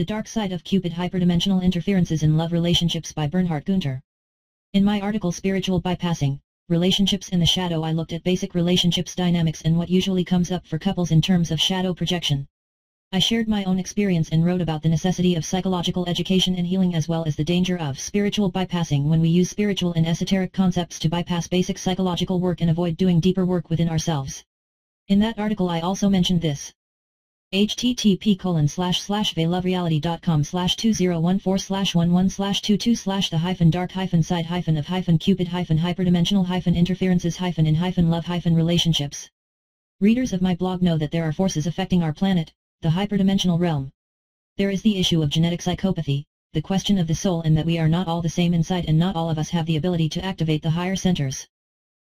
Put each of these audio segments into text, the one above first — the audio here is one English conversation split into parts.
The Dark Side of Cupid Hyperdimensional Interferences in Love Relationships by Bernhard Guenther. In my article Spiritual Bypassing, Relationships in the Shadow I looked at basic relationships dynamics and what usually comes up for couples in terms of shadow projection. I shared my own experience and wrote about the necessity of psychological education and healing as well as the danger of spiritual bypassing when we use spiritual and esoteric concepts to bypass basic psychological work and avoid doing deeper work within ourselves. In that article I also mentioned this http colon slash slash veilofreality.com slash 2014 slash 11 slash 22 slash the hyphen dark hyphen side hyphen of hyphen cupid hyphen hyperdimensional hyphen interferences hyphen in hyphen love hyphen relationships. Readers of my blog know that there are forces affecting our planet, the hyperdimensional realm. There is the issue of genetic psychopathy, the question of the soul and that we are not all the same inside and not all of us have the ability to activate the higher centers.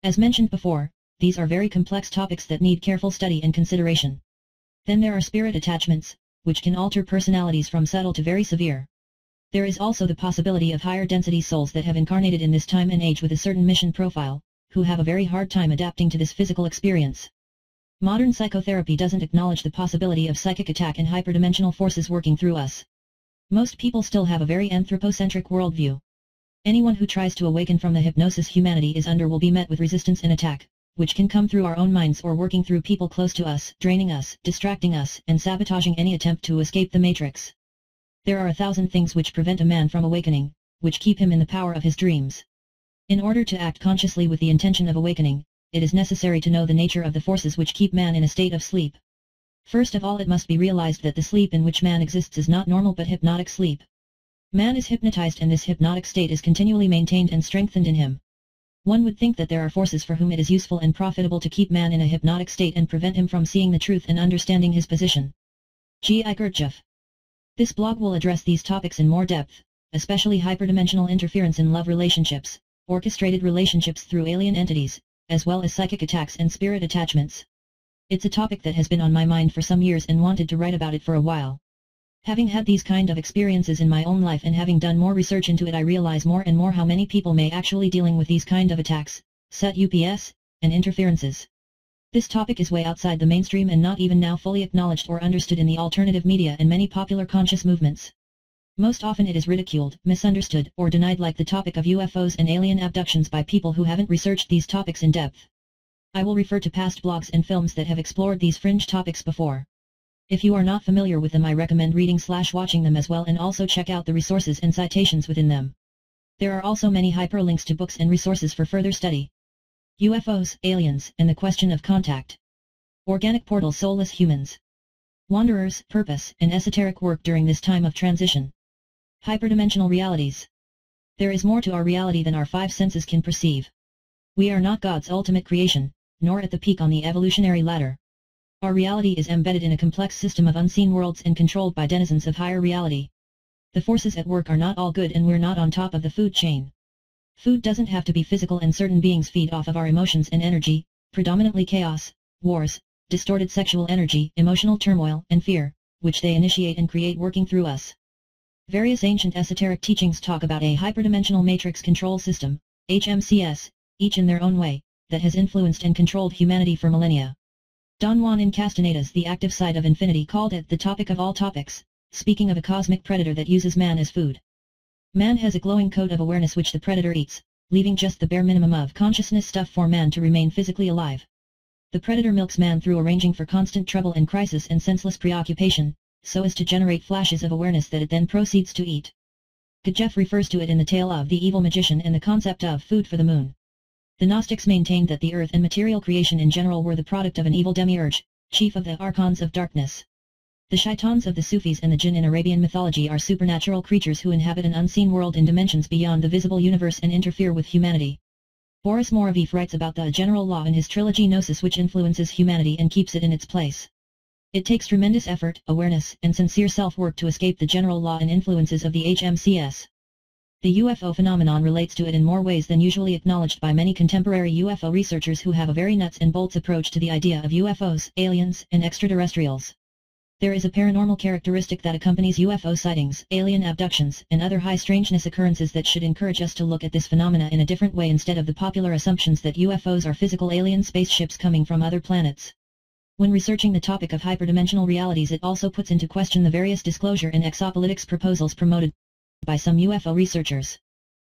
As mentioned before, these are very complex topics that need careful study and consideration. Then there are spirit attachments, which can alter personalities from subtle to very severe. There is also the possibility of higher density souls that have incarnated in this time and age with a certain mission profile, who have a very hard time adapting to this physical experience. Modern psychotherapy doesn't acknowledge the possibility of psychic attack and hyperdimensional forces working through us. Most people still have a very anthropocentric worldview. Anyone who tries to awaken from the hypnosis humanity is under will be met with resistance and attack which can come through our own minds or working through people close to us, draining us, distracting us, and sabotaging any attempt to escape the matrix. There are a thousand things which prevent a man from awakening, which keep him in the power of his dreams. In order to act consciously with the intention of awakening, it is necessary to know the nature of the forces which keep man in a state of sleep. First of all it must be realized that the sleep in which man exists is not normal but hypnotic sleep. Man is hypnotized and this hypnotic state is continually maintained and strengthened in him. One would think that there are forces for whom it is useful and profitable to keep man in a hypnotic state and prevent him from seeing the truth and understanding his position. G. I. Gurdjieff. This blog will address these topics in more depth, especially hyperdimensional interference in love relationships, orchestrated relationships through alien entities, as well as psychic attacks and spirit attachments. It's a topic that has been on my mind for some years and wanted to write about it for a while. Having had these kind of experiences in my own life and having done more research into it I realize more and more how many people may actually dealing with these kind of attacks, set UPS, and interferences. This topic is way outside the mainstream and not even now fully acknowledged or understood in the alternative media and many popular conscious movements. Most often it is ridiculed, misunderstood, or denied like the topic of UFOs and alien abductions by people who haven't researched these topics in depth. I will refer to past blogs and films that have explored these fringe topics before. If you are not familiar with them I recommend reading slash watching them as well and also check out the resources and citations within them. There are also many hyperlinks to books and resources for further study. UFOs, aliens, and the question of contact. Organic portal soulless humans. Wanderers, purpose, and esoteric work during this time of transition. Hyperdimensional realities. There is more to our reality than our five senses can perceive. We are not God's ultimate creation, nor at the peak on the evolutionary ladder. Our reality is embedded in a complex system of unseen worlds and controlled by denizens of higher reality. The forces at work are not all good and we're not on top of the food chain. Food doesn't have to be physical and certain beings feed off of our emotions and energy, predominantly chaos, wars, distorted sexual energy, emotional turmoil, and fear, which they initiate and create working through us. Various ancient esoteric teachings talk about a hyperdimensional matrix control system, HMCS, each in their own way, that has influenced and controlled humanity for millennia. Don Juan in Castaneda's The Active Side of Infinity called it the topic of all topics, speaking of a cosmic predator that uses man as food. Man has a glowing coat of awareness which the predator eats, leaving just the bare minimum of consciousness stuff for man to remain physically alive. The predator milks man through arranging for constant trouble and crisis and senseless preoccupation, so as to generate flashes of awareness that it then proceeds to eat. Gurdjieff refers to it in the tale of the evil magician and the concept of food for the moon. The Gnostics maintained that the earth and material creation in general were the product of an evil demiurge, chief of the archons of darkness. The shaitans of the Sufis and the jinn in Arabian mythology are supernatural creatures who inhabit an unseen world in dimensions beyond the visible universe and interfere with humanity. Boris Mouravieff writes about the general law in his trilogy Gnosis which influences humanity and keeps it in its place. It takes tremendous effort, awareness, and sincere self-work to escape the general law and influences of the HMCS. The UFO phenomenon relates to it in more ways than usually acknowledged by many contemporary UFO researchers who have a very nuts and bolts approach to the idea of UFOs, aliens, and extraterrestrials. There is a paranormal characteristic that accompanies UFO sightings, alien abductions, and other high strangeness occurrences that should encourage us to look at this phenomena in a different way instead of the popular assumptions that UFOs are physical alien spaceships coming from other planets. When researching the topic of hyperdimensional realities it also puts into question the various disclosure and exopolitics proposals promoted by some UFO researchers.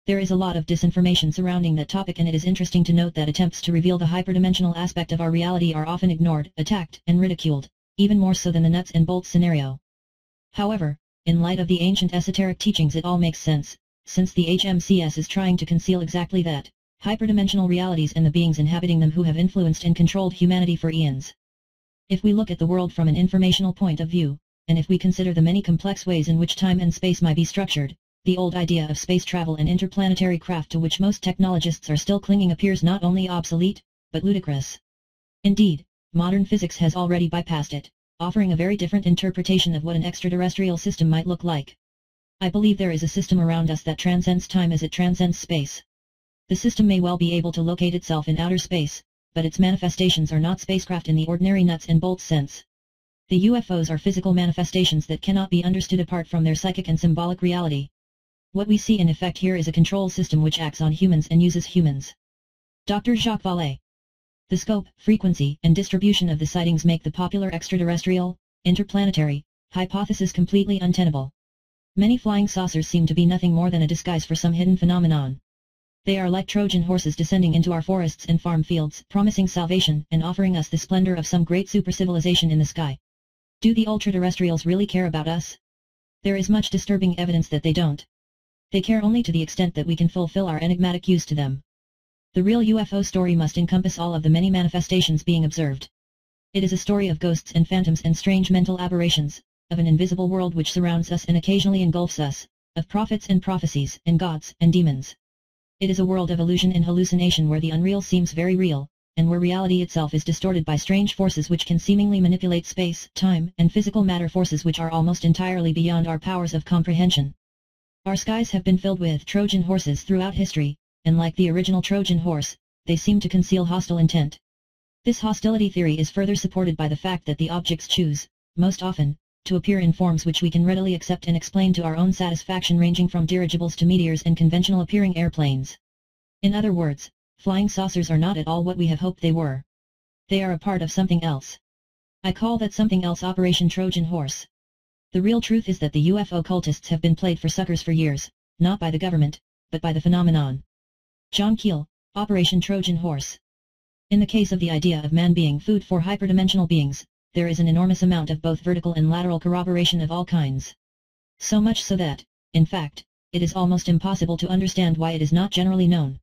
There is a lot of disinformation surrounding that topic and it is interesting to note that attempts to reveal the hyperdimensional aspect of our reality are often ignored, attacked, and ridiculed, even more so than the nuts and bolts scenario. However, in light of the ancient esoteric teachings it all makes sense, since the HMCS is trying to conceal exactly that, hyperdimensional realities and the beings inhabiting them who have influenced and controlled humanity for eons. If we look at the world from an informational point of view, and if we consider the many complex ways in which time and space might be structured, the old idea of space travel and interplanetary craft to which most technologists are still clinging appears not only obsolete, but ludicrous. Indeed, modern physics has already bypassed it, offering a very different interpretation of what an extraterrestrial system might look like. I believe there is a system around us that transcends time as it transcends space. The system may well be able to locate itself in outer space, but its manifestations are not spacecraft in the ordinary nuts and bolts sense. The UFOs are physical manifestations that cannot be understood apart from their psychic and symbolic reality. What we see in effect here is a control system which acts on humans and uses humans. Dr. Jacques Vallée The scope, frequency, and distribution of the sightings make the popular extraterrestrial, interplanetary, hypothesis completely untenable. Many flying saucers seem to be nothing more than a disguise for some hidden phenomenon. They are like Trojan horses descending into our forests and farm fields, promising salvation and offering us the splendor of some great super-civilization in the sky. Do the ultraterrestrials really care about us? There is much disturbing evidence that they don't. They care only to the extent that we can fulfill our enigmatic use to them. The real UFO story must encompass all of the many manifestations being observed. It is a story of ghosts and phantoms and strange mental aberrations, of an invisible world which surrounds us and occasionally engulfs us, of prophets and prophecies, and gods and demons. It is a world of illusion and hallucination where the unreal seems very real, and where reality itself is distorted by strange forces which can seemingly manipulate space, time, and physical matter forces which are almost entirely beyond our powers of comprehension. Our skies have been filled with Trojan horses throughout history, and like the original Trojan horse, they seem to conceal hostile intent. This hostility theory is further supported by the fact that the objects choose, most often, to appear in forms which we can readily accept and explain to our own satisfaction ranging from dirigibles to meteors and conventional appearing airplanes. In other words, flying saucers are not at all what we have hoped they were. They are a part of something else. I call that something else Operation Trojan Horse. The real truth is that the UFO cultists have been played for suckers for years, not by the government, but by the phenomenon. John Keel, Operation Trojan Horse. In the case of the idea of man being food for hyperdimensional beings, there is an enormous amount of both vertical and lateral corroboration of all kinds. So much so that, in fact, it is almost impossible to understand why it is not generally known.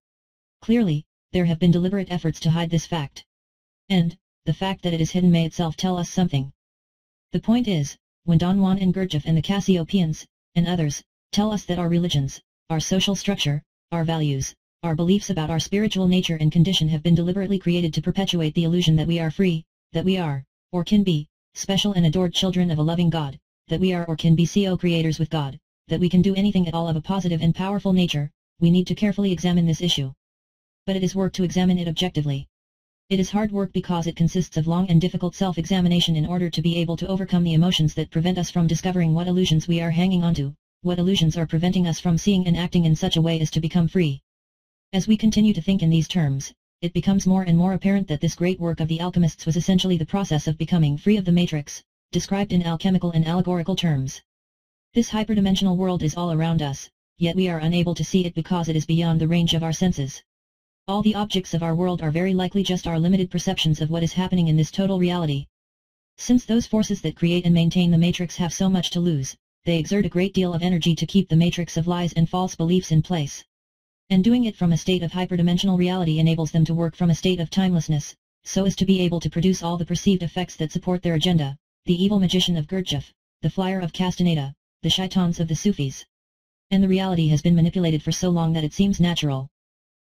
Clearly, there have been deliberate efforts to hide this fact. And, the fact that it is hidden may itself tell us something. The point is, when Don Juan and Gurdjieff and the Cassiopeans, and others, tell us that our religions, our social structure, our values, our beliefs about our spiritual nature and condition have been deliberately created to perpetuate the illusion that we are free, that we are, or can be, special and adored children of a loving God, that we are or can be co-creators with God, that we can do anything at all of a positive and powerful nature, we need to carefully examine this issue. But it is work to examine it objectively. It is hard work because it consists of long and difficult self-examination in order to be able to overcome the emotions that prevent us from discovering what illusions we are hanging onto, what illusions are preventing us from seeing and acting in such a way as to become free. As we continue to think in these terms, it becomes more and more apparent that this great work of the alchemists was essentially the process of becoming free of the matrix, described in alchemical and allegorical terms. This hyperdimensional world is all around us, yet we are unable to see it because it is beyond the range of our senses. All the objects of our world are very likely just our limited perceptions of what is happening in this total reality. Since those forces that create and maintain the matrix have so much to lose, they exert a great deal of energy to keep the matrix of lies and false beliefs in place and doing it from a state of hyperdimensional reality enables them to work from a state of timelessness, so as to be able to produce all the perceived effects that support their agenda, the evil magician of Gurdjieff, the flyer of Castaneda, the shaitans of the Sufis. And the reality has been manipulated for so long that it seems natural.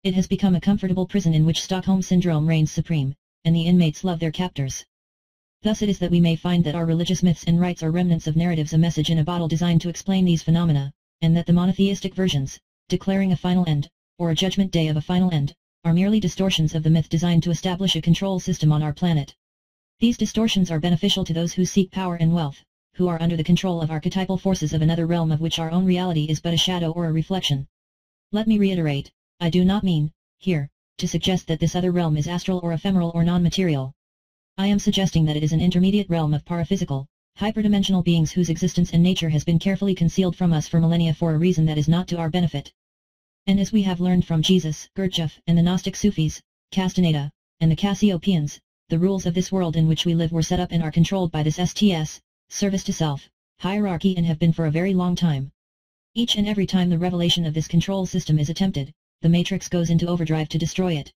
It has become a comfortable prison in which Stockholm Syndrome reigns supreme, and the inmates love their captors. Thus it is that we may find that our religious myths and rites are remnants of narratives a message in a bottle designed to explain these phenomena, and that the monotheistic versions, declaring a final end, or a judgment day of a final end, are merely distortions of the myth designed to establish a control system on our planet. These distortions are beneficial to those who seek power and wealth, who are under the control of archetypal forces of another realm of which our own reality is but a shadow or a reflection. Let me reiterate, I do not mean, here, to suggest that this other realm is astral or ephemeral or non-material. I am suggesting that it is an intermediate realm of paraphysical, hyperdimensional beings whose existence and nature has been carefully concealed from us for millennia for a reason that is not to our benefit. And as we have learned from Jesus, Gurdjieff, and the Gnostic Sufis, Castaneda, and the Cassiopeans, the rules of this world in which we live were set up and are controlled by this STS, service to self, hierarchy and have been for a very long time. Each and every time the revelation of this control system is attempted, the matrix goes into overdrive to destroy it.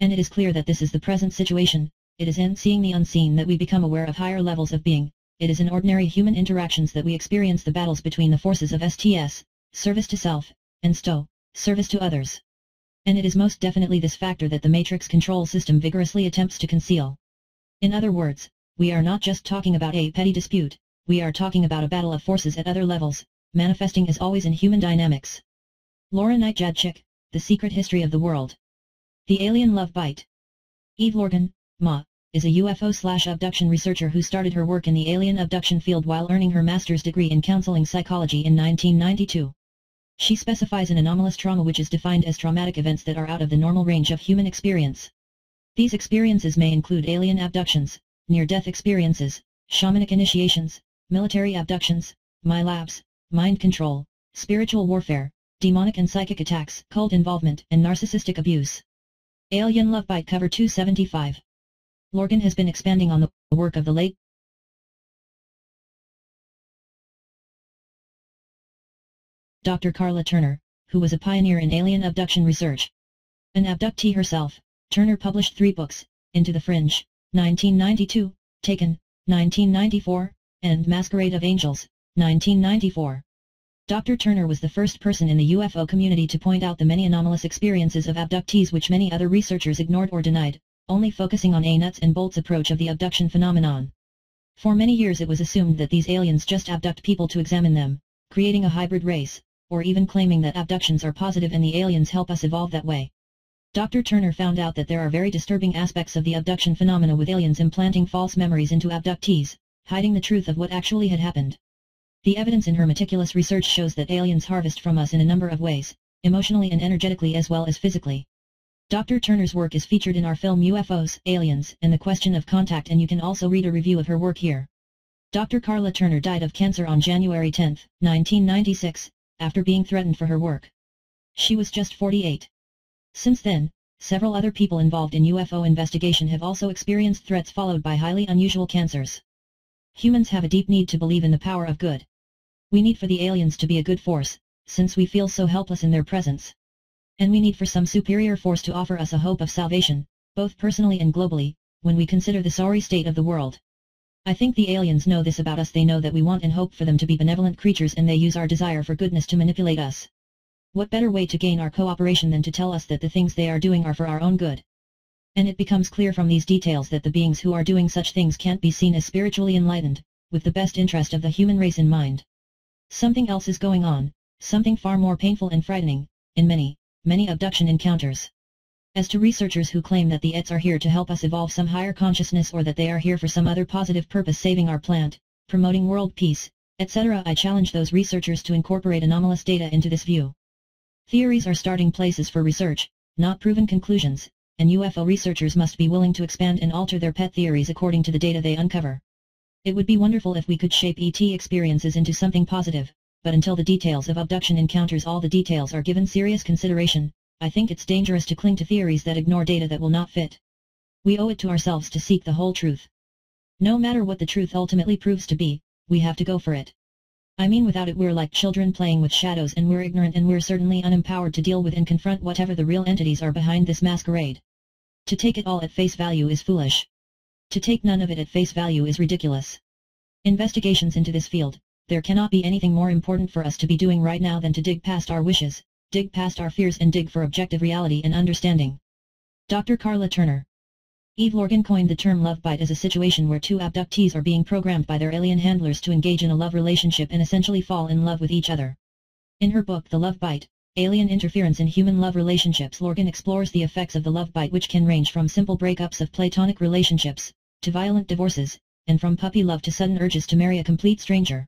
And it is clear that this is the present situation, it is in seeing the unseen that we become aware of higher levels of being, it is in ordinary human interactions that we experience the battles between the forces of STS, service to self, and STO, service to others. And it is most definitely this factor that the matrix control system vigorously attempts to conceal. In other words, we are not just talking about a petty dispute, we are talking about a battle of forces at other levels, manifesting as always in human dynamics. Laura Knight The Secret History of the World. The Alien Love Bite. Eve Lorgen, Ma, is a UFO slash abduction researcher who started her work in the alien abduction field while earning her master's degree in counseling psychology in 1992. She specifies an anomalous trauma which is defined as traumatic events that are out of the normal range of human experience. These experiences may include alien abductions, near-death experiences, shamanic initiations, military abductions, MILABs, mind control, spiritual warfare, demonic and psychic attacks, cult involvement, and narcissistic abuse. Alien Love Bite Cover 275 Lorgen has been expanding on the work of the late Dr. Carla Turner, who was a pioneer in alien abduction research. An abductee herself, Turner published three books, Into the Fringe, 1992, Taken, 1994, and Masquerade of Angels, 1994. Dr. Turner was the first person in the UFO community to point out the many anomalous experiences of abductees which many other researchers ignored or denied, only focusing on a nuts and bolts approach of the abduction phenomenon. For many years it was assumed that these aliens just abduct people to examine them, creating a hybrid race, or even claiming that abductions are positive and the aliens help us evolve that way. Dr. Turner found out that there are very disturbing aspects of the abduction phenomena with aliens implanting false memories into abductees, hiding the truth of what actually had happened. The evidence in her meticulous research shows that aliens harvest from us in a number of ways, emotionally and energetically as well as physically. Dr. Turner's work is featured in our film UFOs, Aliens, and the Question of Contact and you can also read a review of her work here. Dr. Carla Turner died of cancer on January 10, 1996, after being threatened for her work. She was just 48. Since then, several other people involved in UFO investigation have also experienced threats followed by highly unusual cancers. Humans have a deep need to believe in the power of good. We need for the aliens to be a good force, since we feel so helpless in their presence. And we need for some superior force to offer us a hope of salvation, both personally and globally, when we consider the sorry state of the world. I think the aliens know this about us they know that we want and hope for them to be benevolent creatures and they use our desire for goodness to manipulate us. What better way to gain our cooperation than to tell us that the things they are doing are for our own good? And it becomes clear from these details that the beings who are doing such things can't be seen as spiritually enlightened, with the best interest of the human race in mind. Something else is going on, something far more painful and frightening, in many, many abduction encounters. As to researchers who claim that the ETs are here to help us evolve some higher consciousness or that they are here for some other positive purpose saving our plant, promoting world peace, etc. I challenge those researchers to incorporate anomalous data into this view. Theories are starting places for research, not proven conclusions, and UFO researchers must be willing to expand and alter their pet theories according to the data they uncover. It would be wonderful if we could shape ET experiences into something positive, but until the details of abduction encounters all the details are given serious consideration, I think it's dangerous to cling to theories that ignore data that will not fit. We owe it to ourselves to seek the whole truth. No matter what the truth ultimately proves to be, we have to go for it. I mean without it we're like children playing with shadows and we're ignorant and we're certainly unempowered to deal with and confront whatever the real entities are behind this masquerade. To take it all at face value is foolish. To take none of it at face value is ridiculous. Investigations into this field, there cannot be anything more important for us to be doing right now than to dig past our wishes, dig past our fears and dig for objective reality and understanding. Dr. Carla Turner Eve Lorgen coined the term love bite as a situation where two abductees are being programmed by their alien handlers to engage in a love relationship and essentially fall in love with each other. In her book The Love Bite, Alien Interference in Human Love Relationships Lorgen explores the effects of the love bite which can range from simple breakups of platonic relationships, to violent divorces, and from puppy love to sudden urges to marry a complete stranger.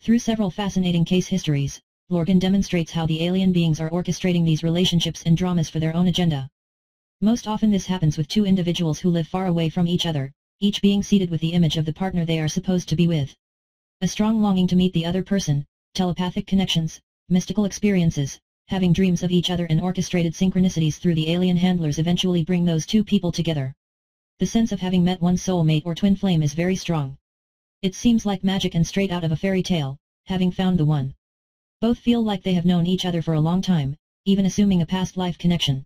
Through several fascinating case histories, Lorgen demonstrates how the alien beings are orchestrating these relationships and dramas for their own agenda. Most often this happens with two individuals who live far away from each other, each being seated with the image of the partner they are supposed to be with. A strong longing to meet the other person, telepathic connections, mystical experiences, having dreams of each other and orchestrated synchronicities through the alien handlers eventually bring those two people together. The sense of having met one soulmate or twin flame is very strong. It seems like magic and straight out of a fairy tale, having found the one. Both feel like they have known each other for a long time, even assuming a past life connection.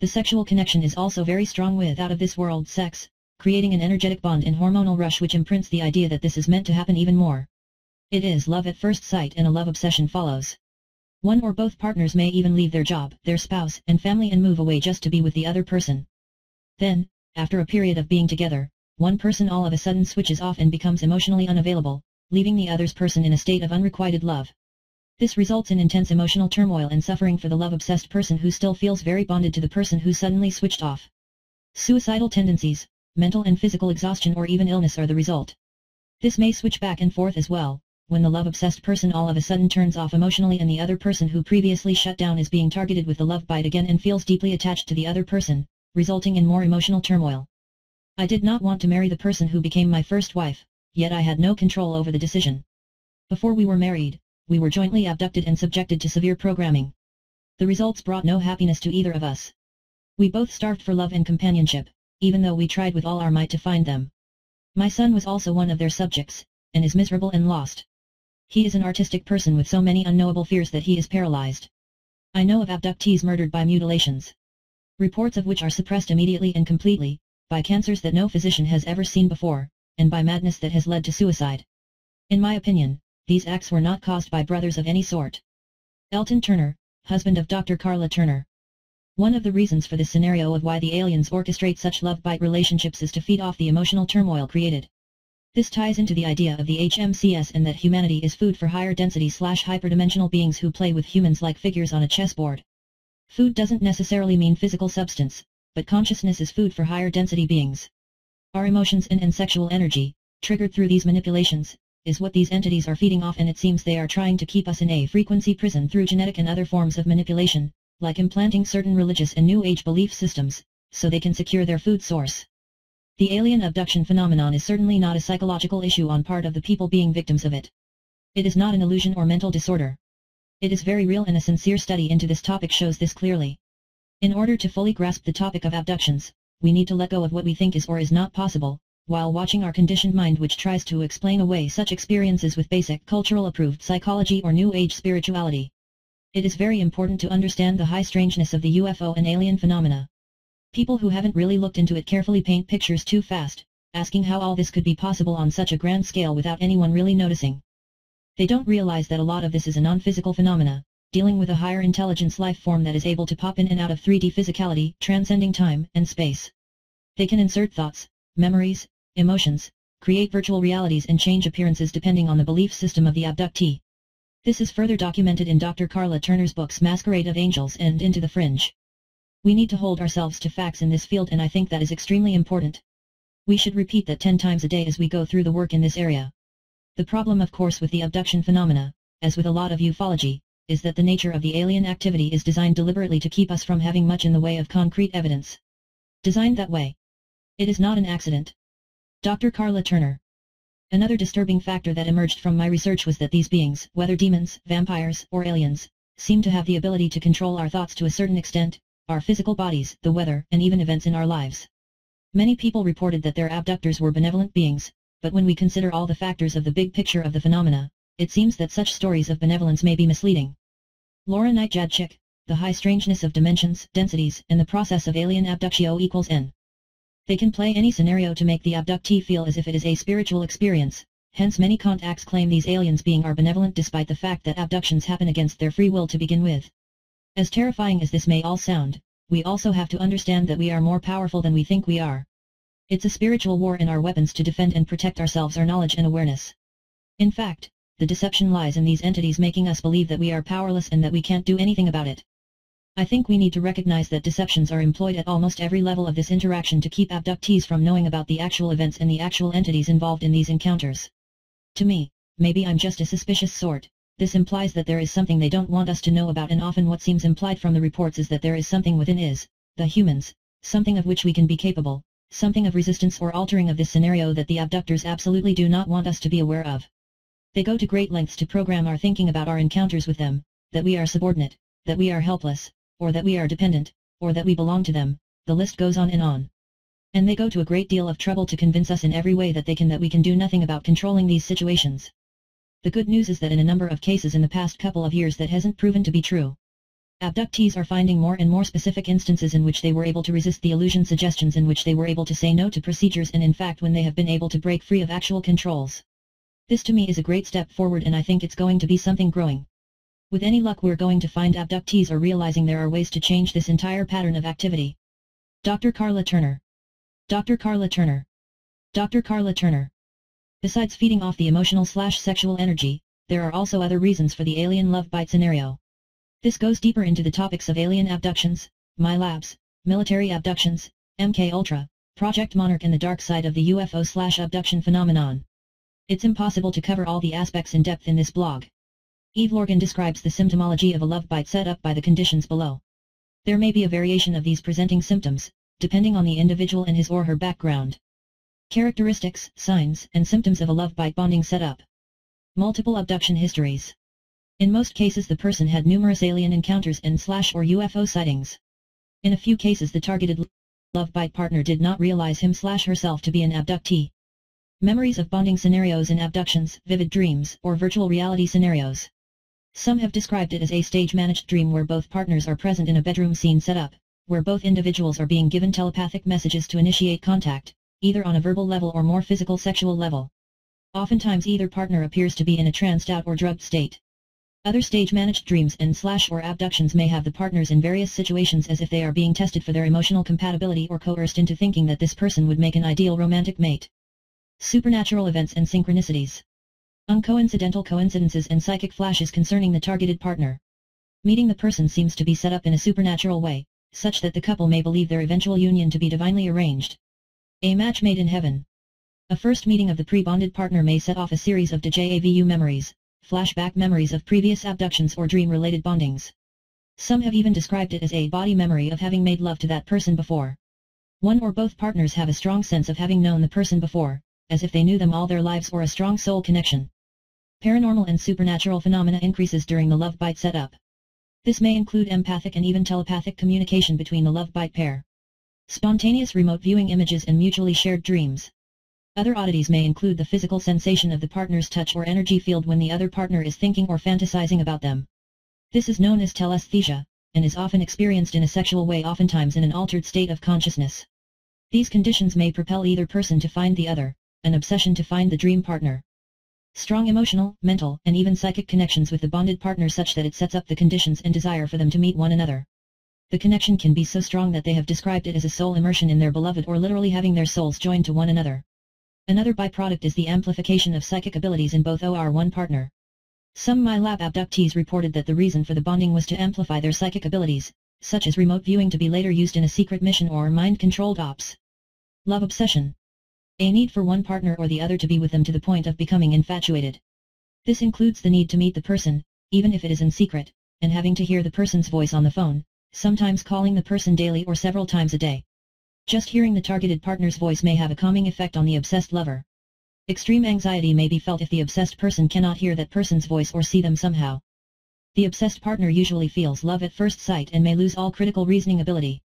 The sexual connection is also very strong with out-of-this-world sex, creating an energetic bond and hormonal rush which imprints the idea that this is meant to happen even more. It is love at first sight and a love obsession follows. One or both partners may even leave their job, their spouse, and family and move away just to be with the other person. Then, after a period of being together, one person all of a sudden switches off and becomes emotionally unavailable, leaving the other's person in a state of unrequited love. This results in intense emotional turmoil and suffering for the love-obsessed person who still feels very bonded to the person who suddenly switched off. Suicidal tendencies, mental and physical exhaustion or even illness are the result. This may switch back and forth as well, when the love-obsessed person all of a sudden turns off emotionally and the other person who previously shut down is being targeted with the love bite again and feels deeply attached to the other person, resulting in more emotional turmoil. I did not want to marry the person who became my first wife, yet I had no control over the decision. Before we were married, we were jointly abducted and subjected to severe programming. The results brought no happiness to either of us. We both starved for love and companionship, even though we tried with all our might to find them. My son was also one of their subjects, and is miserable and lost. He is an artistic person with so many unknowable fears that he is paralyzed. I know of abductees murdered by mutilations. Reports of which are suppressed immediately and completely, by cancers that no physician has ever seen before, and by madness that has led to suicide. In my opinion, these acts were not caused by brothers of any sort. Elton Turner, husband of Dr. Carla Turner. One of the reasons for this scenario of why the aliens orchestrate such love-bite relationships is to feed off the emotional turmoil created. This ties into the idea of the HMCS and that humanity is food for higher density slash hyperdimensional beings who play with humans like figures on a chessboard. Food doesn't necessarily mean physical substance, but consciousness is food for higher density beings. Our emotions and, and sexual energy, triggered through these manipulations, is what these entities are feeding off and it seems they are trying to keep us in a frequency prison through genetic and other forms of manipulation, like implanting certain religious and New Age belief systems, so they can secure their food source. The alien abduction phenomenon is certainly not a psychological issue on part of the people being victims of it. It is not an illusion or mental disorder. It is very real and a sincere study into this topic shows this clearly. In order to fully grasp the topic of abductions, we need to let go of what we think is or is not possible, while watching our conditioned mind which tries to explain away such experiences with basic cultural approved psychology or New Age spirituality. It is very important to understand the high strangeness of the UFO and alien phenomena. People who haven't really looked into it carefully paint pictures too fast, asking how all this could be possible on such a grand scale without anyone really noticing. They don't realize that a lot of this is a non-physical phenomena, dealing with a higher intelligence life form that is able to pop in and out of 3D physicality, transcending time and space. They can insert thoughts, memories, emotions, create virtual realities and change appearances depending on the belief system of the abductee. This is further documented in Dr. Carla Turner's books Masquerade of Angels and Into the Fringe. We need to hold ourselves to facts in this field and I think that is extremely important. We should repeat that 10 times a day as we go through the work in this area. The problem of course with the abduction phenomena, as with a lot of ufology, is that the nature of the alien activity is designed deliberately to keep us from having much in the way of concrete evidence. Designed that way. It is not an accident. Dr. Carla Turner. Another disturbing factor that emerged from my research was that these beings, whether demons, vampires, or aliens, seem to have the ability to control our thoughts to a certain extent, our physical bodies, the weather, and even events in our lives. Many people reported that their abductors were benevolent beings, but when we consider all the factors of the big picture of the phenomena, it seems that such stories of benevolence may be misleading. Laura Knight The High Strangeness of Dimensions, Densities, and the Process of Alien Abductio equals N. They can play any scenario to make the abductee feel as if it is a spiritual experience, hence many contacts claim these aliens being are benevolent despite the fact that abductions happen against their free will to begin with. As terrifying as this may all sound, we also have to understand that we are more powerful than we think we are. It's a spiritual war and our weapons to defend and protect ourselves are knowledge and awareness. In fact, the deception lies in these entities making us believe that we are powerless and that we can't do anything about it. I think we need to recognize that deceptions are employed at almost every level of this interaction to keep abductees from knowing about the actual events and the actual entities involved in these encounters. To me, maybe I'm just a suspicious sort, this implies that there is something they don't want us to know about and often what seems implied from the reports is that there is something within is, the humans, something of which we can be capable, something of resistance or altering of this scenario that the abductors absolutely do not want us to be aware of. They go to great lengths to program our thinking about our encounters with them, that we are subordinate, that we are helpless, or that we are dependent, or that we belong to them, the list goes on and on. And they go to a great deal of trouble to convince us in every way that they can that we can do nothing about controlling these situations. The good news is that in a number of cases in the past couple of years that hasn't proven to be true. Abductees are finding more and more specific instances in which they were able to resist the illusion suggestions in which they were able to say no to procedures and in fact when they have been able to break free of actual controls. This to me is a great step forward and I think it's going to be something growing. With any luck we're going to find abductees are realizing there are ways to change this entire pattern of activity. Dr. Carla Turner Dr. Carla Turner Dr. Carla Turner Besides feeding off the emotional slash sexual energy, there are also other reasons for the alien love bite scenario. This goes deeper into the topics of alien abductions, MILABs, military abductions, MK Ultra, Project Monarch and the dark side of the UFO slash abduction phenomenon. It's impossible to cover all the aspects in depth in this blog. Eve Lorgen describes the symptomology of a love bite set up by the conditions below. There may be a variation of these presenting symptoms, depending on the individual and his or her background. Characteristics, signs, and symptoms of a love bite bonding setup. Multiple abduction histories. In most cases the person had numerous alien encounters and slash or UFO sightings. In a few cases the targeted love bite partner did not realize him slash herself to be an abductee. Memories of bonding scenarios in abductions, vivid dreams, or virtual reality scenarios. Some have described it as a stage-managed dream where both partners are present in a bedroom scene setup where both individuals are being given telepathic messages to initiate contact, either on a verbal level or more physical sexual level. Oftentimes either partner appears to be in a tranced out or drugged state. Other stage-managed dreams and slash or abductions may have the partners in various situations as if they are being tested for their emotional compatibility or coerced into thinking that this person would make an ideal romantic mate. Supernatural events and synchronicities. Uncoincidental coincidences and psychic flashes concerning the targeted partner. Meeting the person seems to be set up in a supernatural way, such that the couple may believe their eventual union to be divinely arranged. A match made in heaven. A first meeting of the pre-bonded partner may set off a series of deja vu memories, flashback memories of previous abductions or dream-related bondings. Some have even described it as a body memory of having made love to that person before. One or both partners have a strong sense of having known the person before, as if they knew them all their lives or a strong soul connection. Paranormal and supernatural phenomena increases during the love bite setup. This may include empathic and even telepathic communication between the love bite pair. Spontaneous remote viewing images and mutually shared dreams. Other oddities may include the physical sensation of the partner's touch or energy field when the other partner is thinking or fantasizing about them. This is known as telesthesia, and is often experienced in a sexual way oftentimes in an altered state of consciousness. These conditions may propel either person to find the other, an obsession to find the dream partner. Strong emotional, mental, and even psychic connections with the bonded partner such that it sets up the conditions and desire for them to meet one another. The connection can be so strong that they have described it as a soul immersion in their beloved or literally having their souls joined to one another. Another byproduct is the amplification of psychic abilities in both OR one partner. Some MILAB abductees reported that the reason for the bonding was to amplify their psychic abilities, such as remote viewing to be later used in a secret mission or mind-controlled ops. Love obsession. A need for one partner or the other to be with them to the point of becoming infatuated. This includes the need to meet the person, even if it is in secret, and having to hear the person's voice on the phone, sometimes calling the person daily or several times a day. Just hearing the targeted partner's voice may have a calming effect on the obsessed lover. Extreme anxiety may be felt if the obsessed person cannot hear that person's voice or see them somehow. The obsessed partner usually feels love at first sight and may lose all critical reasoning ability.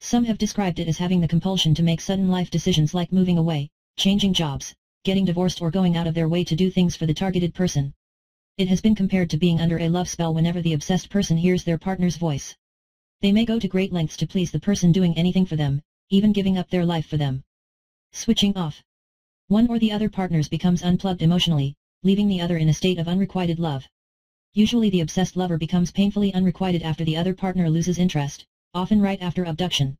Some have described it as having the compulsion to make sudden life decisions like moving away, changing jobs, getting divorced or going out of their way to do things for the targeted person. It has been compared to being under a love spell whenever the obsessed person hears their partner's voice. They may go to great lengths to please the person doing anything for them, even giving up their life for them. Switching off. One or the other partners becomes unplugged emotionally, leaving the other in a state of unrequited love. Usually the obsessed lover becomes painfully unrequited after the other partner loses interest, often right after abduction.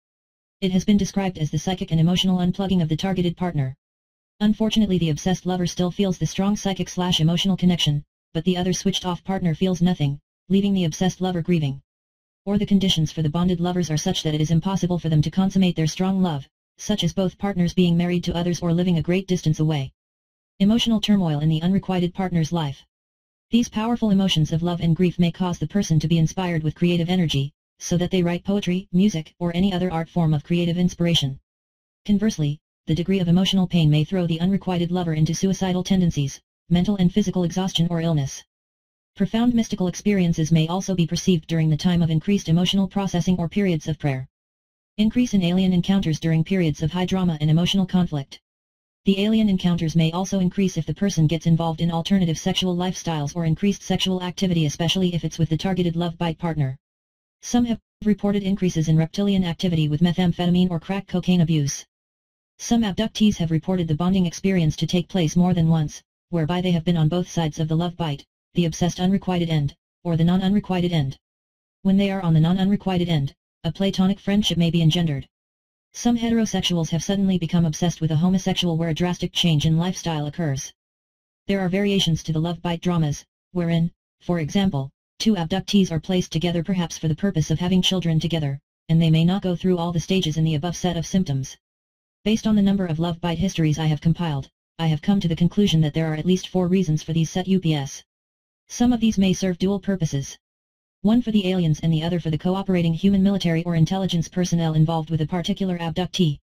It has been described as the psychic and emotional unplugging of the targeted partner. Unfortunately the obsessed lover still feels the strong psychic slash emotional connection, but the other switched off partner feels nothing, leaving the obsessed lover grieving. Or the conditions for the bonded lovers are such that it is impossible for them to consummate their strong love, such as both partners being married to others or living a great distance away. Emotional turmoil in the unrequited partner's life. These powerful emotions of love and grief may cause the person to be inspired with creative energy, so that they write poetry, music, or any other art form of creative inspiration. Conversely, the degree of emotional pain may throw the unrequited lover into suicidal tendencies, mental and physical exhaustion or illness. Profound mystical experiences may also be perceived during the time of increased emotional processing or periods of prayer. Increase in alien encounters during periods of high drama and emotional conflict. The alien encounters may also increase if the person gets involved in alternative sexual lifestyles or increased sexual activity especially if it's with the targeted love bite partner. Some have reported increases in reptilian activity with methamphetamine or crack cocaine abuse. Some abductees have reported the bonding experience to take place more than once, whereby they have been on both sides of the love bite, the obsessed unrequited end, or the non-unrequited end. When they are on the non-unrequited end, a platonic friendship may be engendered. Some heterosexuals have suddenly become obsessed with a homosexual where a drastic change in lifestyle occurs. There are variations to the love bite dramas, wherein, for example, two abductees are placed together perhaps for the purpose of having children together, and they may not go through all the stages in the above set of symptoms. Based on the number of love bite histories I have compiled, I have come to the conclusion that there are at least four reasons for these set UPS. Some of these may serve dual purposes. One for the aliens and the other for the cooperating human military or intelligence personnel involved with a particular abductee.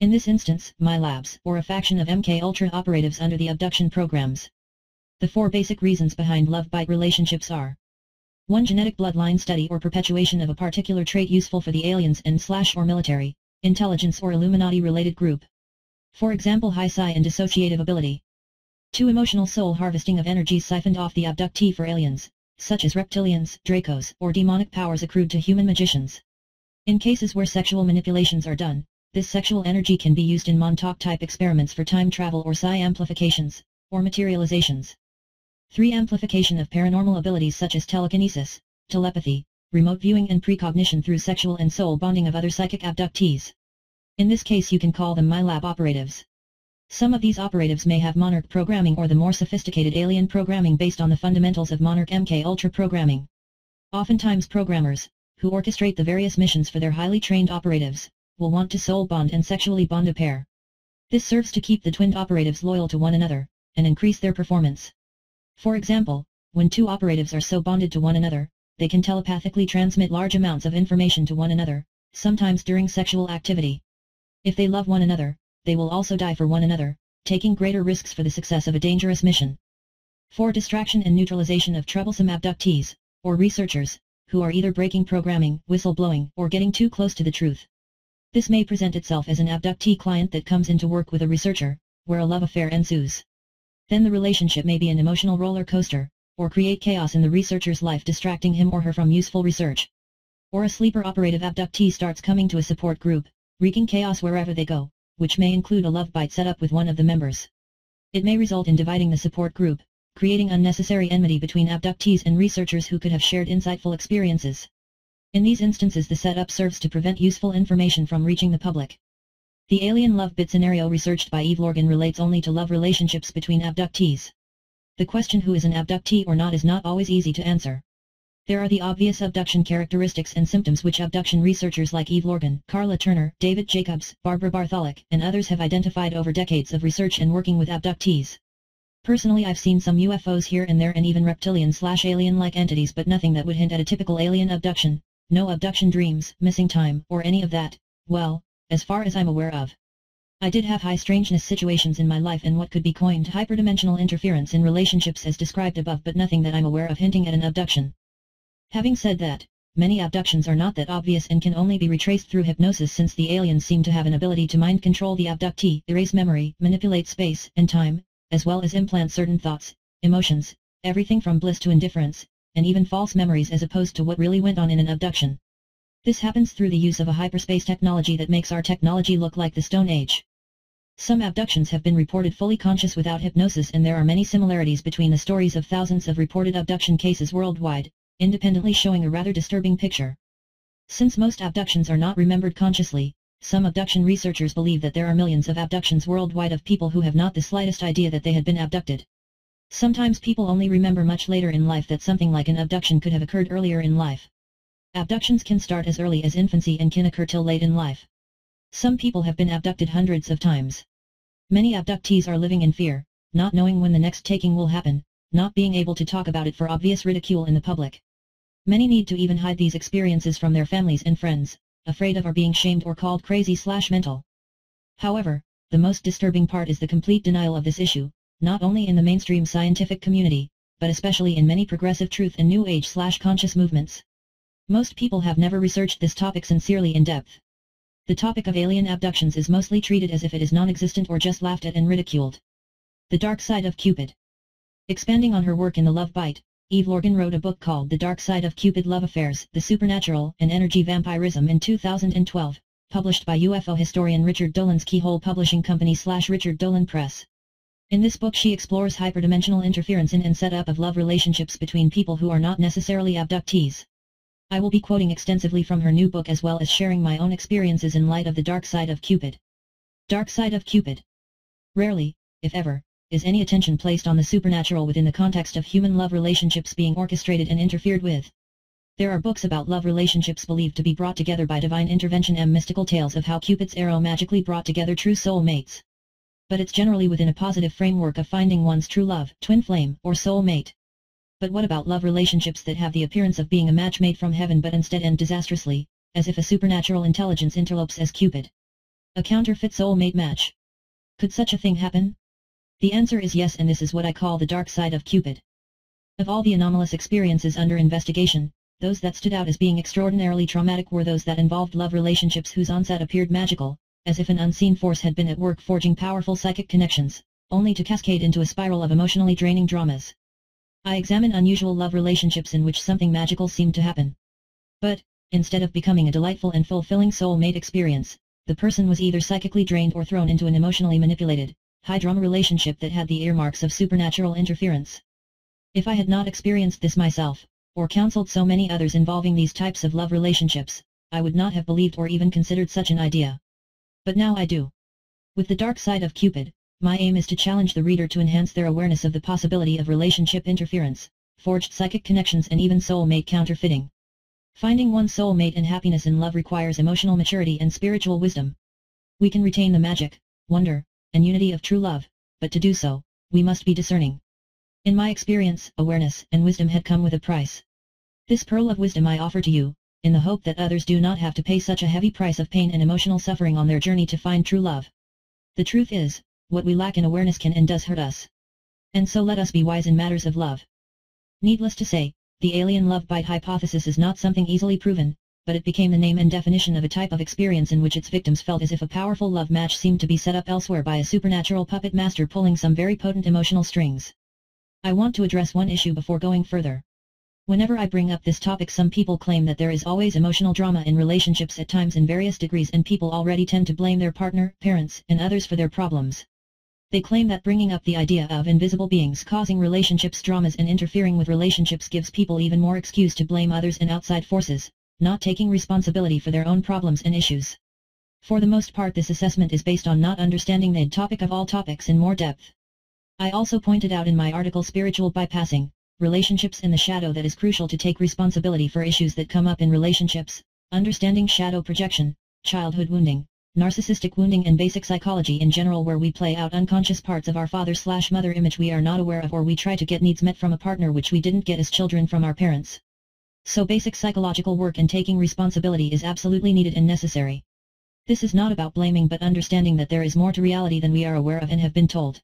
In this instance, MILABs, or a faction of MK Ultra operatives under the abduction programs. The four basic reasons behind love bite relationships are 1. Genetic bloodline study or perpetuation of a particular trait useful for the aliens and slash or military intelligence or Illuminati-related group. For example high psi and dissociative ability. 2. Emotional soul harvesting of energies siphoned off the abductee for aliens, such as reptilians, dracos, or demonic powers accrued to human magicians. In cases where sexual manipulations are done, this sexual energy can be used in Montauk-type experiments for time travel or psi amplifications, or materializations. 3. Amplification of paranormal abilities such as telekinesis, telepathy, remote viewing and precognition through sexual and soul bonding of other psychic abductees. In this case you can call them MILAB operatives. Some of these operatives may have Monarch programming or the more sophisticated alien programming based on the fundamentals of Monarch MK Ultra programming. Oftentimes programmers, who orchestrate the various missions for their highly trained operatives, will want to soul bond and sexually bond a pair. This serves to keep the twinned operatives loyal to one another, and increase their performance. For example, when two operatives are so bonded to one another, they can telepathically transmit large amounts of information to one another, sometimes during sexual activity. If they love one another, they will also die for one another, taking greater risks for the success of a dangerous mission. For distraction and neutralization of troublesome abductees, or researchers, who are either breaking programming, whistleblowing, or getting too close to the truth. This may present itself as an abductee client that comes into work with a researcher, where a love affair ensues. Then the relationship may be an emotional roller coaster, or create chaos in the researcher's life distracting him or her from useful research. Or a sleeper operative abductee starts coming to a support group, wreaking chaos wherever they go, which may include a love bite set up with one of the members. It may result in dividing the support group, creating unnecessary enmity between abductees and researchers who could have shared insightful experiences. In these instances the setup serves to prevent useful information from reaching the public. The alien love bit scenario researched by Eve Lorgen relates only to love relationships between abductees. The question who is an abductee or not is not always easy to answer. There are the obvious abduction characteristics and symptoms which abduction researchers like Eve Lorgen, Carla Turner, David Jacobs, Barbara Bartholic, and others have identified over decades of research and working with abductees. Personally I've seen some UFOs here and there and even reptilian slash alien-like entities but nothing that would hint at a typical alien abduction, no abduction dreams, missing time, or any of that, well, as far as I'm aware of. I did have high strangeness situations in my life and what could be coined hyperdimensional interference in relationships as described above but nothing that I'm aware of hinting at an abduction. Having said that, many abductions are not that obvious and can only be retraced through hypnosis since the aliens seem to have an ability to mind control the abductee, erase memory, manipulate space and time, as well as implant certain thoughts, emotions, everything from bliss to indifference, and even false memories as opposed to what really went on in an abduction. This happens through the use of a hyperspace technology that makes our technology look like the Stone Age. Some abductions have been reported fully conscious without hypnosis and there are many similarities between the stories of thousands of reported abduction cases worldwide, independently showing a rather disturbing picture. Since most abductions are not remembered consciously, some abduction researchers believe that there are millions of abductions worldwide of people who have not the slightest idea that they had been abducted. Sometimes people only remember much later in life that something like an abduction could have occurred earlier in life. Abductions can start as early as infancy and can occur till late in life. Some people have been abducted hundreds of times. Many abductees are living in fear, not knowing when the next taking will happen, not being able to talk about it for obvious ridicule in the public. Many need to even hide these experiences from their families and friends, afraid of or being shamed or called crazy slash mental. However, the most disturbing part is the complete denial of this issue, not only in the mainstream scientific community, but especially in many progressive truth and New Age slash conscious movements. Most people have never researched this topic sincerely in depth. The topic of alien abductions is mostly treated as if it is non-existent or just laughed at and ridiculed. The Dark Side of Cupid Expanding on her work in The Love Bite, Eve Lorgen wrote a book called The Dark Side of Cupid Love Affairs, The Supernatural and Energy Vampirism in 2012, published by UFO historian Richard Dolan's Keyhole Publishing Company slash Richard Dolan Press. In this book she explores hyperdimensional interference in and setup of love relationships between people who are not necessarily abductees. I will be quoting extensively from her new book as well as sharing my own experiences in light of the dark side of Cupid. Dark side of Cupid. Rarely, if ever, is any attention placed on the supernatural within the context of human love relationships being orchestrated and interfered with. There are books about love relationships believed to be brought together by divine intervention and mystical tales of how Cupid's arrow magically brought together true soul mates. But it's generally within a positive framework of finding one's true love, twin flame, or soul mate. But what about love relationships that have the appearance of being a match made from heaven but instead end disastrously, as if a supernatural intelligence interlopes as Cupid? A counterfeit soulmate match. Could such a thing happen? The answer is yes and this is what I call the dark side of Cupid. Of all the anomalous experiences under investigation, those that stood out as being extraordinarily traumatic were those that involved love relationships whose onset appeared magical, as if an unseen force had been at work forging powerful psychic connections, only to cascade into a spiral of emotionally draining dramas. I examine unusual love relationships in which something magical seemed to happen. But, instead of becoming a delightful and fulfilling soulmate experience, the person was either psychically drained or thrown into an emotionally manipulated, high-drama relationship that had the earmarks of supernatural interference. If I had not experienced this myself, or counseled so many others involving these types of love relationships, I would not have believed or even considered such an idea. But now I do. With the dark side of Cupid, my aim is to challenge the reader to enhance their awareness of the possibility of relationship interference, forged psychic connections and even soulmate counterfeiting. Finding one's soulmate and happiness in love requires emotional maturity and spiritual wisdom. We can retain the magic, wonder, and unity of true love, but to do so, we must be discerning. In my experience, awareness and wisdom had come with a price. This pearl of wisdom I offer to you, in the hope that others do not have to pay such a heavy price of pain and emotional suffering on their journey to find true love. The truth is, what we lack in awareness can and does hurt us. And so let us be wise in matters of love. Needless to say, the alien love bite hypothesis is not something easily proven, but it became the name and definition of a type of experience in which its victims felt as if a powerful love match seemed to be set up elsewhere by a supernatural puppet master pulling some very potent emotional strings. I want to address one issue before going further. Whenever I bring up this topic some people claim that there is always emotional drama in relationships at times in various degrees and people already tend to blame their partner, parents, and others for their problems. They claim that bringing up the idea of invisible beings causing relationships dramas and interfering with relationships gives people even more excuse to blame others and outside forces, not taking responsibility for their own problems and issues. For the most part this assessment is based on not understanding the topic of all topics in more depth. I also pointed out in my article Spiritual Bypassing, Relationships in the Shadow that is crucial to take responsibility for issues that come up in relationships, understanding shadow projection, childhood wounding, narcissistic wounding and basic psychology in general where we play out unconscious parts of our father slash mother image we are not aware of or we try to get needs met from a partner which we didn't get as children from our parents. So basic psychological work and taking responsibility is absolutely needed and necessary. This is not about blaming but understanding that there is more to reality than we are aware of and have been told.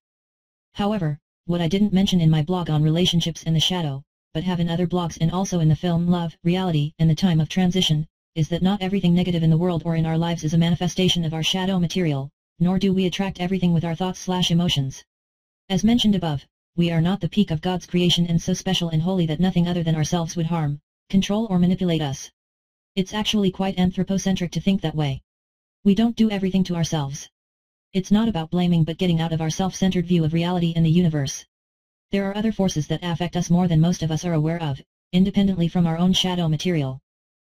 However, what I didn't mention in my blog on relationships and the shadow, but have in other blogs and also in the film Love, Reality, and the Time of Transition, is that not everything negative in the world or in our lives is a manifestation of our shadow material, nor do we attract everything with our thoughts slash emotions. As mentioned above, we are not the peak of God's creation and so special and holy that nothing other than ourselves would harm, control or manipulate us. It's actually quite anthropocentric to think that way. We don't do everything to ourselves. It's not about blaming but getting out of our self-centered view of reality and the universe. There are other forces that affect us more than most of us are aware of, independently from our own shadow material.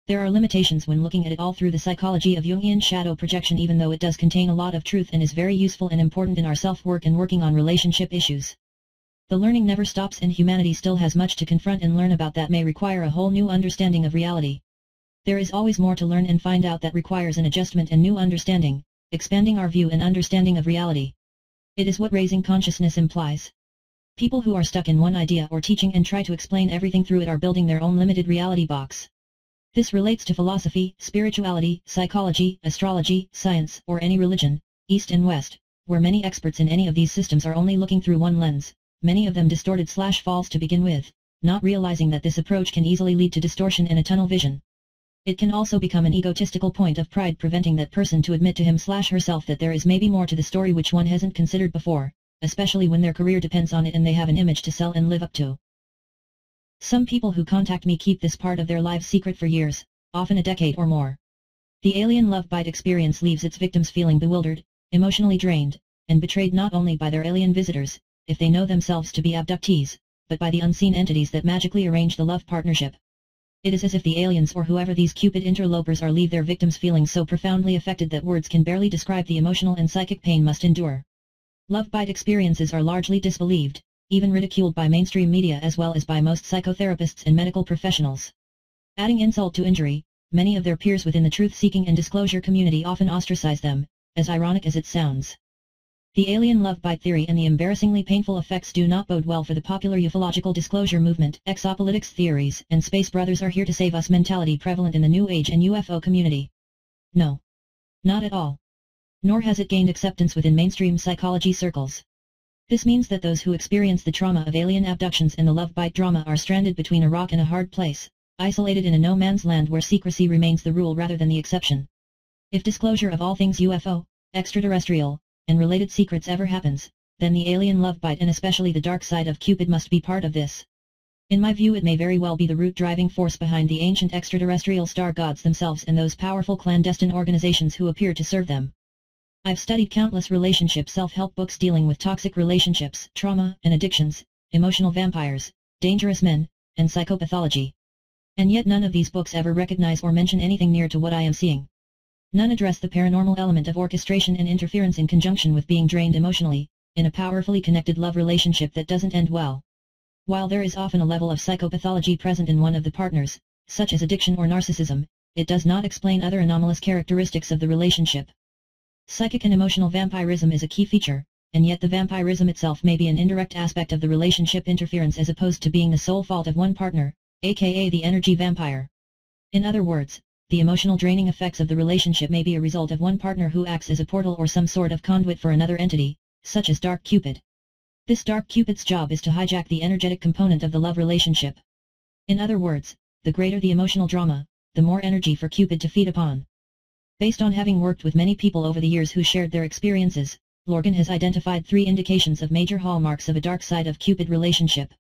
There are limitations when looking at it all through the psychology of Jungian shadow projection even though it does contain a lot of truth and is very useful and important in our self-work and working on relationship issues. The learning never stops and humanity still has much to confront and learn about that may require a whole new understanding of reality. There is always more to learn and find out that requires an adjustment and new understanding, expanding our view and understanding of reality. It is what raising consciousness implies. People who are stuck in one idea or teaching and try to explain everything through it are building their own limited reality box. This relates to philosophy, spirituality, psychology, astrology, science, or any religion, east and west, where many experts in any of these systems are only looking through one lens, many of them distorted slash false to begin with, not realizing that this approach can easily lead to distortion and a tunnel vision. It can also become an egotistical point of pride preventing that person to admit to him slash herself that there is maybe more to the story which one hasn't considered before, especially when their career depends on it and they have an image to sell and live up to. Some people who contact me keep this part of their lives secret for years, often a decade or more. The alien love bite experience leaves its victims feeling bewildered, emotionally drained, and betrayed not only by their alien visitors, if they know themselves to be abductees, but by the unseen entities that magically arrange the love partnership. It is as if the aliens or whoever these cupid interlopers are leave their victims feeling so profoundly affected that words can barely describe the emotional and psychic pain must endure. Love bite experiences are largely disbelieved, even ridiculed by mainstream media as well as by most psychotherapists and medical professionals. Adding insult to injury, many of their peers within the truth-seeking and disclosure community often ostracize them, as ironic as it sounds. The alien love bite theory and the embarrassingly painful effects do not bode well for the popular ufological disclosure movement, exopolitics theories, and space brothers are here to save us mentality prevalent in the New Age and UFO community. No. Not at all. Nor has it gained acceptance within mainstream psychology circles. This means that those who experience the trauma of alien abductions and the love bite drama are stranded between a rock and a hard place, isolated in a no man's land where secrecy remains the rule rather than the exception. If disclosure of all things UFO, extraterrestrial, and related secrets ever happens, then the alien love bite and especially the dark side of Cupid must be part of this. In my view it may very well be the root driving force behind the ancient extraterrestrial star gods themselves and those powerful clandestine organizations who appear to serve them. I've studied countless relationship self-help books dealing with toxic relationships, trauma and addictions, emotional vampires, dangerous men, and psychopathology. And yet none of these books ever recognize or mention anything near to what I am seeing. None address the paranormal element of orchestration and interference in conjunction with being drained emotionally, in a powerfully connected love relationship that doesn't end well. While there is often a level of psychopathology present in one of the partners, such as addiction or narcissism, it does not explain other anomalous characteristics of the relationship. Psychic and emotional vampirism is a key feature, and yet the vampirism itself may be an indirect aspect of the relationship interference as opposed to being the sole fault of one partner, aka the energy vampire. In other words, the emotional draining effects of the relationship may be a result of one partner who acts as a portal or some sort of conduit for another entity, such as Dark Cupid. This Dark Cupid's job is to hijack the energetic component of the love relationship. In other words, the greater the emotional drama, the more energy for Cupid to feed upon. Based on having worked with many people over the years who shared their experiences, Lorgen has identified three indications of major hallmarks of a dark side of Cupid relationship.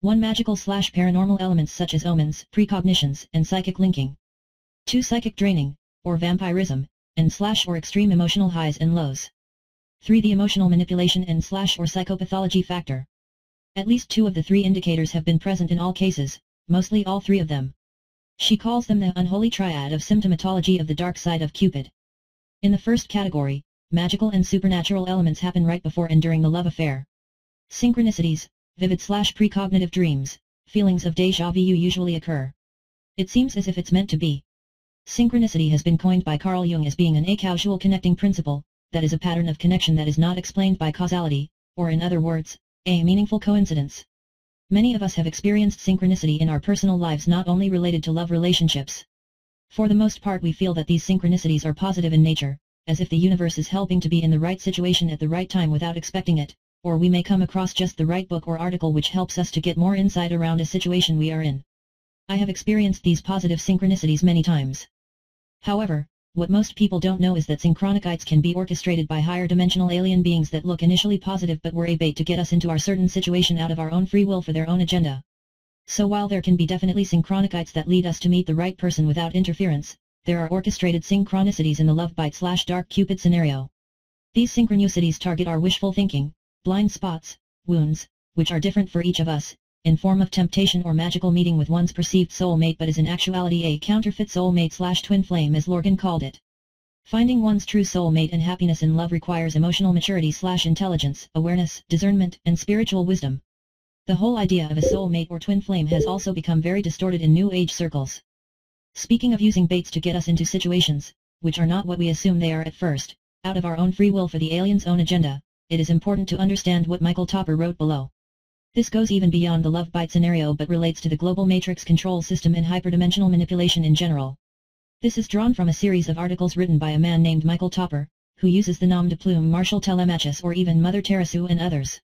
1. Magical slash paranormal elements such as omens, precognitions, and psychic linking. 2. Psychic draining, or vampirism, and slash or extreme emotional highs and lows. 3. The emotional manipulation and slash or psychopathology factor. At least two of the three indicators have been present in all cases, mostly all three of them. She calls them the unholy triad of symptomatology of the dark side of Cupid. In the first category, magical and supernatural elements happen right before and during the love affair. Synchronicities, vivid slash precognitive dreams, feelings of deja vu usually occur. It seems as if it's meant to be. Synchronicity has been coined by Carl Jung as being an acausal connecting principle, that is a pattern of connection that is not explained by causality, or in other words, a meaningful coincidence. Many of us have experienced synchronicity in our personal lives not only related to love relationships. For the most part we feel that these synchronicities are positive in nature, as if the universe is helping to be in the right situation at the right time without expecting it, or we may come across just the right book or article which helps us to get more insight around a situation we are in. I have experienced these positive synchronicities many times. However, what most people don't know is that synchronicities can be orchestrated by higher dimensional alien beings that look initially positive but were a bait to get us into our certain situation out of our own free will for their own agenda. So while there can be definitely synchronicities that lead us to meet the right person without interference, there are orchestrated synchronicities in the love bite slash dark cupid scenario. These synchronicities target our wishful thinking, blind spots, wounds, which are different for each of us, in form of temptation or magical meeting with one's perceived soulmate but is in actuality a counterfeit soulmate slash twin flame as Lorgen called it. Finding one's true soulmate and happiness in love requires emotional maturity slash intelligence, awareness, discernment, and spiritual wisdom. The whole idea of a soulmate or twin flame has also become very distorted in New Age circles. Speaking of using baits to get us into situations, which are not what we assume they are at first, out of our own free will for the alien's own agenda, it is important to understand what Michael Topper wrote below. This goes even beyond the love bite scenario but relates to the global matrix control system and hyperdimensional manipulation in general. This is drawn from a series of articles written by a man named Michael Topper, who uses the nom de plume Marshal Telemachus or even Mother Teresu and others.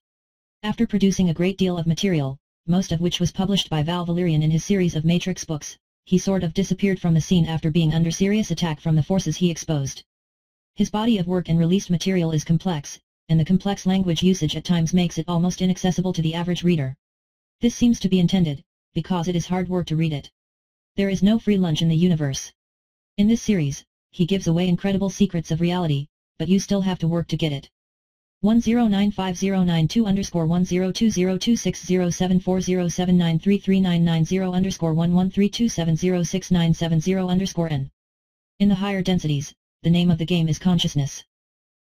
After producing a great deal of material, most of which was published by Val Valerian in his series of Matrix books, he sort of disappeared from the scene after being under serious attack from the forces he exposed. His body of work and released material is complex, and the complex language usage at times makes it almost inaccessible to the average reader. This seems to be intended, because it is hard work to read it. There is no free lunch in the universe. In this series, he gives away incredible secrets of reality, but you still have to work to get it. 109509 underscore 102026074079339990 underscore 1132706970 underscore n. In the higher densities, the name of the game is consciousness.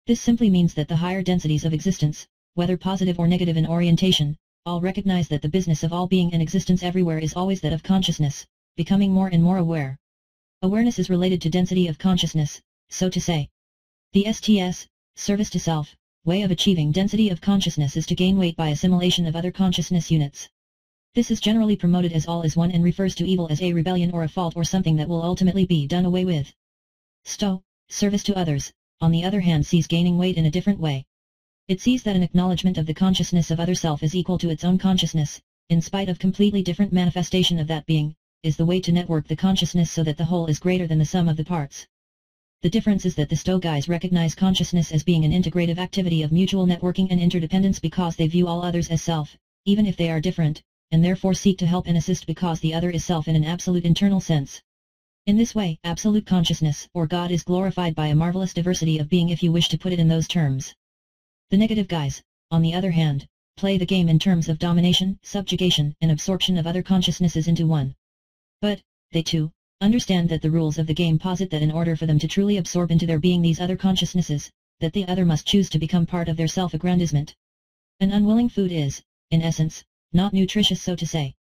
This simply means that the higher densities of existence, whether positive or negative in orientation, all recognize that the business of all being and existence everywhere is always that of consciousness, becoming more and more aware. Awareness is related to density of consciousness, so to say. The STS, service to self, way of achieving density of consciousness is to gain weight by assimilation of other consciousness units. This is generally promoted as all is one and refers to evil as a rebellion or a fault or something that will ultimately be done away with. STO, service to others, on the other hand sees gaining weight in a different way. It sees that an acknowledgement of the consciousness of other self is equal to its own consciousness, in spite of completely different manifestation of that being, is the way to network the consciousness so that the whole is greater than the sum of the parts. The difference is that the STO guys recognize consciousness as being an integrative activity of mutual networking and interdependence because they view all others as self, even if they are different, and therefore seek to help and assist because the other is self in an absolute internal sense. In this way, absolute consciousness, or God is glorified by a marvelous diversity of being if you wish to put it in those terms. The negative guys, on the other hand, play the game in terms of domination, subjugation, and absorption of other consciousnesses into one. But, they too, Understand that the rules of the game posit that in order for them to truly absorb into their being these other consciousnesses, that the other must choose to become part of their self-aggrandizement. An unwilling food is, in essence, not nutritious so to say.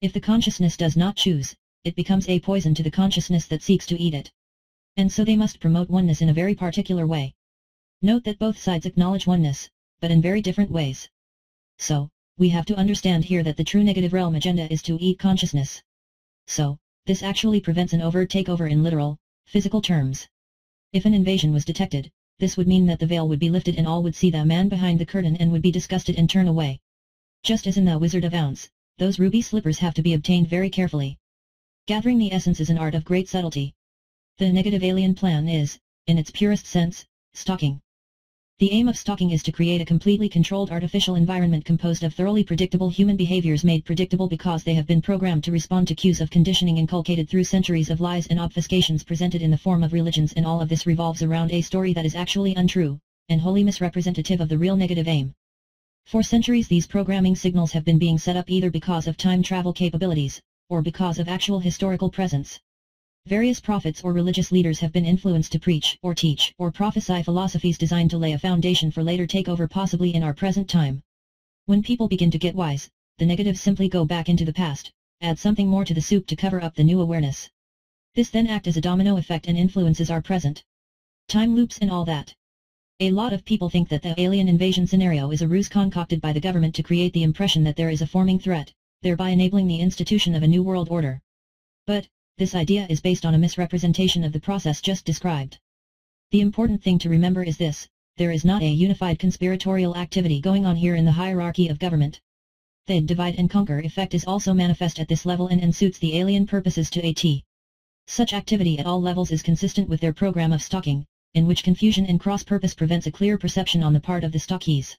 If the consciousness does not choose, it becomes a poison to the consciousness that seeks to eat it. And so they must promote oneness in a very particular way. Note that both sides acknowledge oneness, but in very different ways. So, we have to understand here that the true negative realm agenda is to eat consciousness. So, this actually prevents an overt takeover in literal, physical terms. If an invasion was detected, this would mean that the veil would be lifted and all would see the man behind the curtain and would be disgusted and turn away. Just as in the Wizard of Oz, those ruby slippers have to be obtained very carefully. Gathering the essence is an art of great subtlety. The negative alien plan is, in its purest sense, stalking. The aim of stalking is to create a completely controlled artificial environment composed of thoroughly predictable human behaviors made predictable because they have been programmed to respond to cues of conditioning inculcated through centuries of lies and obfuscations presented in the form of religions and all of this revolves around a story that is actually untrue, and wholly misrepresentative of the real negative aim. For centuries these programming signals have been being set up either because of time travel capabilities, or because of actual historical presence. Various prophets or religious leaders have been influenced to preach or teach or prophesy philosophies designed to lay a foundation for later takeover possibly in our present time. When people begin to get wise, the negatives simply go back into the past, add something more to the soup to cover up the new awareness. This then act as a domino effect and influences our present. Time loops and all that. A lot of people think that the alien invasion scenario is a ruse concocted by the government to create the impression that there is a forming threat, thereby enabling the institution of a new world order. But, this idea is based on a misrepresentation of the process just described. The important thing to remember is this, there is not a unified conspiratorial activity going on here in the hierarchy of government. The divide and conquer effect is also manifest at this level and, and suits the alien purposes to a T. Such activity at all levels is consistent with their program of stalking, in which confusion and cross-purpose prevents a clear perception on the part of the stalkees.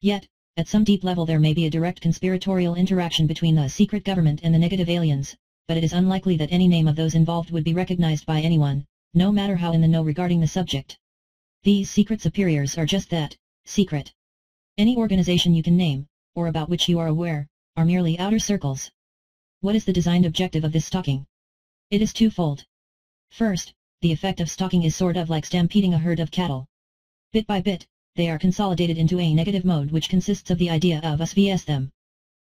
Yet, at some deep level there may be a direct conspiratorial interaction between the secret government and the negative aliens, but it is unlikely that any name of those involved would be recognized by anyone, no matter how in the know regarding the subject. These secret superiors are just that, secret. Any organization you can name, or about which you are aware, are merely outer circles. What is the designed objective of this stalking? It is twofold. First, the effect of stalking is sort of like stampeding a herd of cattle. Bit by bit, they are consolidated into a negative mode which consists of the idea of us vs them.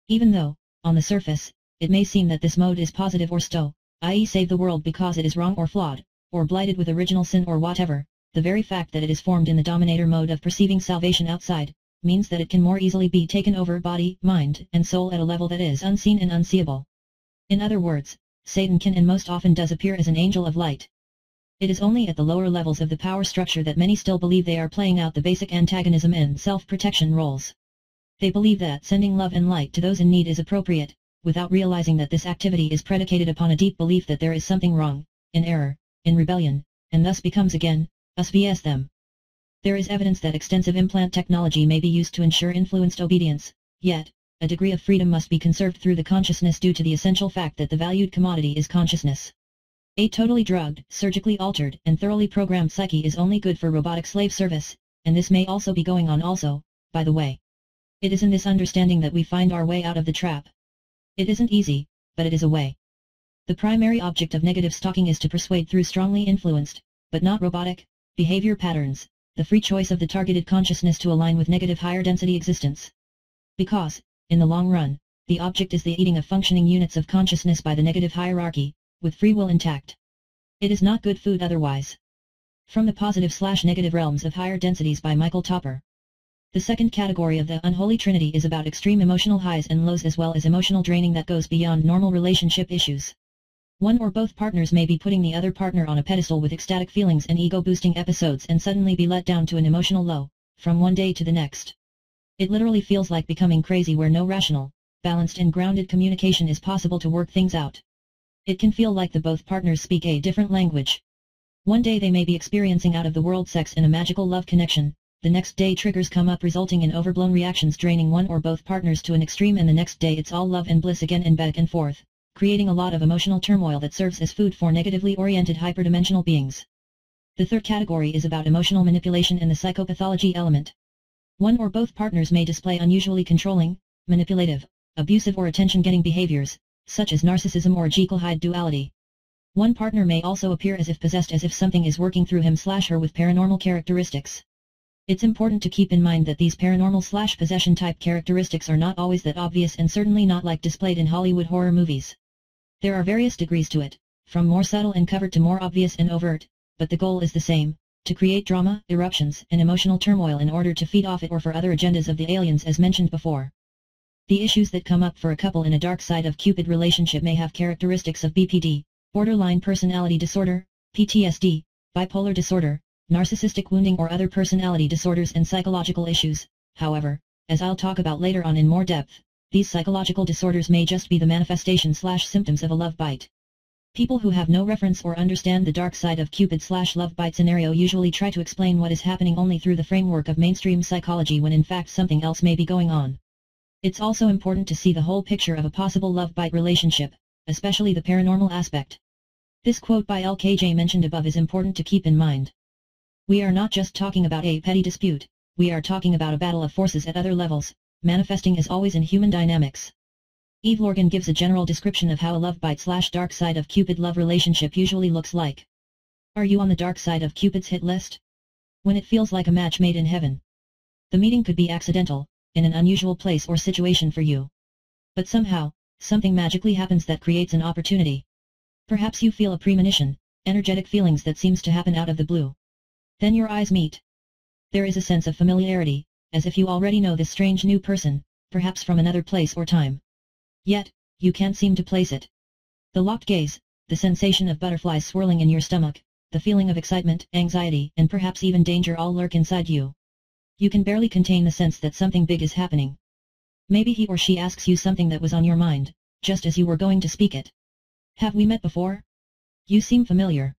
Even though, on the surface, it may seem that this mode is positive or STO, i.e. save the world because it is wrong or flawed, or blighted with original sin or whatever, the very fact that it is formed in the dominator mode of perceiving salvation outside, means that it can more easily be taken over body, mind, and soul at a level that is unseen and unseeable. In other words, Satan can and most often does appear as an angel of light. It is only at the lower levels of the power structure that many still believe they are playing out the basic antagonism and self-protection roles. They believe that sending love and light to those in need is appropriate, without realizing that this activity is predicated upon a deep belief that there is something wrong, in error, in rebellion, and thus becomes again, us vs them. There is evidence that extensive implant technology may be used to ensure influenced obedience, yet, a degree of freedom must be conserved through the consciousness due to the essential fact that the valued commodity is consciousness. A totally drugged, surgically altered, and thoroughly programmed psyche is only good for robotic slave service, and this may also be going on also, by the way. It is in this understanding that we find our way out of the trap. It isn't easy, but it is a way. The primary object of negative stalking is to persuade through strongly influenced, but not robotic, behavior patterns, the free choice of the targeted consciousness to align with negative higher density existence. Because, in the long run, the object is the eating of functioning units of consciousness by the negative hierarchy, with free will intact. It is not good food otherwise. From the positive slash negative realms of higher densities by Michael Topper. The second category of the unholy trinity is about extreme emotional highs and lows as well as emotional draining that goes beyond normal relationship issues. One or both partners may be putting the other partner on a pedestal with ecstatic feelings and ego-boosting episodes and suddenly be let down to an emotional low, from one day to the next. It literally feels like becoming crazy where no rational, balanced and grounded communication is possible to work things out. It can feel like the both partners speak a different language. One day they may be experiencing out-of-the-world sex in a magical love connection, the next day triggers come up resulting in overblown reactions draining one or both partners to an extreme and the next day it's all love and bliss again and back and forth, creating a lot of emotional turmoil that serves as food for negatively oriented hyperdimensional beings. The third category is about emotional manipulation and the psychopathology element. One or both partners may display unusually controlling, manipulative, abusive or attention-getting behaviors, such as narcissism or Jekyll-Hyde duality. One partner may also appear as if possessed as if something is working through him slash her with paranormal characteristics. It's important to keep in mind that these paranormal slash possession type characteristics are not always that obvious and certainly not like displayed in Hollywood horror movies. There are various degrees to it, from more subtle and covert to more obvious and overt, but the goal is the same, to create drama, eruptions, and emotional turmoil in order to feed off it or for other agendas of the aliens as mentioned before. The issues that come up for a couple in a dark side of Cupid relationship may have characteristics of BPD, borderline personality disorder, PTSD, bipolar disorder, narcissistic wounding or other personality disorders and psychological issues, however, as I'll talk about later on in more depth, these psychological disorders may just be the manifestation slash symptoms of a love bite. People who have no reference or understand the dark side of Cupid slash love bite scenario usually try to explain what is happening only through the framework of mainstream psychology when in fact something else may be going on. It's also important to see the whole picture of a possible love bite relationship, especially the paranormal aspect. This quote by LKJ mentioned above is important to keep in mind. We are not just talking about a petty dispute, we are talking about a battle of forces at other levels, manifesting as always in human dynamics. Eve Lorgen gives a general description of how a love bite slash dark side of Cupid love relationship usually looks like. Are you on the dark side of Cupid's hit list? When it feels like a match made in heaven. The meeting could be accidental, in an unusual place or situation for you. But somehow, something magically happens that creates an opportunity. Perhaps you feel a premonition, energetic feelings that seems to happen out of the blue. Then your eyes meet. There is a sense of familiarity, as if you already know this strange new person, perhaps from another place or time. Yet, you can't seem to place it. The locked gaze, the sensation of butterflies swirling in your stomach, the feeling of excitement, anxiety, and perhaps even danger all lurk inside you. You can barely contain the sense that something big is happening. Maybe he or she asks you something that was on your mind, just as you were going to speak it. Have we met before? You seem familiar.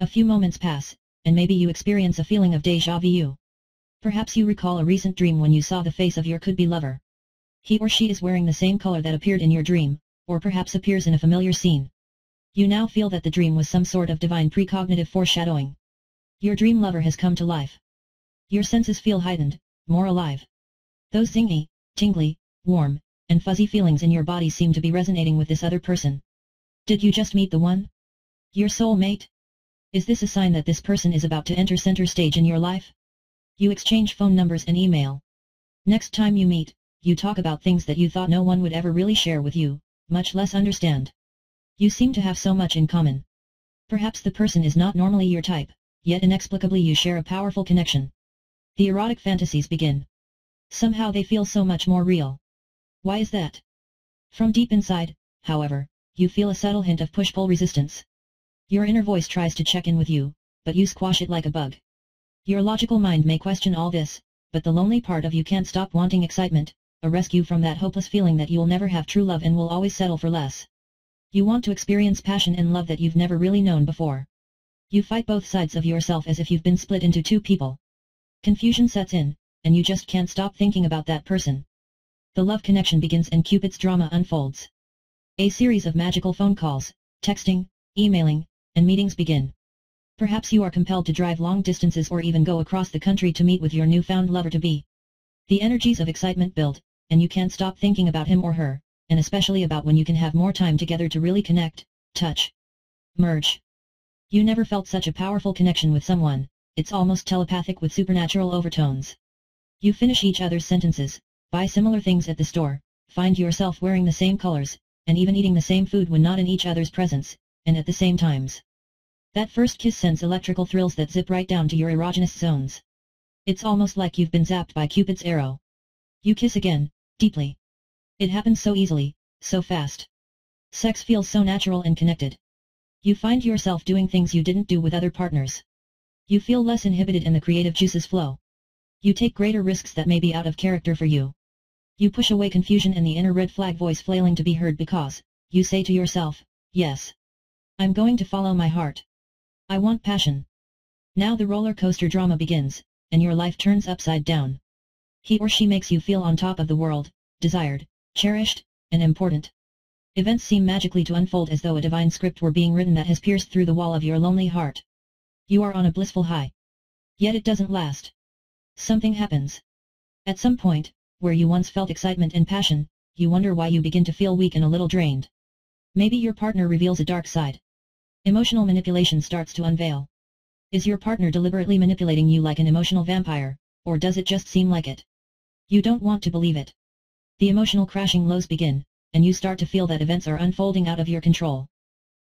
A few moments pass, and maybe you experience a feeling of deja vu. Perhaps you recall a recent dream when you saw the face of your could-be lover. He or she is wearing the same color that appeared in your dream, or perhaps appears in a familiar scene. You now feel that the dream was some sort of divine precognitive foreshadowing. Your dream lover has come to life. Your senses feel heightened, more alive. Those zingy, tingly, warm, and fuzzy feelings in your body seem to be resonating with this other person. Did you just meet the one? Your soul mate? Is this a sign that this person is about to enter center stage in your life? You exchange phone numbers and email. Next time you meet, you talk about things that you thought no one would ever really share with you, much less understand. You seem to have so much in common. Perhaps the person is not normally your type, yet inexplicably you share a powerful connection. The erotic fantasies begin. Somehow they feel so much more real. Why is that? From deep inside, however, you feel a subtle hint of push-pull resistance. Your inner voice tries to check in with you, but you squash it like a bug. Your logical mind may question all this, but the lonely part of you can't stop wanting excitement, a rescue from that hopeless feeling that you'll never have true love and will always settle for less. You want to experience passion and love that you've never really known before. You fight both sides of yourself as if you've been split into two people. Confusion sets in, and you just can't stop thinking about that person. The love connection begins and Cupid's drama unfolds. A series of magical phone calls, texting, emailing, and meetings begin. Perhaps you are compelled to drive long distances or even go across the country to meet with your newfound lover-to-be. The energies of excitement build, and you can't stop thinking about him or her, and especially about when you can have more time together to really connect, touch, merge. You never felt such a powerful connection with someone, it's almost telepathic with supernatural overtones. You finish each other's sentences, buy similar things at the store, find yourself wearing the same colors, and even eating the same food when not in each other's presence, and at the same times. That first kiss sends electrical thrills that zip right down to your erogenous zones. It's almost like you've been zapped by Cupid's arrow. You kiss again, deeply. It happens so easily, so fast. Sex feels so natural and connected. You find yourself doing things you didn't do with other partners. You feel less inhibited and the creative juices flow. You take greater risks that may be out of character for you. You push away confusion and the inner red flag voice flailing to be heard because, you say to yourself, yes. I'm going to follow my heart. I want passion. Now the roller coaster drama begins, and your life turns upside down. He or she makes you feel on top of the world, desired, cherished, and important. Events seem magically to unfold as though a divine script were being written that has pierced through the wall of your lonely heart. You are on a blissful high. Yet it doesn't last. Something happens. At some point, where you once felt excitement and passion, you wonder why you begin to feel weak and a little drained. Maybe your partner reveals a dark side. Emotional manipulation starts to unveil. Is your partner deliberately manipulating you like an emotional vampire, or does it just seem like it? You don't want to believe it. The emotional crashing lows begin, and you start to feel that events are unfolding out of your control.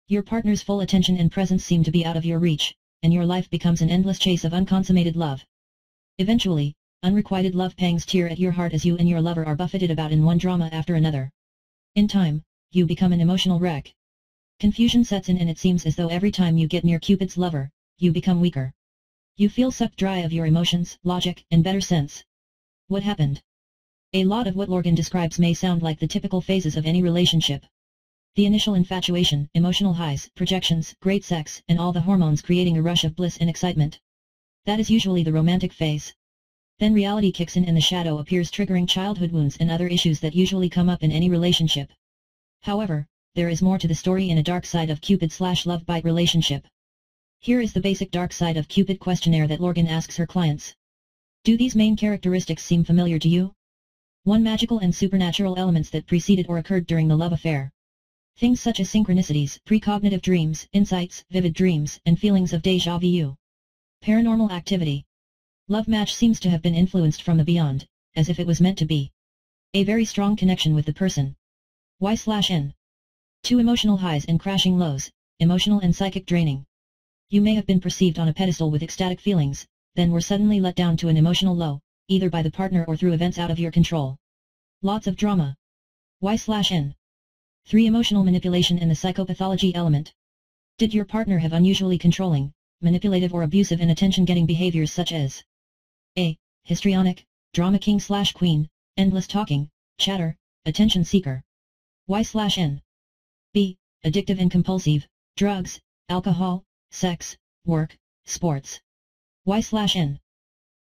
Your partner's full attention and presence seem to be out of your reach, and your life becomes an endless chase of unconsummated love. Eventually, unrequited love pangs tear at your heart as you and your lover are buffeted about in one drama after another. In time, you become an emotional wreck, Confusion sets in and it seems as though every time you get near Cupid's lover, you become weaker. You feel sucked dry of your emotions, logic, and better sense. What happened? A lot of what Lorgen describes may sound like the typical phases of any relationship. The initial infatuation, emotional highs, projections, great sex, and all the hormones creating a rush of bliss and excitement. That is usually the romantic phase. Then reality kicks in and the shadow appears triggering childhood wounds and other issues that usually come up in any relationship. However, there is more to the story in a dark side of Cupid slash love bite relationship. Here is the basic dark side of Cupid questionnaire that Lorgen asks her clients. Do these main characteristics seem familiar to you? 1. Magical and supernatural elements that preceded or occurred during the love affair. Things such as synchronicities, precognitive dreams, insights, vivid dreams, and feelings of deja vu. Paranormal activity. Love match seems to have been influenced from the beyond, as if it was meant to be. A very strong connection with the person. Y slash N. Two emotional highs and crashing lows, emotional and psychic draining. You may have been perceived on a pedestal with ecstatic feelings, then were suddenly let down to an emotional low, either by the partner or through events out of your control. Lots of drama. Y slash N. 3. Emotional manipulation and the psychopathology element. Did your partner have unusually controlling, manipulative or abusive and attention-getting behaviors such as A. Histrionic, drama king slash queen, endless talking, chatter, attention seeker. Y slash N. B. Addictive and compulsive, drugs, alcohol, sex, work, sports. Y slash N.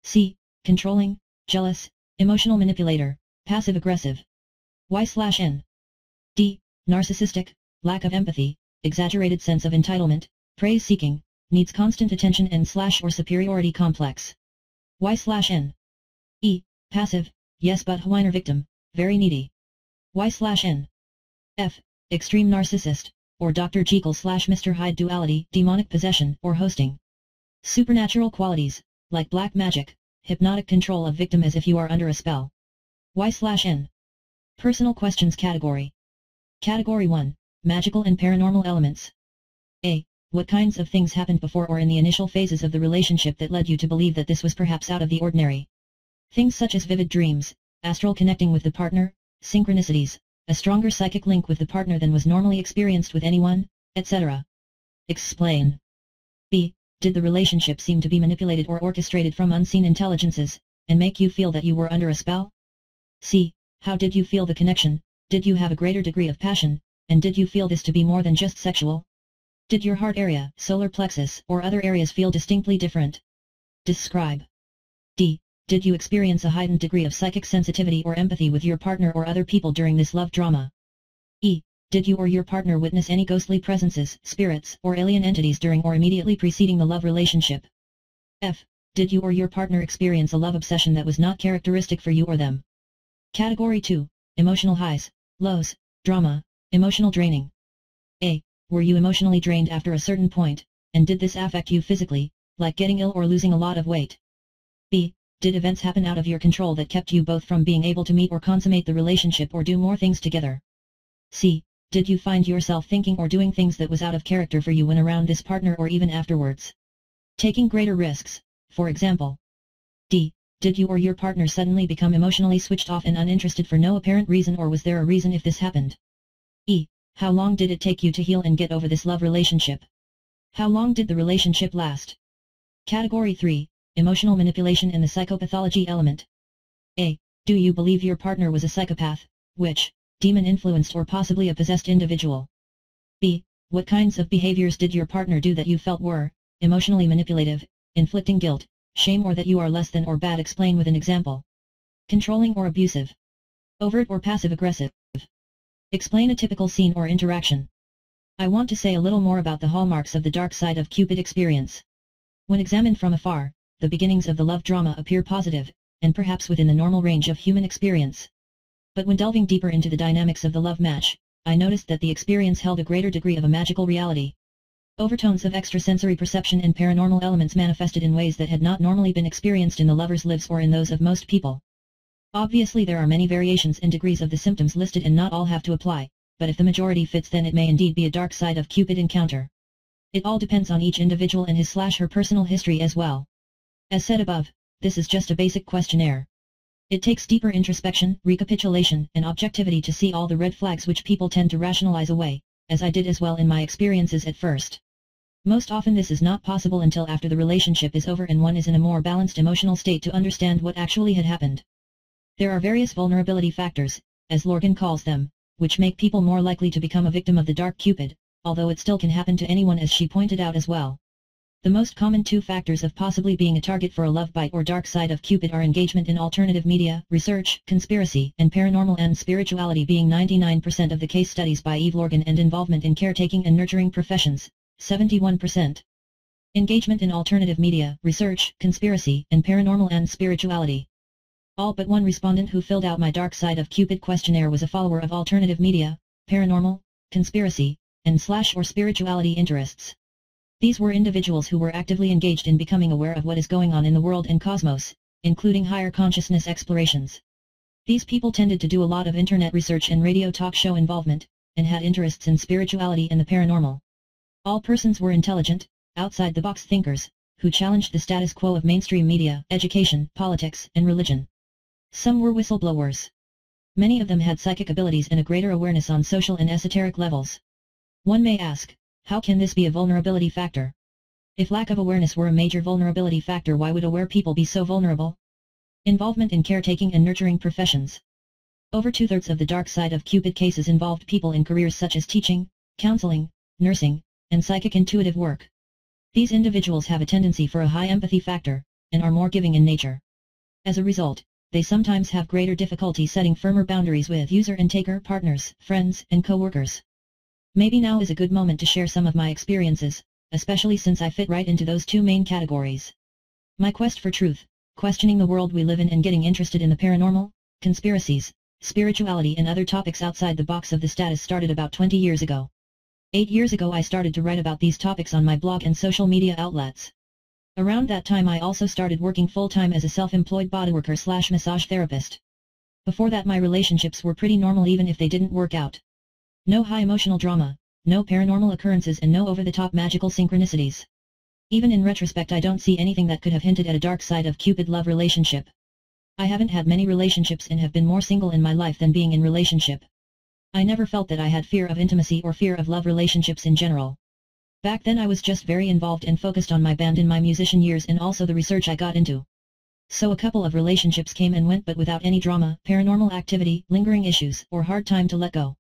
C. Controlling, jealous, emotional manipulator, passive aggressive. Y slash N. D. Narcissistic, lack of empathy, exaggerated sense of entitlement, praise seeking, needs constant attention and slash or superiority complex. Y slash N. E. Passive, yes but whiner victim, very needy. Y slash N. F. Extreme Narcissist, or Dr. Jekyll slash Mr. Hyde duality, demonic possession, or hosting. Supernatural qualities, like black magic, hypnotic control of victim as if you are under a spell. Y slash N. Personal questions category. Category 1, Magical and paranormal elements. A. What kinds of things happened before or in the initial phases of the relationship that led you to believe that this was perhaps out of the ordinary? Things such as vivid dreams, astral connecting with the partner, synchronicities, a stronger psychic link with the partner than was normally experienced with anyone, etc. Explain. B. Did the relationship seem to be manipulated or orchestrated from unseen intelligences, and make you feel that you were under a spell? C. How did you feel the connection, did you have a greater degree of passion, and did you feel this to be more than just sexual? Did your heart area, solar plexus, or other areas feel distinctly different? Describe. D. Did you experience a heightened degree of psychic sensitivity or empathy with your partner or other people during this love drama? E. Did you or your partner witness any ghostly presences, spirits, or alien entities during or immediately preceding the love relationship? F. Did you or your partner experience a love obsession that was not characteristic for you or them? Category 2. Emotional highs, lows, drama, emotional draining. A. Were you emotionally drained after a certain point, and did this affect you physically, like getting ill or losing a lot of weight? B. Did events happen out of your control that kept you both from being able to meet or consummate the relationship or do more things together? C. Did you find yourself thinking or doing things that was out of character for you when around this partner or even afterwards? Taking greater risks, for example. D. Did you or your partner suddenly become emotionally switched off and uninterested for no apparent reason or was there a reason if this happened? E. How long did it take you to heal and get over this love relationship? How long did the relationship last? Category 3 Emotional manipulation and the psychopathology element. A. Do you believe your partner was a psychopath, witch, demon-influenced or possibly a possessed individual? B. What kinds of behaviors did your partner do that you felt were emotionally manipulative, inflicting guilt, shame or that you are less than or bad explain with an example. Controlling or abusive. Overt or passive-aggressive. Explain a typical scene or interaction. I want to say a little more about the hallmarks of the dark side of Cupid experience. When examined from afar, the beginnings of the love drama appear positive, and perhaps within the normal range of human experience. But when delving deeper into the dynamics of the love match, I noticed that the experience held a greater degree of a magical reality. Overtones of extrasensory perception and paranormal elements manifested in ways that had not normally been experienced in the lovers' lives or in those of most people. Obviously there are many variations and degrees of the symptoms listed and not all have to apply, but if the majority fits then it may indeed be a dark side of Cupid encounter. It all depends on each individual and his slash her personal history as well. As said above, this is just a basic questionnaire. It takes deeper introspection, recapitulation, and objectivity to see all the red flags which people tend to rationalize away, as I did as well in my experiences at first. Most often this is not possible until after the relationship is over and one is in a more balanced emotional state to understand what actually had happened. There are various vulnerability factors, as Lorgen calls them, which make people more likely to become a victim of the dark cupid, although it still can happen to anyone as she pointed out as well. The most common two factors of possibly being a target for a love bite or dark side of Cupid are engagement in alternative media, research, conspiracy, and paranormal and spirituality being 99% of the case studies by Eve Lorgen and involvement in caretaking and nurturing professions, 71%. Engagement in alternative media, research, conspiracy, and paranormal and spirituality. All but one respondent who filled out my dark side of Cupid questionnaire was a follower of alternative media, paranormal, conspiracy, and slash or spirituality interests. These were individuals who were actively engaged in becoming aware of what is going on in the world and cosmos, including higher consciousness explorations. These people tended to do a lot of internet research and radio talk show involvement, and had interests in spirituality and the paranormal. All persons were intelligent, outside-the-box thinkers, who challenged the status quo of mainstream media, education, politics, and religion. Some were whistleblowers. Many of them had psychic abilities and a greater awareness on social and esoteric levels. One may ask, how can this be a vulnerability factor? If lack of awareness were a major vulnerability factor why would aware people be so vulnerable? Involvement in caretaking and nurturing professions. Over two-thirds of the dark side of Cupid cases involved people in careers such as teaching, counseling, nursing, and psychic intuitive work. These individuals have a tendency for a high empathy factor, and are more giving in nature. As a result, they sometimes have greater difficulty setting firmer boundaries with user and taker partners, friends, and co-workers. Maybe now is a good moment to share some of my experiences, especially since I fit right into those two main categories. My quest for truth, questioning the world we live in and getting interested in the paranormal, conspiracies, spirituality and other topics outside the box of the status started about 20 years ago. Eight years ago I started to write about these topics on my blog and social media outlets. Around that time I also started working full-time as a self-employed bodyworker slash massage therapist. Before that my relationships were pretty normal even if they didn't work out. No high emotional drama, no paranormal occurrences and no over-the-top magical synchronicities. Even in retrospect I don't see anything that could have hinted at a dark side of Cupid love relationship. I haven't had many relationships and have been more single in my life than being in relationship. I never felt that I had fear of intimacy or fear of love relationships in general. Back then I was just very involved and focused on my band in my musician years and also the research I got into. So a couple of relationships came and went but without any drama, paranormal activity, lingering issues, or hard time to let go.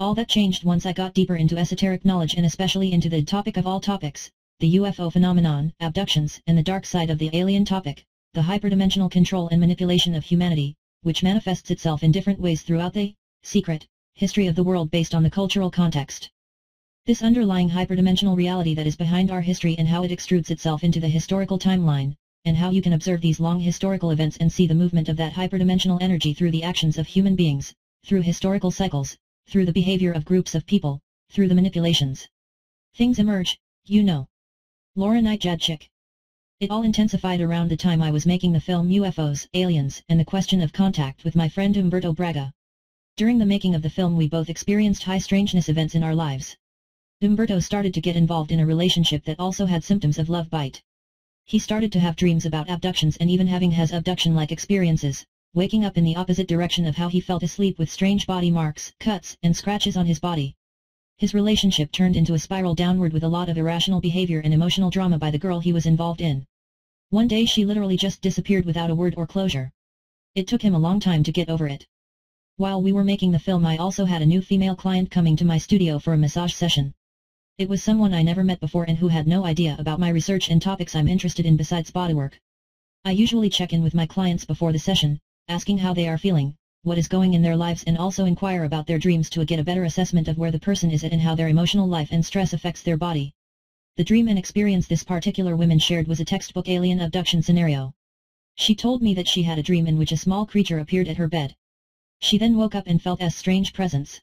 All that changed once I got deeper into esoteric knowledge and especially into the topic of all topics, the UFO phenomenon, abductions, and the dark side of the alien topic, the hyperdimensional control and manipulation of humanity, which manifests itself in different ways throughout the secret history of the world based on the cultural context. This underlying hyperdimensional reality that is behind our history and how it extrudes itself into the historical timeline, and how you can observe these long historical events and see the movement of that hyperdimensional energy through the actions of human beings, through historical cycles, through the behavior of groups of people, through the manipulations. Things emerge, you know. Laura Knight Jadczyk. It all intensified around the time I was making the film UFOs, Aliens, and the question of contact with my friend Umberto Braga. During the making of the film we both experienced high strangeness events in our lives. Umberto started to get involved in a relationship that also had symptoms of love bite. He started to have dreams about abductions and even having has abduction-like experiences, waking up in the opposite direction of how he felt asleep with strange body marks, cuts, and scratches on his body. His relationship turned into a spiral downward with a lot of irrational behavior and emotional drama by the girl he was involved in. One day she literally just disappeared without a word or closure. It took him a long time to get over it. While we were making the film I also had a new female client coming to my studio for a massage session. It was someone I never met before and who had no idea about my research and topics I'm interested in besides bodywork. I usually check in with my clients before the session, asking how they are feeling, what is going in their lives and also inquire about their dreams to get a better assessment of where the person is at and how their emotional life and stress affects their body. The dream and experience this particular woman shared was a textbook alien abduction scenario. She told me that she had a dream in which a small creature appeared at her bed. She then woke up and felt a strange presence.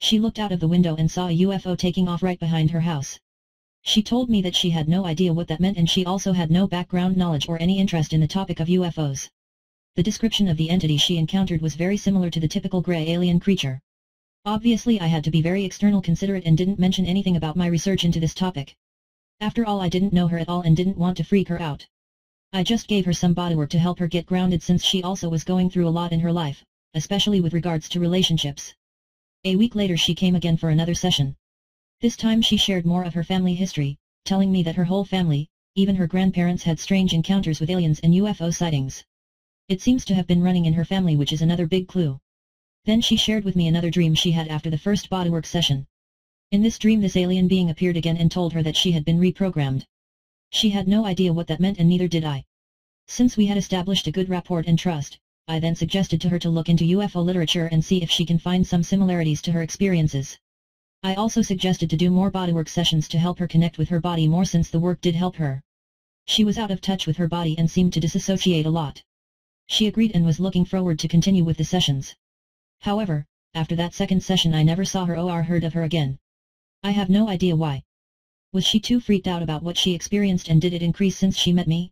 She looked out of the window and saw a UFO taking off right behind her house. She told me that she had no idea what that meant and she also had no background knowledge or any interest in the topic of UFOs. The description of the entity she encountered was very similar to the typical gray alien creature. Obviously I had to be very external considerate and didn't mention anything about my research into this topic. After all I didn't know her at all and didn't want to freak her out. I just gave her some bodywork to help her get grounded since she also was going through a lot in her life, especially with regards to relationships. A week later she came again for another session. This time she shared more of her family history, telling me that her whole family, even her grandparents had strange encounters with aliens and UFO sightings. It seems to have been running in her family which is another big clue. Then she shared with me another dream she had after the first bodywork session. In this dream this alien being appeared again and told her that she had been reprogrammed. She had no idea what that meant and neither did I. Since we had established a good rapport and trust, I then suggested to her to look into UFO literature and see if she can find some similarities to her experiences. I also suggested to do more bodywork sessions to help her connect with her body more since the work did help her. She was out of touch with her body and seemed to disassociate a lot. She agreed and was looking forward to continue with the sessions. However, after that second session I never saw her or heard of her again. I have no idea why. Was she too freaked out about what she experienced and did it increase since she met me?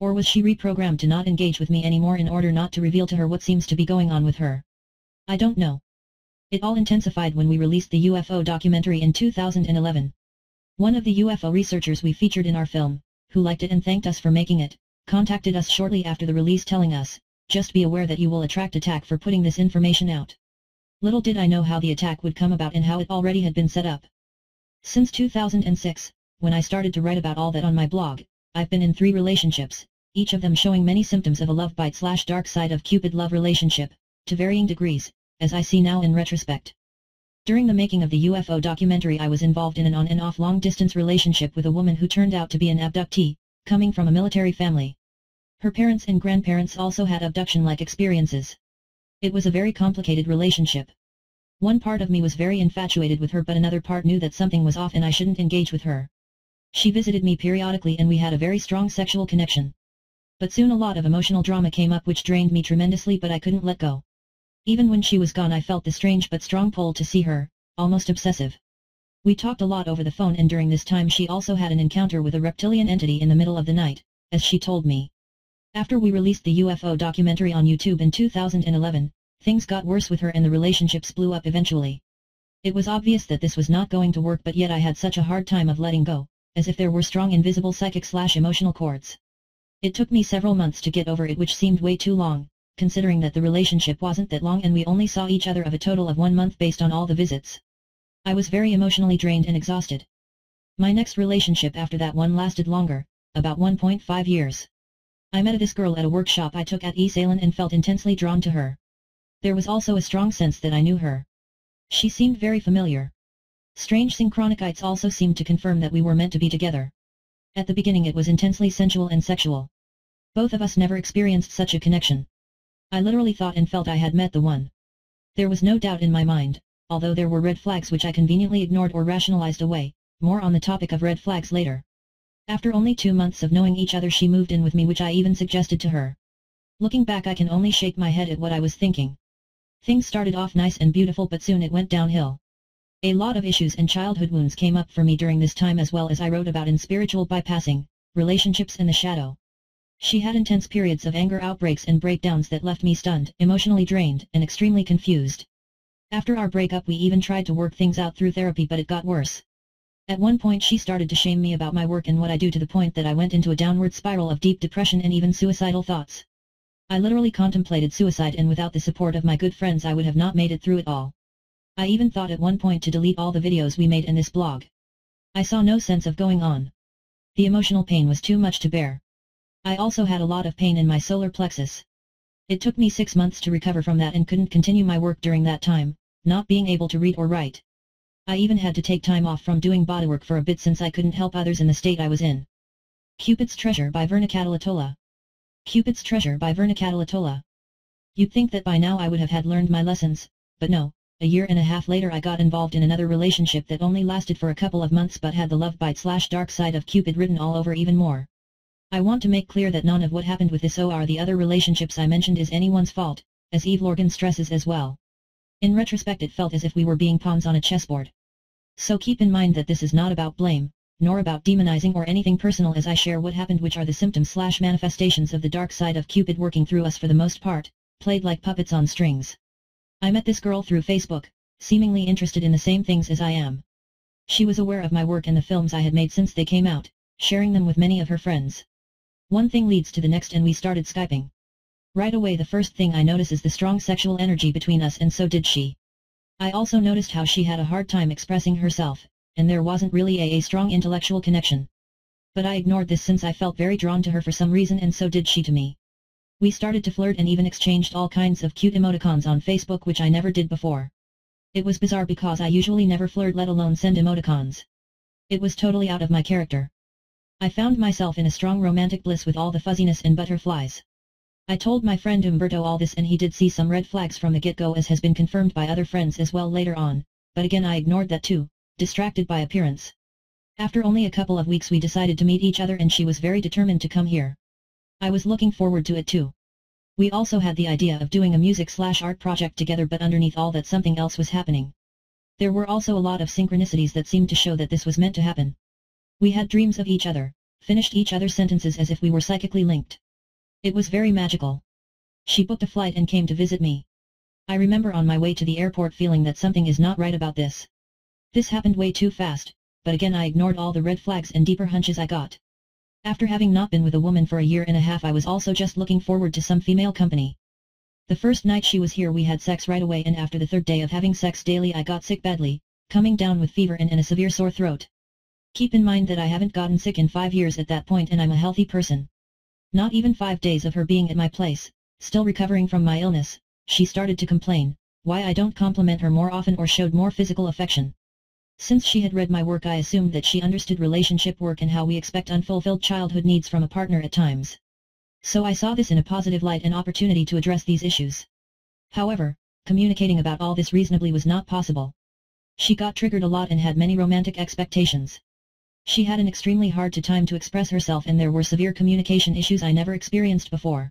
Or was she reprogrammed to not engage with me anymore in order not to reveal to her what seems to be going on with her? I don't know. It all intensified when we released the UFO documentary in 2011. One of the UFO researchers we featured in our film, who liked it and thanked us for making it, contacted us shortly after the release telling us, just be aware that you will attract attack for putting this information out. Little did I know how the attack would come about and how it already had been set up. Since 2006, when I started to write about all that on my blog, I've been in three relationships, each of them showing many symptoms of a love bite slash dark side of Cupid love relationship, to varying degrees, as I see now in retrospect. During the making of the UFO documentary I was involved in an on and off long distance relationship with a woman who turned out to be an abductee, coming from a military family. Her parents and grandparents also had abduction-like experiences. It was a very complicated relationship. One part of me was very infatuated with her but another part knew that something was off and I shouldn't engage with her. She visited me periodically and we had a very strong sexual connection. But soon a lot of emotional drama came up which drained me tremendously but I couldn't let go. Even when she was gone I felt the strange but strong pull to see her, almost obsessive. We talked a lot over the phone and during this time she also had an encounter with a reptilian entity in the middle of the night, as she told me. After we released the UFO documentary on YouTube in 2011, things got worse with her and the relationships blew up eventually. It was obvious that this was not going to work but yet I had such a hard time of letting go, as if there were strong invisible psychic slash emotional cords. It took me several months to get over it which seemed way too long, considering that the relationship wasn't that long and we only saw each other of a total of one month based on all the visits. I was very emotionally drained and exhausted. My next relationship after that one lasted longer, about 1.5 years. I met this girl at a workshop I took at Esalen and felt intensely drawn to her. There was also a strong sense that I knew her. She seemed very familiar. Strange synchronicities also seemed to confirm that we were meant to be together. At the beginning it was intensely sensual and sexual. Both of us never experienced such a connection. I literally thought and felt I had met the one. There was no doubt in my mind, although there were red flags which I conveniently ignored or rationalized away, more on the topic of red flags later. After only two months of knowing each other she moved in with me which I even suggested to her. Looking back I can only shake my head at what I was thinking. Things started off nice and beautiful but soon it went downhill. A lot of issues and childhood wounds came up for me during this time as well as I wrote about in Spiritual Bypassing, Relationships in the Shadow. She had intense periods of anger outbreaks and breakdowns that left me stunned, emotionally drained, and extremely confused. After our breakup we even tried to work things out through therapy but it got worse. At one point she started to shame me about my work and what I do to the point that I went into a downward spiral of deep depression and even suicidal thoughts. I literally contemplated suicide and without the support of my good friends I would have not made it through it all. I even thought at one point to delete all the videos we made in this blog. I saw no sense of going on. The emotional pain was too much to bear. I also had a lot of pain in my solar plexus. It took me six months to recover from that and couldn't continue my work during that time, not being able to read or write. I even had to take time off from doing bodywork for a bit since I couldn't help others in the state I was in. Cupid's Treasure by Verna Catalatola Cupid's Treasure by Verna Catalatola You'd think that by now I would have had learned my lessons, but no, a year and a half later I got involved in another relationship that only lasted for a couple of months but had the love bite slash dark side of Cupid written all over even more. I want to make clear that none of what happened with this or the other relationships I mentioned is anyone's fault, as Eve Lorgen stresses as well. In retrospect it felt as if we were being pawns on a chessboard. So keep in mind that this is not about blame, nor about demonizing or anything personal as I share what happened which are the symptoms slash manifestations of the dark side of Cupid working through us for the most part, played like puppets on strings. I met this girl through Facebook, seemingly interested in the same things as I am. She was aware of my work and the films I had made since they came out, sharing them with many of her friends. One thing leads to the next and we started Skyping. Right away the first thing I notice is the strong sexual energy between us and so did she. I also noticed how she had a hard time expressing herself, and there wasn't really a, a strong intellectual connection. But I ignored this since I felt very drawn to her for some reason and so did she to me. We started to flirt and even exchanged all kinds of cute emoticons on Facebook which I never did before. It was bizarre because I usually never flirt let alone send emoticons. It was totally out of my character. I found myself in a strong romantic bliss with all the fuzziness and butterflies. I told my friend Umberto all this and he did see some red flags from the get-go as has been confirmed by other friends as well later on, but again I ignored that too, distracted by appearance. After only a couple of weeks we decided to meet each other and she was very determined to come here. I was looking forward to it too. We also had the idea of doing a music slash art project together but underneath all that something else was happening. There were also a lot of synchronicities that seemed to show that this was meant to happen. We had dreams of each other, finished each other's sentences as if we were psychically linked. It was very magical. She booked a flight and came to visit me. I remember on my way to the airport feeling that something is not right about this. This happened way too fast, but again I ignored all the red flags and deeper hunches I got. After having not been with a woman for a year and a half I was also just looking forward to some female company. The first night she was here we had sex right away and after the third day of having sex daily I got sick badly, coming down with fever and, and a severe sore throat. Keep in mind that I haven't gotten sick in five years at that point and I'm a healthy person. Not even five days of her being at my place, still recovering from my illness, she started to complain, why I don't compliment her more often or showed more physical affection. Since she had read my work I assumed that she understood relationship work and how we expect unfulfilled childhood needs from a partner at times. So I saw this in a positive light and opportunity to address these issues. However, communicating about all this reasonably was not possible. She got triggered a lot and had many romantic expectations. She had an extremely hard to time to express herself and there were severe communication issues I never experienced before.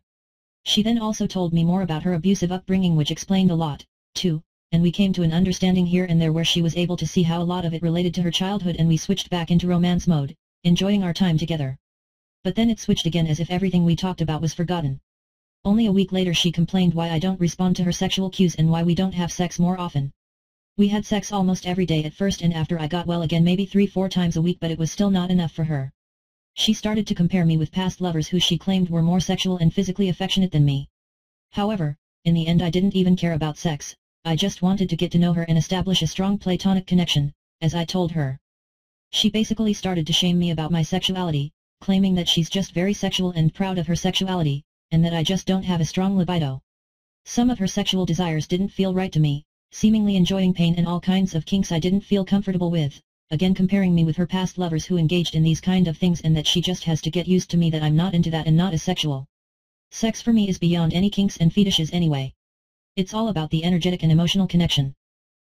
She then also told me more about her abusive upbringing which explained a lot, too, and we came to an understanding here and there where she was able to see how a lot of it related to her childhood and we switched back into romance mode, enjoying our time together. But then it switched again as if everything we talked about was forgotten. Only a week later she complained why I don't respond to her sexual cues and why we don't have sex more often. We had sex almost every day at first and after I got well again maybe 3-4 times a week but it was still not enough for her. She started to compare me with past lovers who she claimed were more sexual and physically affectionate than me. However, in the end I didn't even care about sex, I just wanted to get to know her and establish a strong platonic connection, as I told her. She basically started to shame me about my sexuality, claiming that she's just very sexual and proud of her sexuality, and that I just don't have a strong libido. Some of her sexual desires didn't feel right to me, seemingly enjoying pain and all kinds of kinks I didn't feel comfortable with, again comparing me with her past lovers who engaged in these kind of things and that she just has to get used to me that I'm not into that and not as sexual. Sex for me is beyond any kinks and fetishes anyway. It's all about the energetic and emotional connection.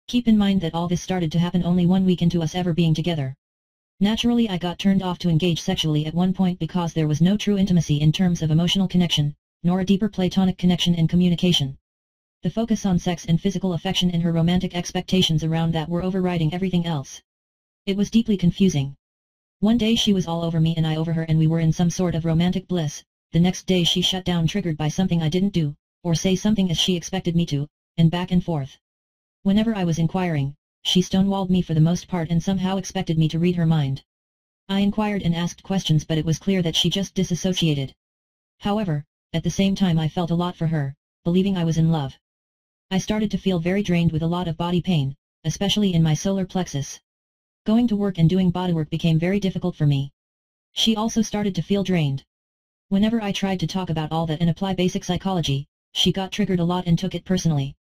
Keep in mind that all this started to happen only one week into us ever being together. Naturally I got turned off to engage sexually at one point because there was no true intimacy in terms of emotional connection, nor a deeper platonic connection and communication. The focus on sex and physical affection and her romantic expectations around that were overriding everything else. It was deeply confusing. One day she was all over me and I over her and we were in some sort of romantic bliss, the next day she shut down triggered by something I didn't do, or say something as she expected me to, and back and forth. Whenever I was inquiring, she stonewalled me for the most part and somehow expected me to read her mind. I inquired and asked questions but it was clear that she just disassociated. However, at the same time I felt a lot for her, believing I was in love. I started to feel very drained with a lot of body pain, especially in my solar plexus. Going to work and doing bodywork became very difficult for me. She also started to feel drained. Whenever I tried to talk about all that and apply basic psychology, she got triggered a lot and took it personally.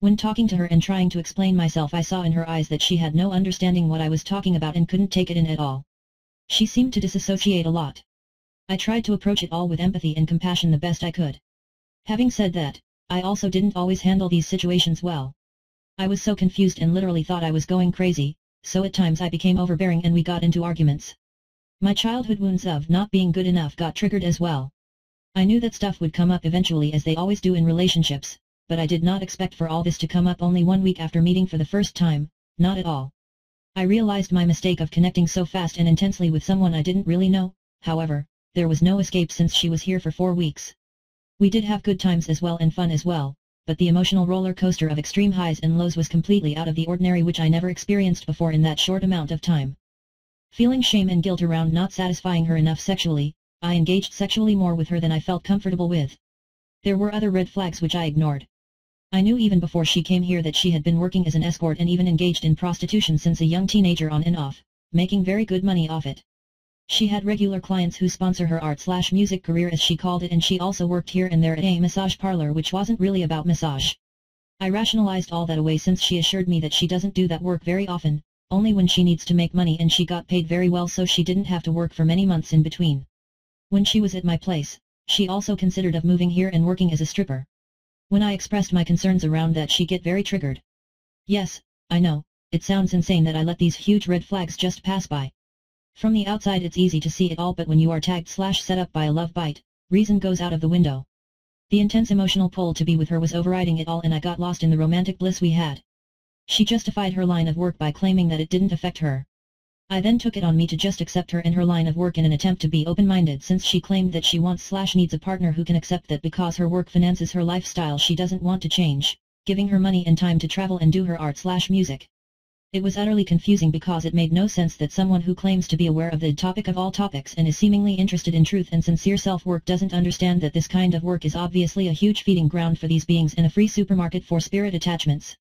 When talking to her and trying to explain myself I saw in her eyes that she had no understanding what I was talking about and couldn't take it in at all. She seemed to disassociate a lot. I tried to approach it all with empathy and compassion the best I could. Having said that, I also didn't always handle these situations well. I was so confused and literally thought I was going crazy, so at times I became overbearing and we got into arguments. My childhood wounds of not being good enough got triggered as well. I knew that stuff would come up eventually as they always do in relationships, but I did not expect for all this to come up only one week after meeting for the first time, not at all. I realized my mistake of connecting so fast and intensely with someone I didn't really know, however, there was no escape since she was here for four weeks. We did have good times as well and fun as well, but the emotional roller coaster of extreme highs and lows was completely out of the ordinary which I never experienced before in that short amount of time. Feeling shame and guilt around not satisfying her enough sexually, I engaged sexually more with her than I felt comfortable with. There were other red flags which I ignored. I knew even before she came here that she had been working as an escort and even engaged in prostitution since a young teenager on and off, making very good money off it. She had regular clients who sponsor her art slash music career as she called it and she also worked here and there at a massage parlor which wasn't really about massage. I rationalized all that away since she assured me that she doesn't do that work very often, only when she needs to make money and she got paid very well so she didn't have to work for many months in between. When she was at my place, she also considered of moving here and working as a stripper. When I expressed my concerns around that she get very triggered. Yes, I know, it sounds insane that I let these huge red flags just pass by. From the outside it's easy to see it all but when you are tagged slash set up by a love bite, reason goes out of the window. The intense emotional pull to be with her was overriding it all and I got lost in the romantic bliss we had. She justified her line of work by claiming that it didn't affect her. I then took it on me to just accept her and her line of work in an attempt to be open-minded since she claimed that she wants slash needs a partner who can accept that because her work finances her lifestyle she doesn't want to change, giving her money and time to travel and do her art slash music. It was utterly confusing because it made no sense that someone who claims to be aware of the topic of all topics and is seemingly interested in truth and sincere self-work doesn't understand that this kind of work is obviously a huge feeding ground for these beings and a free supermarket for spirit attachments.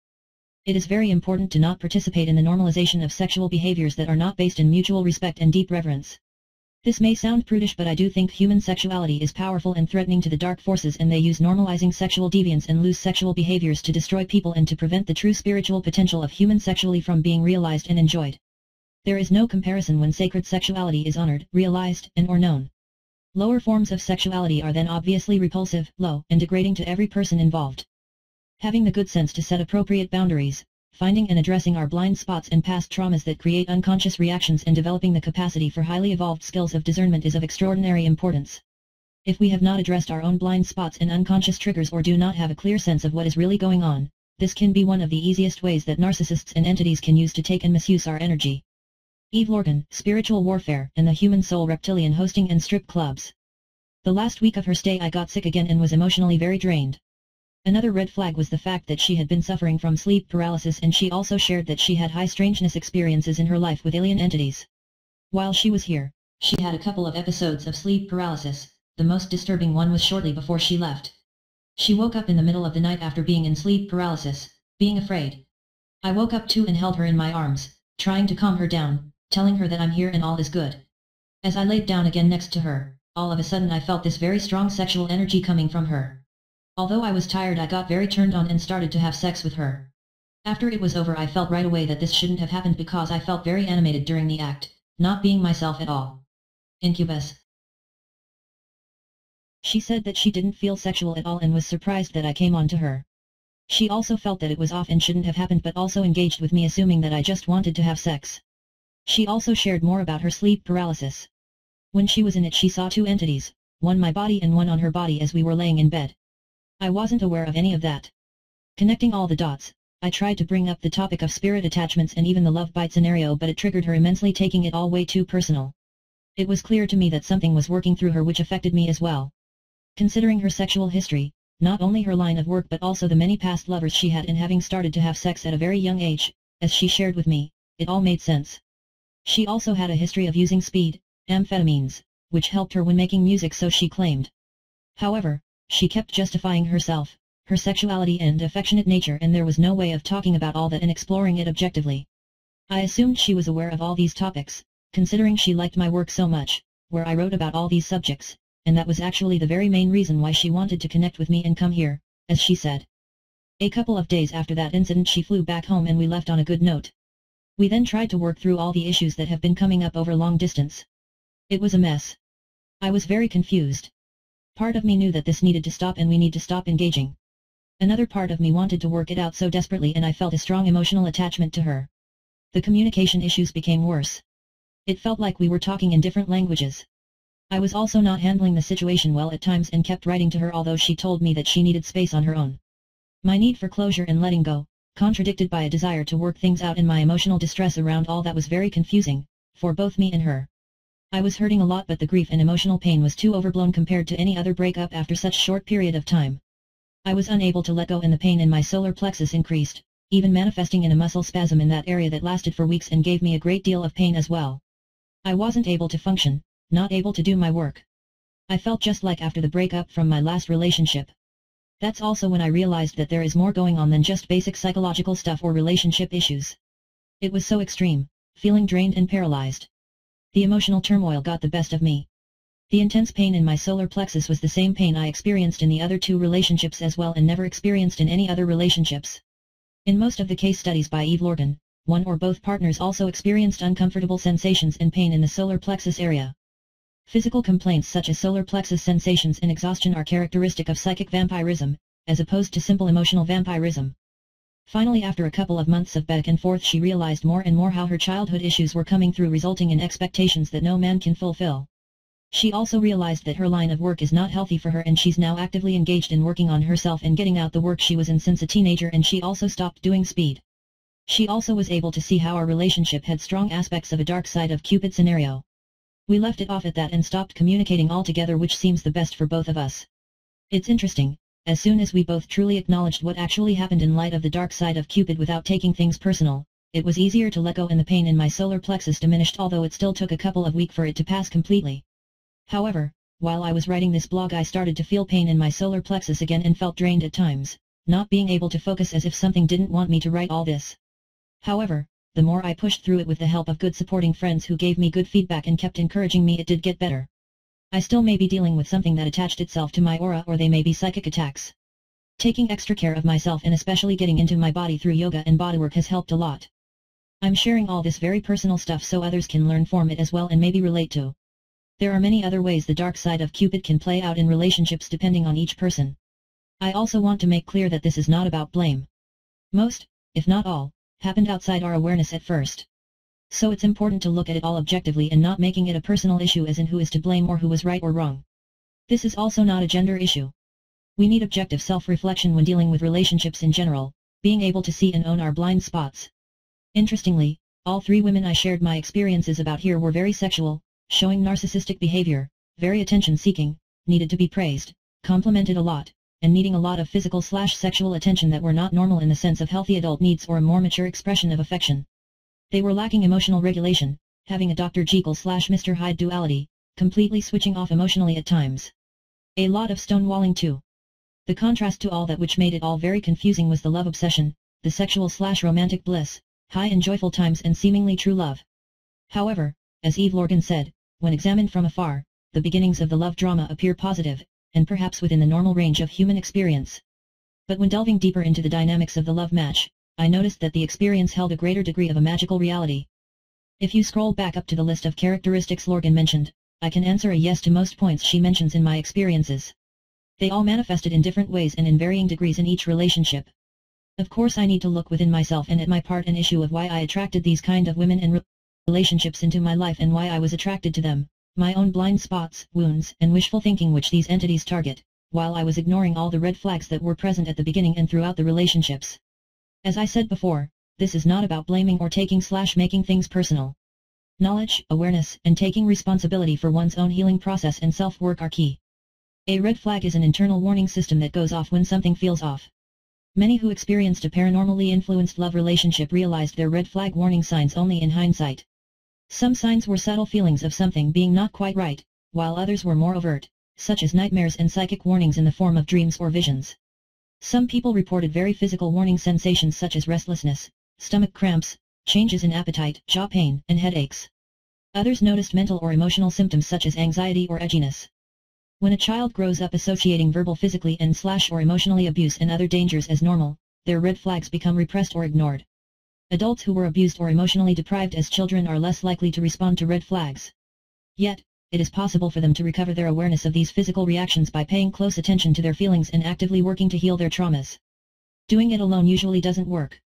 It is very important to not participate in the normalization of sexual behaviors that are not based in mutual respect and deep reverence. This may sound prudish but I do think human sexuality is powerful and threatening to the dark forces and they use normalizing sexual deviance and loose sexual behaviors to destroy people and to prevent the true spiritual potential of human sexually from being realized and enjoyed. There is no comparison when sacred sexuality is honored, realized, and or known. Lower forms of sexuality are then obviously repulsive, low, and degrading to every person involved. Having the good sense to set appropriate boundaries, finding and addressing our blind spots and past traumas that create unconscious reactions and developing the capacity for highly evolved skills of discernment is of extraordinary importance. If we have not addressed our own blind spots and unconscious triggers or do not have a clear sense of what is really going on, this can be one of the easiest ways that narcissists and entities can use to take and misuse our energy. Eve Lorgen, Spiritual Warfare, and the Human Soul Reptilian Hosting and Strip Clubs. The last week of her stay I got sick again and was emotionally very drained. Another red flag was the fact that she had been suffering from sleep paralysis and she also shared that she had high strangeness experiences in her life with alien entities. While she was here, she had a couple of episodes of sleep paralysis, the most disturbing one was shortly before she left. She woke up in the middle of the night after being in sleep paralysis, being afraid. I woke up too and held her in my arms, trying to calm her down, telling her that I'm here and all is good. As I laid down again next to her, all of a sudden I felt this very strong sexual energy coming from her. Although I was tired I got very turned on and started to have sex with her. After it was over I felt right away that this shouldn't have happened because I felt very animated during the act, not being myself at all. Incubus. She said that she didn't feel sexual at all and was surprised that I came on to her. She also felt that it was off and shouldn't have happened but also engaged with me assuming that I just wanted to have sex. She also shared more about her sleep paralysis. When she was in it she saw two entities, one my body and one on her body as we were laying in bed. I wasn't aware of any of that. Connecting all the dots, I tried to bring up the topic of spirit attachments and even the love bite scenario but it triggered her immensely taking it all way too personal. It was clear to me that something was working through her which affected me as well. Considering her sexual history, not only her line of work but also the many past lovers she had and having started to have sex at a very young age, as she shared with me, it all made sense. She also had a history of using speed, amphetamines, which helped her when making music so she claimed. However, she kept justifying herself, her sexuality and affectionate nature and there was no way of talking about all that and exploring it objectively. I assumed she was aware of all these topics, considering she liked my work so much, where I wrote about all these subjects, and that was actually the very main reason why she wanted to connect with me and come here, as she said. A couple of days after that incident she flew back home and we left on a good note. We then tried to work through all the issues that have been coming up over long distance. It was a mess. I was very confused. Part of me knew that this needed to stop and we need to stop engaging. Another part of me wanted to work it out so desperately and I felt a strong emotional attachment to her. The communication issues became worse. It felt like we were talking in different languages. I was also not handling the situation well at times and kept writing to her although she told me that she needed space on her own. My need for closure and letting go, contradicted by a desire to work things out and my emotional distress around all that was very confusing, for both me and her. I was hurting a lot but the grief and emotional pain was too overblown compared to any other breakup after such short period of time. I was unable to let go and the pain in my solar plexus increased, even manifesting in a muscle spasm in that area that lasted for weeks and gave me a great deal of pain as well. I wasn't able to function, not able to do my work. I felt just like after the breakup from my last relationship. That's also when I realized that there is more going on than just basic psychological stuff or relationship issues. It was so extreme, feeling drained and paralyzed. The emotional turmoil got the best of me. The intense pain in my solar plexus was the same pain I experienced in the other two relationships as well and never experienced in any other relationships. In most of the case studies by Eve Lorgen, one or both partners also experienced uncomfortable sensations and pain in the solar plexus area. Physical complaints such as solar plexus sensations and exhaustion are characteristic of psychic vampirism, as opposed to simple emotional vampirism. Finally after a couple of months of back and forth she realized more and more how her childhood issues were coming through resulting in expectations that no man can fulfill. She also realized that her line of work is not healthy for her and she's now actively engaged in working on herself and getting out the work she was in since a teenager and she also stopped doing speed. She also was able to see how our relationship had strong aspects of a dark side of Cupid scenario. We left it off at that and stopped communicating altogether which seems the best for both of us. It's interesting, as soon as we both truly acknowledged what actually happened in light of the dark side of Cupid without taking things personal, it was easier to let go and the pain in my solar plexus diminished although it still took a couple of weeks for it to pass completely. However, while I was writing this blog I started to feel pain in my solar plexus again and felt drained at times, not being able to focus as if something didn't want me to write all this. However, the more I pushed through it with the help of good supporting friends who gave me good feedback and kept encouraging me it did get better. I still may be dealing with something that attached itself to my aura or they may be psychic attacks. Taking extra care of myself and especially getting into my body through yoga and bodywork has helped a lot. I'm sharing all this very personal stuff so others can learn from it as well and maybe relate to. There are many other ways the dark side of Cupid can play out in relationships depending on each person. I also want to make clear that this is not about blame. Most, if not all, happened outside our awareness at first. So it's important to look at it all objectively and not making it a personal issue as in who is to blame or who was right or wrong. This is also not a gender issue. We need objective self-reflection when dealing with relationships in general, being able to see and own our blind spots. Interestingly, all three women I shared my experiences about here were very sexual, showing narcissistic behavior, very attention-seeking, needed to be praised, complimented a lot, and needing a lot of physical slash sexual attention that were not normal in the sense of healthy adult needs or a more mature expression of affection. They were lacking emotional regulation, having a Dr. Jekyll slash Mr. Hyde duality, completely switching off emotionally at times. A lot of stonewalling too. The contrast to all that which made it all very confusing was the love obsession, the sexual slash romantic bliss, high and joyful times and seemingly true love. However, as Eve Lorgen said, when examined from afar, the beginnings of the love drama appear positive, and perhaps within the normal range of human experience. But when delving deeper into the dynamics of the love match, I noticed that the experience held a greater degree of a magical reality. If you scroll back up to the list of characteristics Lorgen mentioned, I can answer a yes to most points she mentions in my experiences. They all manifested in different ways and in varying degrees in each relationship. Of course I need to look within myself and at my part and issue of why I attracted these kind of women and relationships into my life and why I was attracted to them, my own blind spots, wounds, and wishful thinking which these entities target, while I was ignoring all the red flags that were present at the beginning and throughout the relationships. As I said before, this is not about blaming or taking slash making things personal. Knowledge, awareness, and taking responsibility for one's own healing process and self-work are key. A red flag is an internal warning system that goes off when something feels off. Many who experienced a paranormally influenced love relationship realized their red flag warning signs only in hindsight. Some signs were subtle feelings of something being not quite right, while others were more overt, such as nightmares and psychic warnings in the form of dreams or visions. Some people reported very physical warning sensations such as restlessness, stomach cramps, changes in appetite, jaw pain, and headaches. Others noticed mental or emotional symptoms such as anxiety or edginess. When a child grows up associating verbal physically and slash or emotionally abuse and other dangers as normal, their red flags become repressed or ignored. Adults who were abused or emotionally deprived as children are less likely to respond to red flags. Yet, it is possible for them to recover their awareness of these physical reactions by paying close attention to their feelings and actively working to heal their traumas. Doing it alone usually doesn't work.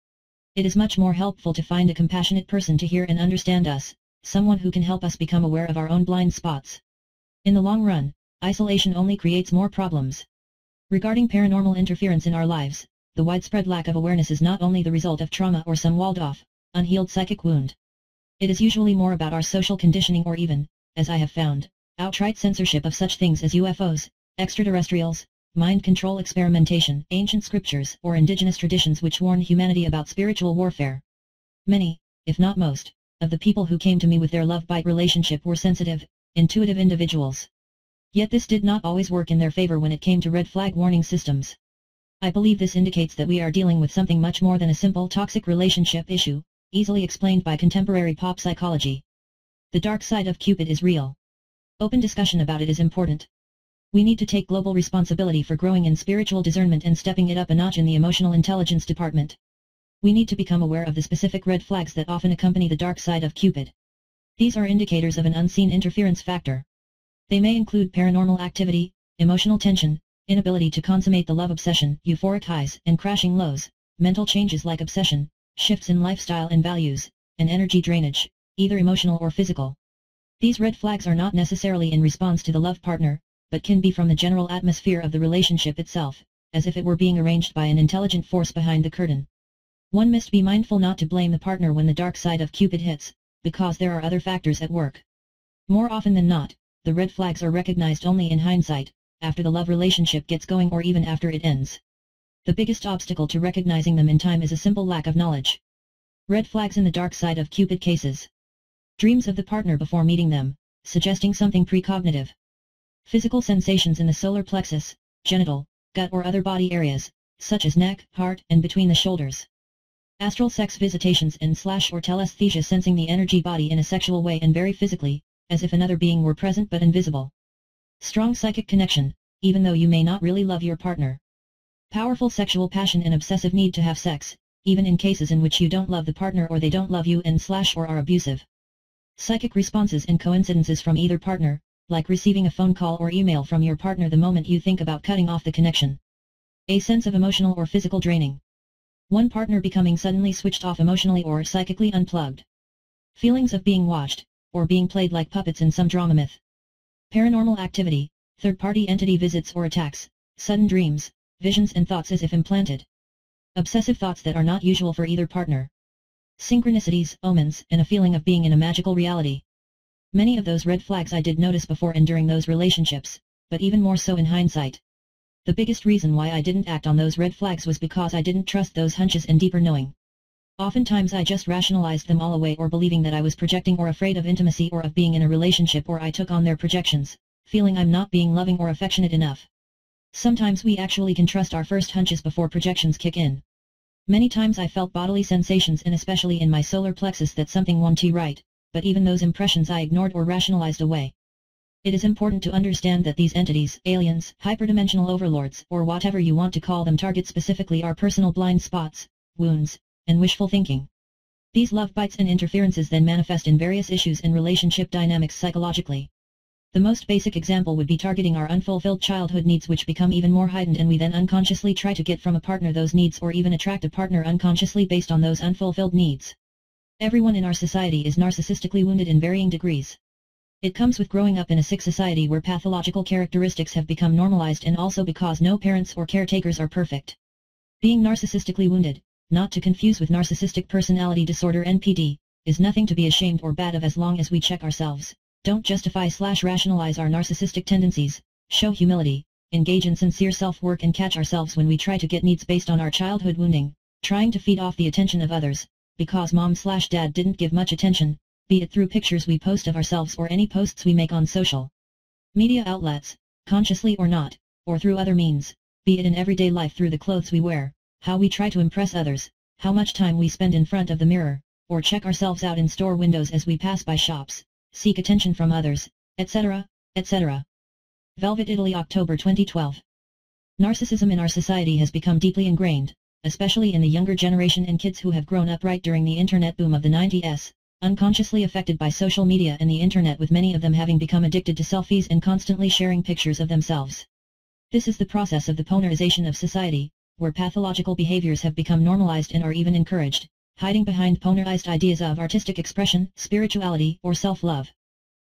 It is much more helpful to find a compassionate person to hear and understand us, someone who can help us become aware of our own blind spots. In the long run, isolation only creates more problems. Regarding paranormal interference in our lives, the widespread lack of awareness is not only the result of trauma or some walled-off, unhealed psychic wound. It is usually more about our social conditioning or even, as I have found, outright censorship of such things as UFOs, extraterrestrials, mind control experimentation, ancient scriptures, or indigenous traditions which warn humanity about spiritual warfare. Many, if not most, of the people who came to me with their love-bite relationship were sensitive, intuitive individuals. Yet this did not always work in their favor when it came to red flag warning systems. I believe this indicates that we are dealing with something much more than a simple toxic relationship issue, easily explained by contemporary pop psychology. The dark side of Cupid is real. Open discussion about it is important. We need to take global responsibility for growing in spiritual discernment and stepping it up a notch in the emotional intelligence department. We need to become aware of the specific red flags that often accompany the dark side of Cupid. These are indicators of an unseen interference factor. They may include paranormal activity, emotional tension, inability to consummate the love obsession, euphoric highs and crashing lows, mental changes like obsession, shifts in lifestyle and values, and energy drainage, either emotional or physical. These red flags are not necessarily in response to the love partner, but can be from the general atmosphere of the relationship itself, as if it were being arranged by an intelligent force behind the curtain. One must be mindful not to blame the partner when the dark side of Cupid hits, because there are other factors at work. More often than not, the red flags are recognized only in hindsight, after the love relationship gets going or even after it ends. The biggest obstacle to recognizing them in time is a simple lack of knowledge. Red flags in the dark side of Cupid cases. Dreams of the partner before meeting them, suggesting something precognitive. Physical sensations in the solar plexus, genital, gut or other body areas, such as neck, heart, and between the shoulders. Astral sex visitations and slash or telesthesia sensing the energy body in a sexual way and very physically, as if another being were present but invisible. Strong psychic connection, even though you may not really love your partner. Powerful sexual passion and obsessive need to have sex, even in cases in which you don't love the partner or they don't love you and slash or are abusive. Psychic responses and coincidences from either partner, like receiving a phone call or email from your partner the moment you think about cutting off the connection. A sense of emotional or physical draining. One partner becoming suddenly switched off emotionally or psychically unplugged. Feelings of being watched, or being played like puppets in some drama myth. Paranormal activity, third-party entity visits or attacks, sudden dreams, visions and thoughts as if implanted. Obsessive thoughts that are not usual for either partner. Synchronicities, omens, and a feeling of being in a magical reality. Many of those red flags I did notice before and during those relationships, but even more so in hindsight. The biggest reason why I didn't act on those red flags was because I didn't trust those hunches and deeper knowing. Oftentimes I just rationalized them all away or believing that I was projecting or afraid of intimacy or of being in a relationship or I took on their projections, feeling I'm not being loving or affectionate enough. Sometimes we actually can trust our first hunches before projections kick in. Many times I felt bodily sensations and especially in my solar plexus that something won't right, but even those impressions I ignored or rationalized away. It is important to understand that these entities, aliens, hyperdimensional overlords, or whatever you want to call them target specifically our personal blind spots, wounds, and wishful thinking. These love bites and interferences then manifest in various issues and relationship dynamics psychologically. The most basic example would be targeting our unfulfilled childhood needs which become even more heightened and we then unconsciously try to get from a partner those needs or even attract a partner unconsciously based on those unfulfilled needs. Everyone in our society is narcissistically wounded in varying degrees. It comes with growing up in a sick society where pathological characteristics have become normalized and also because no parents or caretakers are perfect. Being narcissistically wounded, not to confuse with narcissistic personality disorder NPD, is nothing to be ashamed or bad of as long as we check ourselves, don't justify slash rationalize our narcissistic tendencies, show humility, engage in sincere self-work and catch ourselves when we try to get needs based on our childhood wounding, trying to feed off the attention of others, because mom slash dad didn't give much attention, be it through pictures we post of ourselves or any posts we make on social media outlets, consciously or not, or through other means, be it in everyday life through the clothes we wear, how we try to impress others, how much time we spend in front of the mirror, or check ourselves out in store windows as we pass by shops, seek attention from others, etc., etc. Velvet Italy October 2012 Narcissism in our society has become deeply ingrained, especially in the younger generation and kids who have grown up right during the internet boom of the 90s, unconsciously affected by social media and the internet with many of them having become addicted to selfies and constantly sharing pictures of themselves. This is the process of the polarization of society, where pathological behaviors have become normalized and are even encouraged, hiding behind polarized ideas of artistic expression, spirituality, or self-love.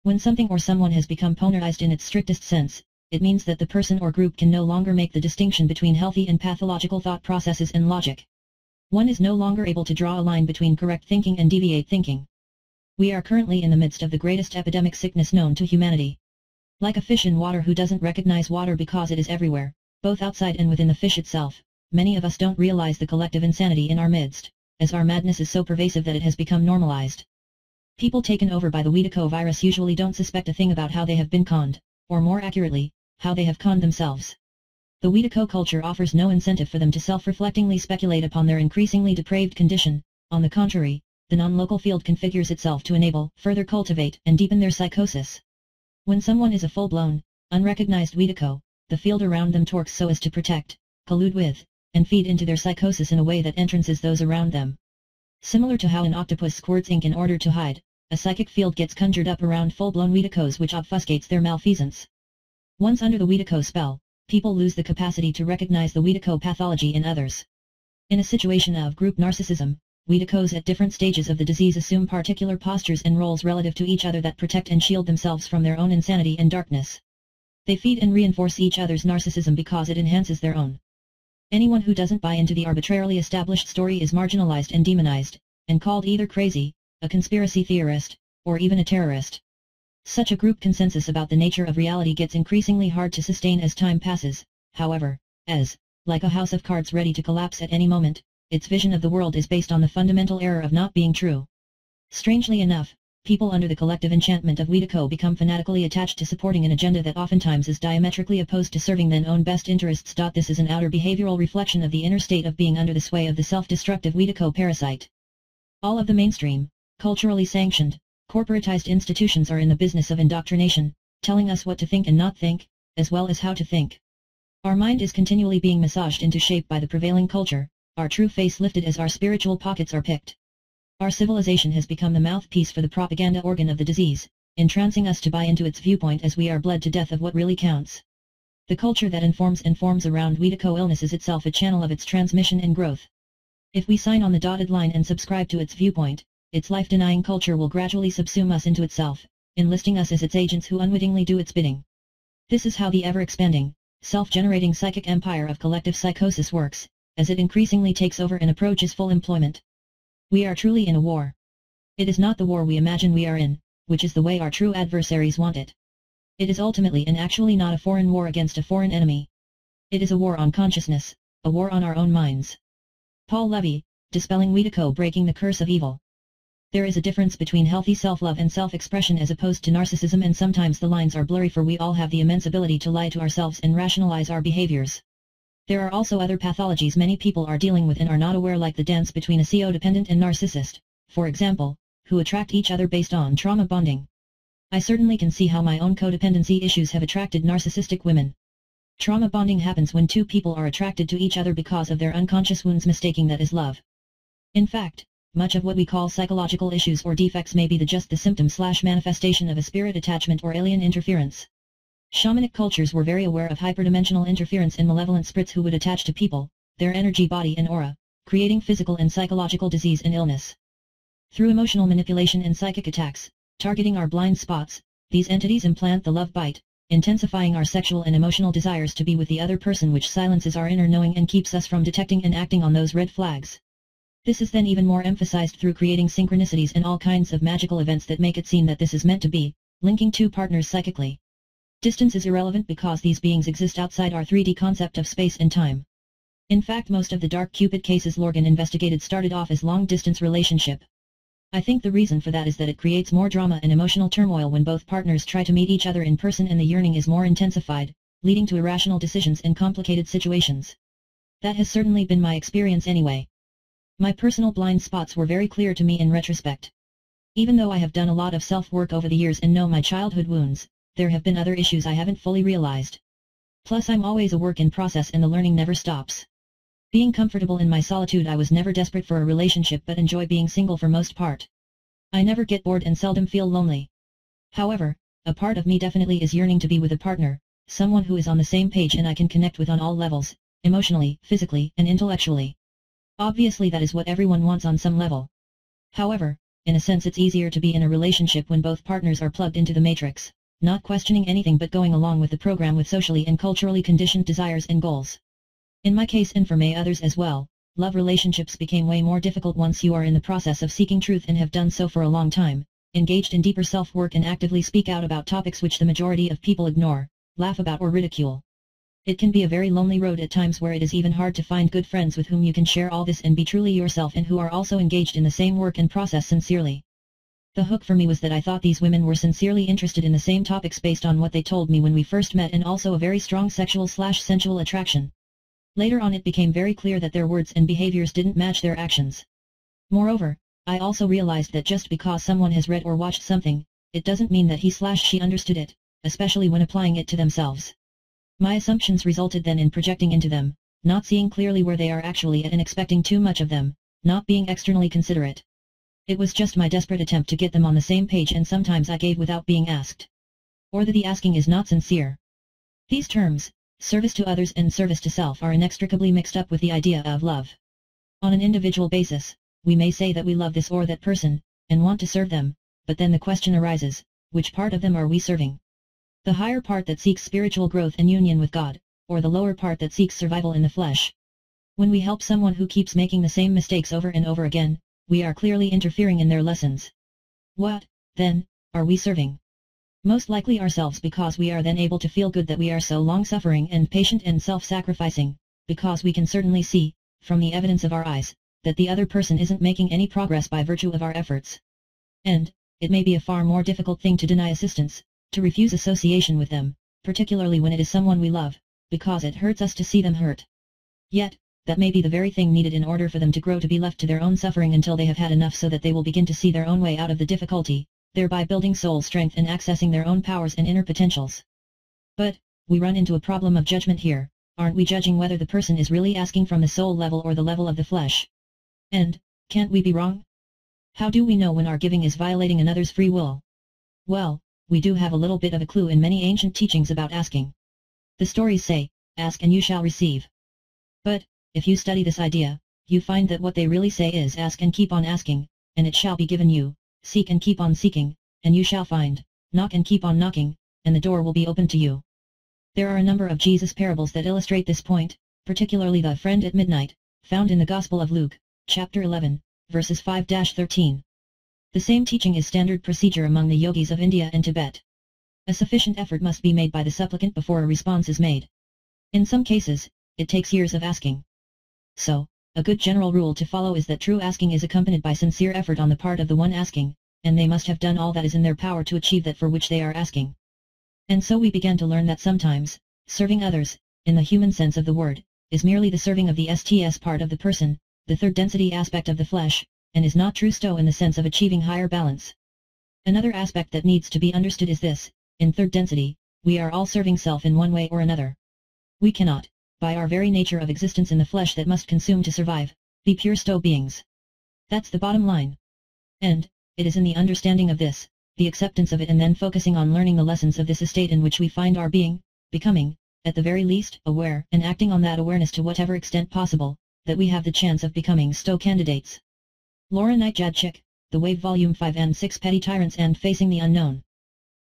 When something or someone has become polarized in its strictest sense, it means that the person or group can no longer make the distinction between healthy and pathological thought processes and logic. One is no longer able to draw a line between correct thinking and deviate thinking. We are currently in the midst of the greatest epidemic sickness known to humanity. Like a fish in water who doesn't recognize water because it is everywhere, both outside and within the fish itself, many of us don't realize the collective insanity in our midst, as our madness is so pervasive that it has become normalized. People taken over by the Wetiko virus usually don't suspect a thing about how they have been conned, or more accurately, how they have conned themselves. The Wetiko culture offers no incentive for them to self-reflectingly speculate upon their increasingly depraved condition, on the contrary, the non-local field configures itself to enable, further cultivate, and deepen their psychosis. When someone is a full-blown, unrecognized Wetiko, the field around them torques so as to protect, collude with, and feed into their psychosis in a way that entrances those around them. Similar to how an octopus squirts ink in order to hide, a psychic field gets conjured up around full-blown Wetikos which obfuscates their malfeasance. Once under the Wetiko spell, people lose the capacity to recognize the Wetiko pathology in others. In a situation of group narcissism, Wetikos at different stages of the disease assume particular postures and roles relative to each other that protect and shield themselves from their own insanity and darkness. They feed and reinforce each other's narcissism because it enhances their own. Anyone who doesn't buy into the arbitrarily established story is marginalized and demonized, and called either crazy, a conspiracy theorist, or even a terrorist. Such a group consensus about the nature of reality gets increasingly hard to sustain as time passes, however, as, like a house of cards ready to collapse at any moment, its vision of the world is based on the fundamental error of not being true. Strangely enough, people under the collective enchantment of Wetiko become fanatically attached to supporting an agenda that oftentimes is diametrically opposed to serving their own best interests. This is an outer behavioral reflection of the inner state of being under the sway of the self-destructive Wetiko parasite. All of the mainstream, culturally sanctioned, corporatized institutions are in the business of indoctrination, telling us what to think and not think, as well as how to think. Our mind is continually being massaged into shape by the prevailing culture, our true face lifted as our spiritual pockets are picked. Our civilization has become the mouthpiece for the propaganda organ of the disease, entrancing us to buy into its viewpoint as we are bled to death of what really counts. The culture that informs and forms around Wetiko illness is itself a channel of its transmission and growth. If we sign on the dotted line and subscribe to its viewpoint, its life-denying culture will gradually subsume us into itself, enlisting us as its agents who unwittingly do its bidding. This is how the ever-expanding, self-generating psychic empire of collective psychosis works, as it increasingly takes over and approaches full employment. We are truly in a war. It is not the war we imagine we are in, which is the way our true adversaries want it. It is ultimately and actually not a foreign war against a foreign enemy. It is a war on consciousness, a war on our own minds. Paul Levy, Dispelling Wetiko Breaking the Curse of Evil. There is a difference between healthy self-love and self-expression as opposed to narcissism and sometimes the lines are blurry for we all have the immense ability to lie to ourselves and rationalize our behaviors. There are also other pathologies many people are dealing with and are not aware like the dance between a CO-dependent and narcissist, for example, who attract each other based on trauma bonding. I certainly can see how my own codependency issues have attracted narcissistic women. Trauma bonding happens when two people are attracted to each other because of their unconscious wounds mistaking that is love. In fact, much of what we call psychological issues or defects may be the just the symptom slash manifestation of a spirit attachment or alien interference. Shamanic cultures were very aware of hyperdimensional interference and malevolent spirits who would attach to people, their energy body and aura, creating physical and psychological disease and illness. Through emotional manipulation and psychic attacks, targeting our blind spots, these entities implant the love bite, intensifying our sexual and emotional desires to be with the other person which silences our inner knowing and keeps us from detecting and acting on those red flags. This is then even more emphasized through creating synchronicities and all kinds of magical events that make it seem that this is meant to be, linking two partners psychically. Distance is irrelevant because these beings exist outside our 3D concept of space and time. In fact most of the Dark Cupid cases Lorgen investigated started off as long-distance relationship. I think the reason for that is that it creates more drama and emotional turmoil when both partners try to meet each other in person and the yearning is more intensified, leading to irrational decisions and complicated situations. That has certainly been my experience anyway. My personal blind spots were very clear to me in retrospect. Even though I have done a lot of self-work over the years and know my childhood wounds, there have been other issues I haven't fully realized. Plus I'm always a work in process and the learning never stops. Being comfortable in my solitude I was never desperate for a relationship but enjoy being single for most part. I never get bored and seldom feel lonely. However, a part of me definitely is yearning to be with a partner, someone who is on the same page and I can connect with on all levels, emotionally, physically, and intellectually. Obviously that is what everyone wants on some level. However, in a sense it's easier to be in a relationship when both partners are plugged into the matrix, not questioning anything but going along with the program with socially and culturally conditioned desires and goals. In my case and for may others as well, love relationships became way more difficult once you are in the process of seeking truth and have done so for a long time, engaged in deeper self-work and actively speak out about topics which the majority of people ignore, laugh about or ridicule. It can be a very lonely road at times where it is even hard to find good friends with whom you can share all this and be truly yourself and who are also engaged in the same work and process sincerely. The hook for me was that I thought these women were sincerely interested in the same topics based on what they told me when we first met and also a very strong sexual slash sensual attraction. Later on it became very clear that their words and behaviors didn't match their actions. Moreover, I also realized that just because someone has read or watched something, it doesn't mean that he slash she understood it, especially when applying it to themselves. My assumptions resulted then in projecting into them, not seeing clearly where they are actually at and expecting too much of them, not being externally considerate. It was just my desperate attempt to get them on the same page and sometimes I gave without being asked. Or that the asking is not sincere. These terms, service to others and service to self are inextricably mixed up with the idea of love. On an individual basis, we may say that we love this or that person, and want to serve them, but then the question arises, which part of them are we serving? The higher part that seeks spiritual growth and union with God, or the lower part that seeks survival in the flesh. When we help someone who keeps making the same mistakes over and over again, we are clearly interfering in their lessons. What, then, are we serving? Most likely ourselves because we are then able to feel good that we are so long-suffering and patient and self-sacrificing, because we can certainly see, from the evidence of our eyes, that the other person isn't making any progress by virtue of our efforts. And, it may be a far more difficult thing to deny assistance, to refuse association with them, particularly when it is someone we love, because it hurts us to see them hurt. Yet, that may be the very thing needed in order for them to grow to be left to their own suffering until they have had enough so that they will begin to see their own way out of the difficulty, thereby building soul strength and accessing their own powers and inner potentials. But, we run into a problem of judgment here, aren't we judging whether the person is really asking from the soul level or the level of the flesh? And, can't we be wrong? How do we know when our giving is violating another's free will? Well, we do have a little bit of a clue in many ancient teachings about asking. The stories say, ask and you shall receive. But, if you study this idea, you find that what they really say is ask and keep on asking, and it shall be given you, seek and keep on seeking, and you shall find, knock and keep on knocking, and the door will be opened to you. There are a number of Jesus parables that illustrate this point, particularly the friend at midnight, found in the Gospel of Luke, chapter 11, verses 5-13. The same teaching is standard procedure among the yogis of India and Tibet. A sufficient effort must be made by the supplicant before a response is made. In some cases, it takes years of asking. So, a good general rule to follow is that true asking is accompanied by sincere effort on the part of the one asking, and they must have done all that is in their power to achieve that for which they are asking. And so we began to learn that sometimes, serving others, in the human sense of the word, is merely the serving of the STS part of the person, the third density aspect of the flesh, and is not true STO in the sense of achieving higher balance. Another aspect that needs to be understood is this, in third density, we are all serving self in one way or another. We cannot, by our very nature of existence in the flesh that must consume to survive, be pure STO beings. That's the bottom line. And, it is in the understanding of this, the acceptance of it and then focusing on learning the lessons of this estate in which we find our being, becoming, at the very least, aware and acting on that awareness to whatever extent possible, that we have the chance of becoming STO candidates. Laura Knight The Wave Volume 5 and 6 Petty Tyrants and Facing the Unknown.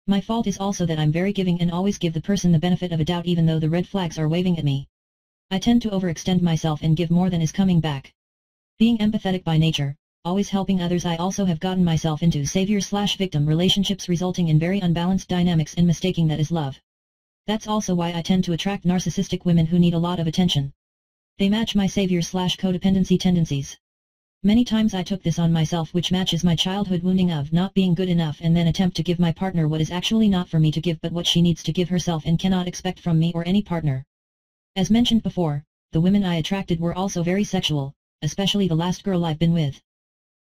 My fault is also that I'm very giving and always give the person the benefit of a doubt even though the red flags are waving at me. I tend to overextend myself and give more than is coming back. Being empathetic by nature, always helping others I also have gotten myself into savior-slash-victim relationships resulting in very unbalanced dynamics and mistaking that is love. That's also why I tend to attract narcissistic women who need a lot of attention. They match my savior-slash-codependency tendencies. Many times I took this on myself which matches my childhood wounding of not being good enough and then attempt to give my partner what is actually not for me to give but what she needs to give herself and cannot expect from me or any partner. As mentioned before, the women I attracted were also very sexual, especially the last girl I've been with.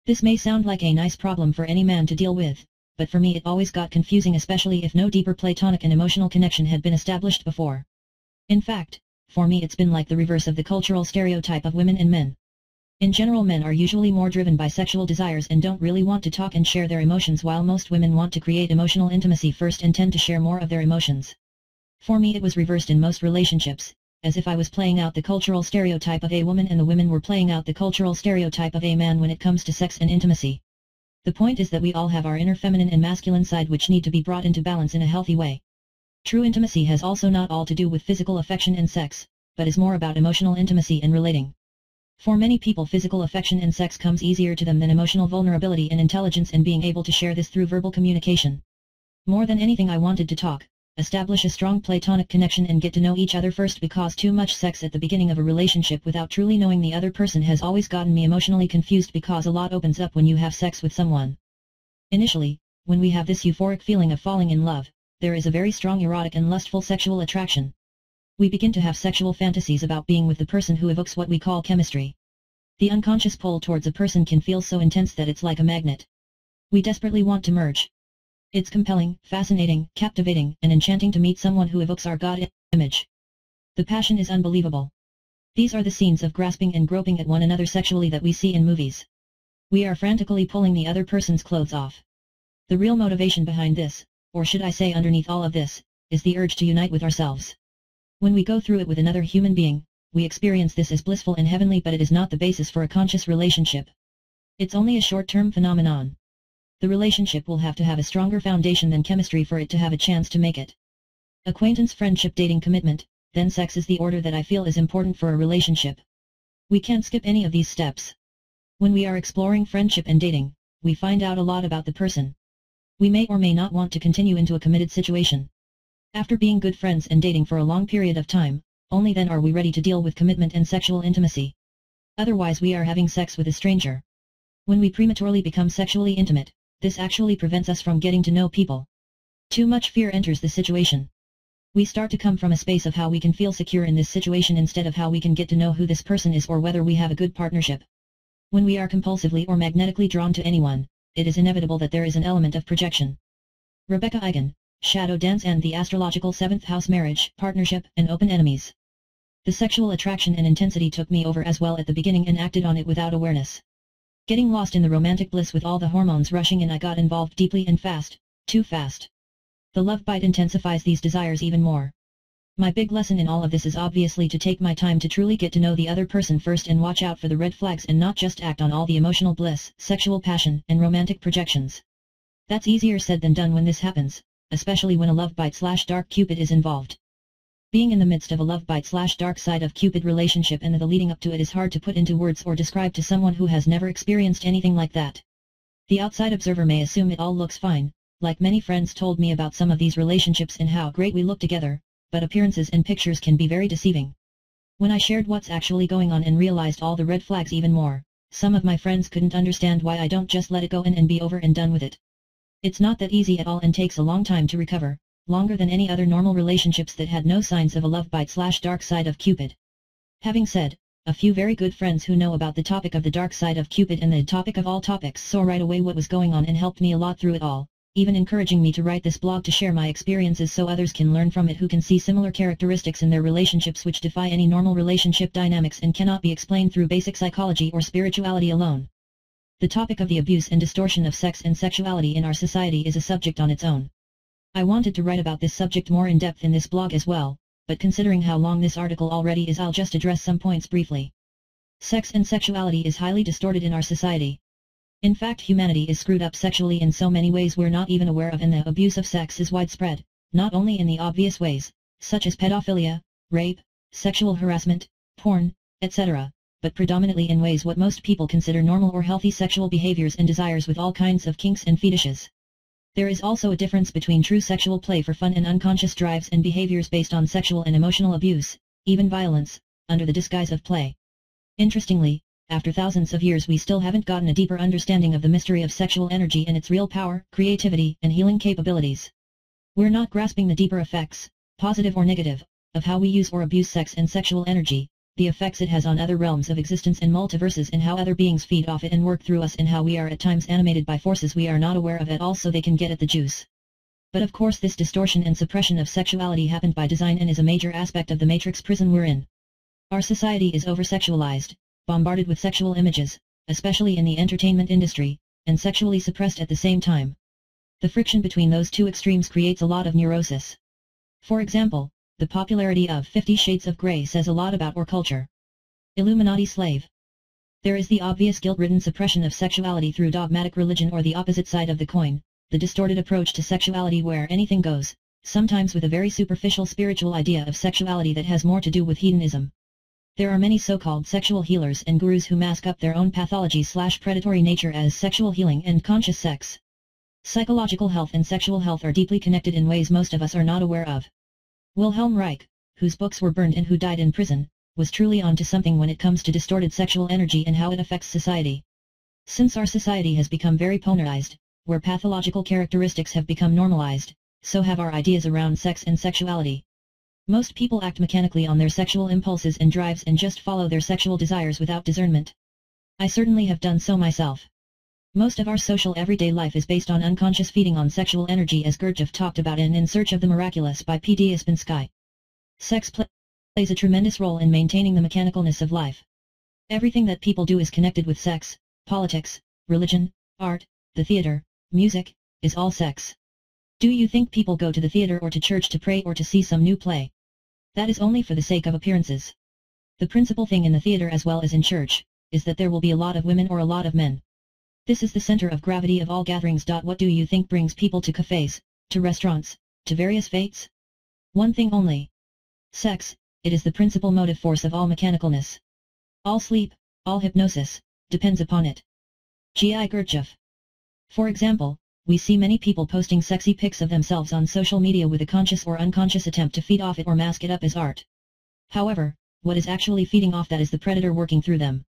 This may sound like a nice problem for any man to deal with, but for me it always got confusing especially if no deeper platonic and emotional connection had been established before. In fact, for me it's been like the reverse of the cultural stereotype of women and men. In general men are usually more driven by sexual desires and don't really want to talk and share their emotions while most women want to create emotional intimacy first and tend to share more of their emotions. For me it was reversed in most relationships, as if I was playing out the cultural stereotype of a woman and the women were playing out the cultural stereotype of a man when it comes to sex and intimacy. The point is that we all have our inner feminine and masculine side which need to be brought into balance in a healthy way. True intimacy has also not all to do with physical affection and sex, but is more about emotional intimacy and relating. For many people physical affection and sex comes easier to them than emotional vulnerability and intelligence and being able to share this through verbal communication. More than anything I wanted to talk, establish a strong platonic connection and get to know each other first because too much sex at the beginning of a relationship without truly knowing the other person has always gotten me emotionally confused because a lot opens up when you have sex with someone. Initially, when we have this euphoric feeling of falling in love, there is a very strong erotic and lustful sexual attraction we begin to have sexual fantasies about being with the person who evokes what we call chemistry. The unconscious pull towards a person can feel so intense that it's like a magnet. We desperately want to merge. It's compelling, fascinating, captivating, and enchanting to meet someone who evokes our God image. The passion is unbelievable. These are the scenes of grasping and groping at one another sexually that we see in movies. We are frantically pulling the other person's clothes off. The real motivation behind this, or should I say underneath all of this, is the urge to unite with ourselves. When we go through it with another human being, we experience this as blissful and heavenly but it is not the basis for a conscious relationship. It's only a short-term phenomenon. The relationship will have to have a stronger foundation than chemistry for it to have a chance to make it. Acquaintance friendship dating commitment, then sex is the order that I feel is important for a relationship. We can't skip any of these steps. When we are exploring friendship and dating, we find out a lot about the person. We may or may not want to continue into a committed situation. After being good friends and dating for a long period of time, only then are we ready to deal with commitment and sexual intimacy. Otherwise we are having sex with a stranger. When we prematurely become sexually intimate, this actually prevents us from getting to know people. Too much fear enters the situation. We start to come from a space of how we can feel secure in this situation instead of how we can get to know who this person is or whether we have a good partnership. When we are compulsively or magnetically drawn to anyone, it is inevitable that there is an element of projection. Rebecca Eigen, Shadow Dance and the Astrological Seventh House Marriage, Partnership, and Open Enemies. The sexual attraction and intensity took me over as well at the beginning and acted on it without awareness. Getting lost in the romantic bliss with all the hormones rushing in I got involved deeply and fast, too fast. The love bite intensifies these desires even more. My big lesson in all of this is obviously to take my time to truly get to know the other person first and watch out for the red flags and not just act on all the emotional bliss, sexual passion, and romantic projections. That's easier said than done when this happens, especially when a love bite slash dark cupid is involved. Being in the midst of a love bite slash dark side of cupid relationship and the leading up to it is hard to put into words or describe to someone who has never experienced anything like that. The outside observer may assume it all looks fine, like many friends told me about some of these relationships and how great we look together, but appearances and pictures can be very deceiving. When I shared what's actually going on and realized all the red flags even more, some of my friends couldn't understand why I don't just let it go and, and be over and done with it. It's not that easy at all and takes a long time to recover, longer than any other normal relationships that had no signs of a love bite slash dark side of Cupid. Having said, a few very good friends who know about the topic of the dark side of Cupid and the topic of all topics saw right away what was going on and helped me a lot through it all, even encouraging me to write this blog to share my experiences so others can learn from it who can see similar characteristics in their relationships which defy any normal relationship dynamics and cannot be explained through basic psychology or spirituality alone. The topic of the abuse and distortion of sex and sexuality in our society is a subject on its own. I wanted to write about this subject more in depth in this blog as well, but considering how long this article already is I'll just address some points briefly. Sex and sexuality is highly distorted in our society. In fact humanity is screwed up sexually in so many ways we're not even aware of and the abuse of sex is widespread, not only in the obvious ways, such as pedophilia, rape, sexual harassment, porn, etc but predominantly in ways what most people consider normal or healthy sexual behaviors and desires with all kinds of kinks and fetishes. There is also a difference between true sexual play for fun and unconscious drives and behaviors based on sexual and emotional abuse, even violence, under the disguise of play. Interestingly, after thousands of years we still haven't gotten a deeper understanding of the mystery of sexual energy and its real power, creativity, and healing capabilities. We're not grasping the deeper effects, positive or negative, of how we use or abuse sex and sexual energy, the effects it has on other realms of existence and multiverses and how other beings feed off it and work through us and how we are at times animated by forces we are not aware of at all so they can get at the juice. But of course this distortion and suppression of sexuality happened by design and is a major aspect of the matrix prison we're in. Our society is over-sexualized, bombarded with sexual images, especially in the entertainment industry, and sexually suppressed at the same time. The friction between those two extremes creates a lot of neurosis. For example, the popularity of Fifty Shades of Grey says a lot about our culture. Illuminati slave. There is the obvious guilt-ridden suppression of sexuality through dogmatic religion or the opposite side of the coin, the distorted approach to sexuality where anything goes, sometimes with a very superficial spiritual idea of sexuality that has more to do with hedonism. There are many so-called sexual healers and gurus who mask up their own pathology slash predatory nature as sexual healing and conscious sex. Psychological health and sexual health are deeply connected in ways most of us are not aware of. Wilhelm Reich, whose books were burned and who died in prison, was truly on to something when it comes to distorted sexual energy and how it affects society. Since our society has become very polarized, where pathological characteristics have become normalized, so have our ideas around sex and sexuality. Most people act mechanically on their sexual impulses and drives and just follow their sexual desires without discernment. I certainly have done so myself. Most of our social everyday life is based on unconscious feeding on sexual energy as Gurdjieff talked about in In Search of the Miraculous by P. D. Ouspensky. Sex play plays a tremendous role in maintaining the mechanicalness of life. Everything that people do is connected with sex, politics, religion, art, the theater, music, is all sex. Do you think people go to the theater or to church to pray or to see some new play? That is only for the sake of appearances. The principal thing in the theater as well as in church, is that there will be a lot of women or a lot of men. This is the center of gravity of all gatherings. What do you think brings people to cafes, to restaurants, to various fêtes? One thing only. Sex, it is the principal motive force of all mechanicalness. All sleep, all hypnosis, depends upon it. G.I. Gurdjieff. For example, we see many people posting sexy pics of themselves on social media with a conscious or unconscious attempt to feed off it or mask it up as art. However, what is actually feeding off that is the predator working through them.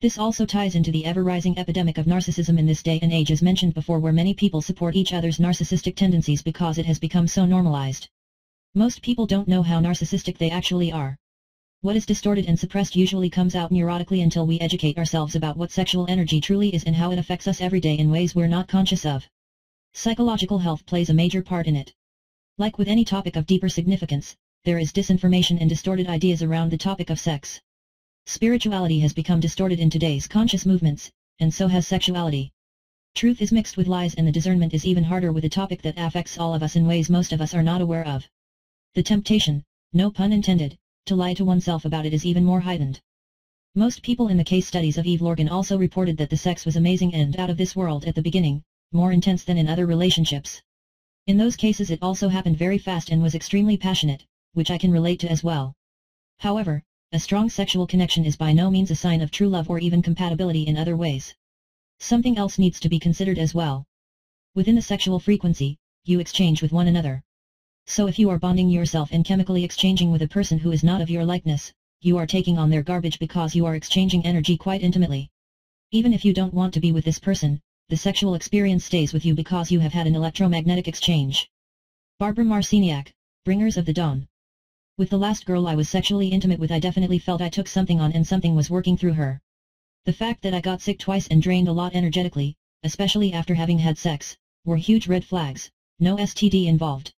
This also ties into the ever-rising epidemic of narcissism in this day and age as mentioned before where many people support each other's narcissistic tendencies because it has become so normalized. Most people don't know how narcissistic they actually are. What is distorted and suppressed usually comes out neurotically until we educate ourselves about what sexual energy truly is and how it affects us every day in ways we're not conscious of. Psychological health plays a major part in it. Like with any topic of deeper significance, there is disinformation and distorted ideas around the topic of sex. Spirituality has become distorted in today's conscious movements, and so has sexuality. Truth is mixed with lies and the discernment is even harder with a topic that affects all of us in ways most of us are not aware of. The temptation, no pun intended, to lie to oneself about it is even more heightened. Most people in the case studies of Eve Lorgen also reported that the sex was amazing and out of this world at the beginning, more intense than in other relationships. In those cases it also happened very fast and was extremely passionate, which I can relate to as well. However, a strong sexual connection is by no means a sign of true love or even compatibility in other ways. Something else needs to be considered as well. Within the sexual frequency, you exchange with one another. So if you are bonding yourself and chemically exchanging with a person who is not of your likeness, you are taking on their garbage because you are exchanging energy quite intimately. Even if you don't want to be with this person, the sexual experience stays with you because you have had an electromagnetic exchange. Barbara Marciniak, Bringers of the Dawn With the last girl I was sexually intimate with I definitely felt I took something on and something was working through her. The fact that I got sick twice and drained a lot energetically, especially after having had sex, were huge red flags, no STD involved.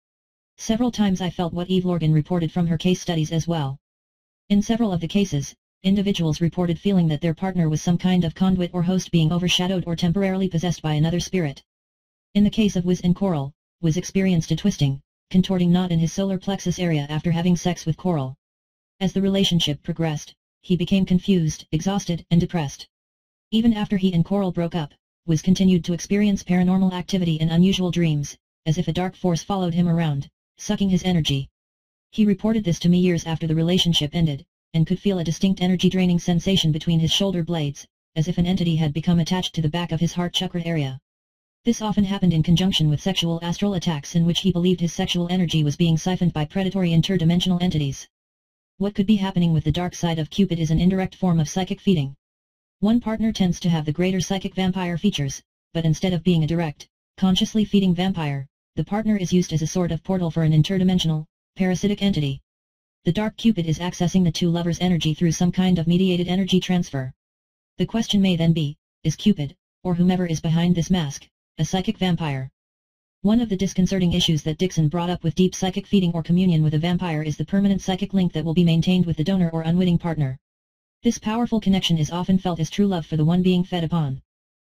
Several times I felt what Eve Lorgen reported from her case studies as well. In several of the cases, individuals reported feeling that their partner was some kind of conduit or host being overshadowed or temporarily possessed by another spirit. In the case of Wiz and Coral, Wiz experienced a twisting, contorting knot in his solar plexus area after having sex with Coral. As the relationship progressed, he became confused, exhausted, and depressed. Even after he and Coral broke up, Wiz continued to experience paranormal activity and unusual dreams, as if a dark force followed him around, sucking his energy. He reported this to me years after the relationship ended, and could feel a distinct energy-draining sensation between his shoulder blades, as if an entity had become attached to the back of his heart chakra area. This often happened in conjunction with sexual astral attacks in which he believed his sexual energy was being siphoned by predatory interdimensional entities. What could be happening with the dark side of Cupid is an indirect form of psychic feeding. One partner tends to have the greater psychic vampire features, but instead of being a direct, consciously feeding vampire, the partner is used as a sort of portal for an interdimensional, parasitic entity. The dark Cupid is accessing the two lovers' energy through some kind of mediated energy transfer. The question may then be, is Cupid, or whomever is behind this mask, a psychic vampire? One of the disconcerting issues that Dixon brought up with deep psychic feeding or communion with a vampire is the permanent psychic link that will be maintained with the donor or unwitting partner. This powerful connection is often felt as true love for the one being fed upon.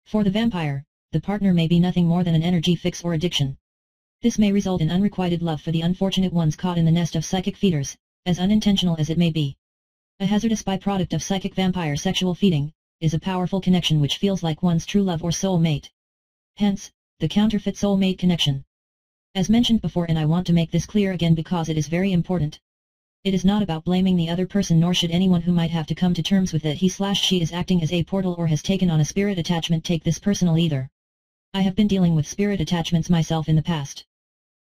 For the vampire, the partner may be nothing more than an energy fix or addiction. This may result in unrequited love for the unfortunate ones caught in the nest of psychic feeders, as unintentional as it may be. A hazardous byproduct of psychic vampire sexual feeding, is a powerful connection which feels like one's true love or soul mate. Hence, the counterfeit soulmate connection. As mentioned before and I want to make this clear again because it is very important. It is not about blaming the other person nor should anyone who might have to come to terms with that he slash she is acting as a portal or has taken on a spirit attachment take this personal either. I have been dealing with spirit attachments myself in the past.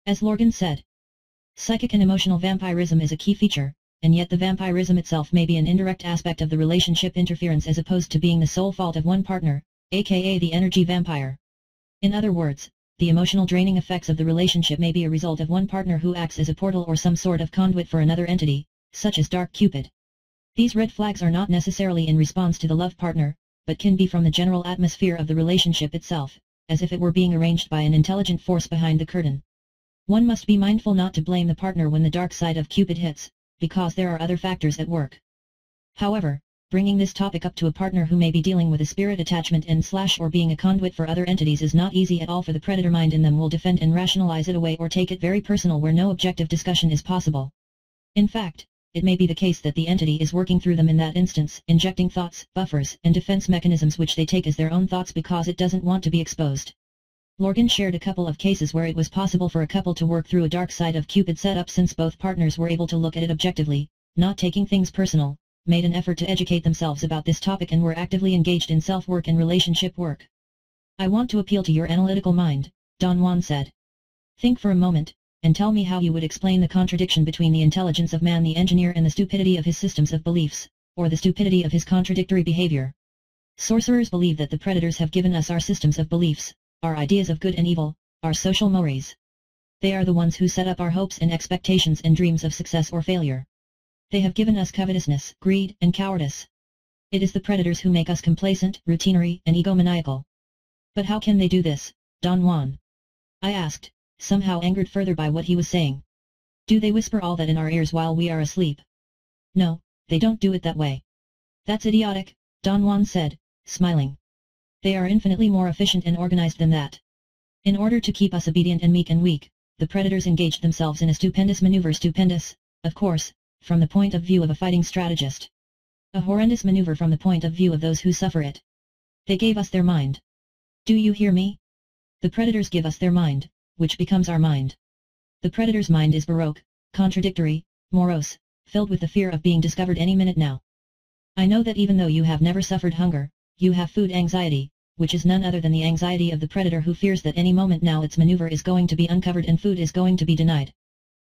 As Lorgen said, psychic and emotional vampirism is a key feature, and yet the vampirism itself may be an indirect aspect of the relationship interference as opposed to being the sole fault of one partner, aka the energy vampire. In other words, the emotional draining effects of the relationship may be a result of one partner who acts as a portal or some sort of conduit for another entity, such as Dark Cupid. These red flags are not necessarily in response to the love partner, but can be from the general atmosphere of the relationship itself, as if it were being arranged by an intelligent force behind the curtain. One must be mindful not to blame the partner when the dark side of Cupid hits, because there are other factors at work. However, bringing this topic up to a partner who may be dealing with a spirit attachment and slash or being a conduit for other entities is not easy at all for the predator mind in them will defend and rationalize it away or take it very personal where no objective discussion is possible. In fact, it may be the case that the entity is working through them in that instance, injecting thoughts, buffers, and defense mechanisms which they take as their own thoughts because it doesn't want to be exposed. Lorgen shared a couple of cases where it was possible for a couple to work through a dark side of Cupid setup since both partners were able to look at it objectively, not taking things personal, made an effort to educate themselves about this topic and were actively engaged in self-work and relationship work. I want to appeal to your analytical mind, Don Juan said. Think for a moment, and tell me how you would explain the contradiction between the intelligence of man the engineer and the stupidity of his systems of beliefs, or the stupidity of his contradictory behavior. Sorcerers believe that the predators have given us our systems of beliefs, our ideas of good and evil, our social mores. They are the ones who set up our hopes and expectations and dreams of success or failure. They have given us covetousness, greed, and cowardice. It is the predators who make us complacent, routinary, and egomaniacal. But how can they do this, Don Juan? I asked, somehow angered further by what he was saying. Do they whisper all that in our ears while we are asleep? No, they don't do it that way. That's idiotic, Don Juan said, smiling. They are infinitely more efficient and organized than that. In order to keep us obedient and meek and weak, the predators engaged themselves in a stupendous maneuver stupendous, of course, from the point of view of a fighting strategist. A horrendous maneuver from the point of view of those who suffer it. They gave us their mind. Do you hear me? The predators give us their mind, which becomes our mind. The predator's mind is baroque, contradictory, morose, filled with the fear of being discovered any minute now. I know that even though you have never suffered hunger, you have food anxiety, which is none other than the anxiety of the predator who fears that any moment now its maneuver is going to be uncovered and food is going to be denied.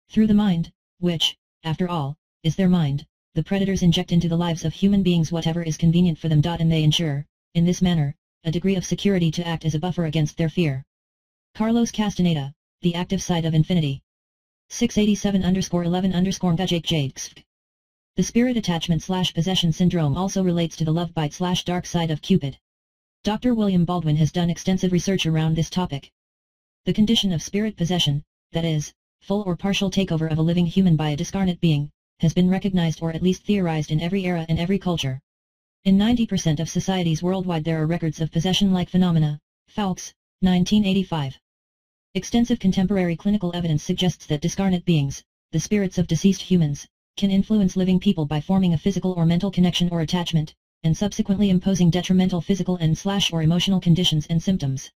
Through the mind, which, after all, is their mind, the predators inject into the lives of human beings whatever is convenient for them. And they ensure, in this manner, a degree of security to act as a buffer against their fear. Carlos Castaneda, The Active Side of Infinity 687 underscore 11 underscore The spirit attachment slash possession syndrome also relates to the love bite slash dark side of Cupid. Dr. William Baldwin has done extensive research around this topic. The condition of spirit possession, that is, full or partial takeover of a living human by a discarnate being, has been recognized or at least theorized in every era and every culture. In 90% of societies worldwide there are records of possession-like phenomena. Fowlkes, 1985. Extensive contemporary clinical evidence suggests that discarnate beings, the spirits of deceased humans, can influence living people by forming a physical or mental connection or attachment, and subsequently imposing detrimental physical and slash or emotional conditions and symptoms.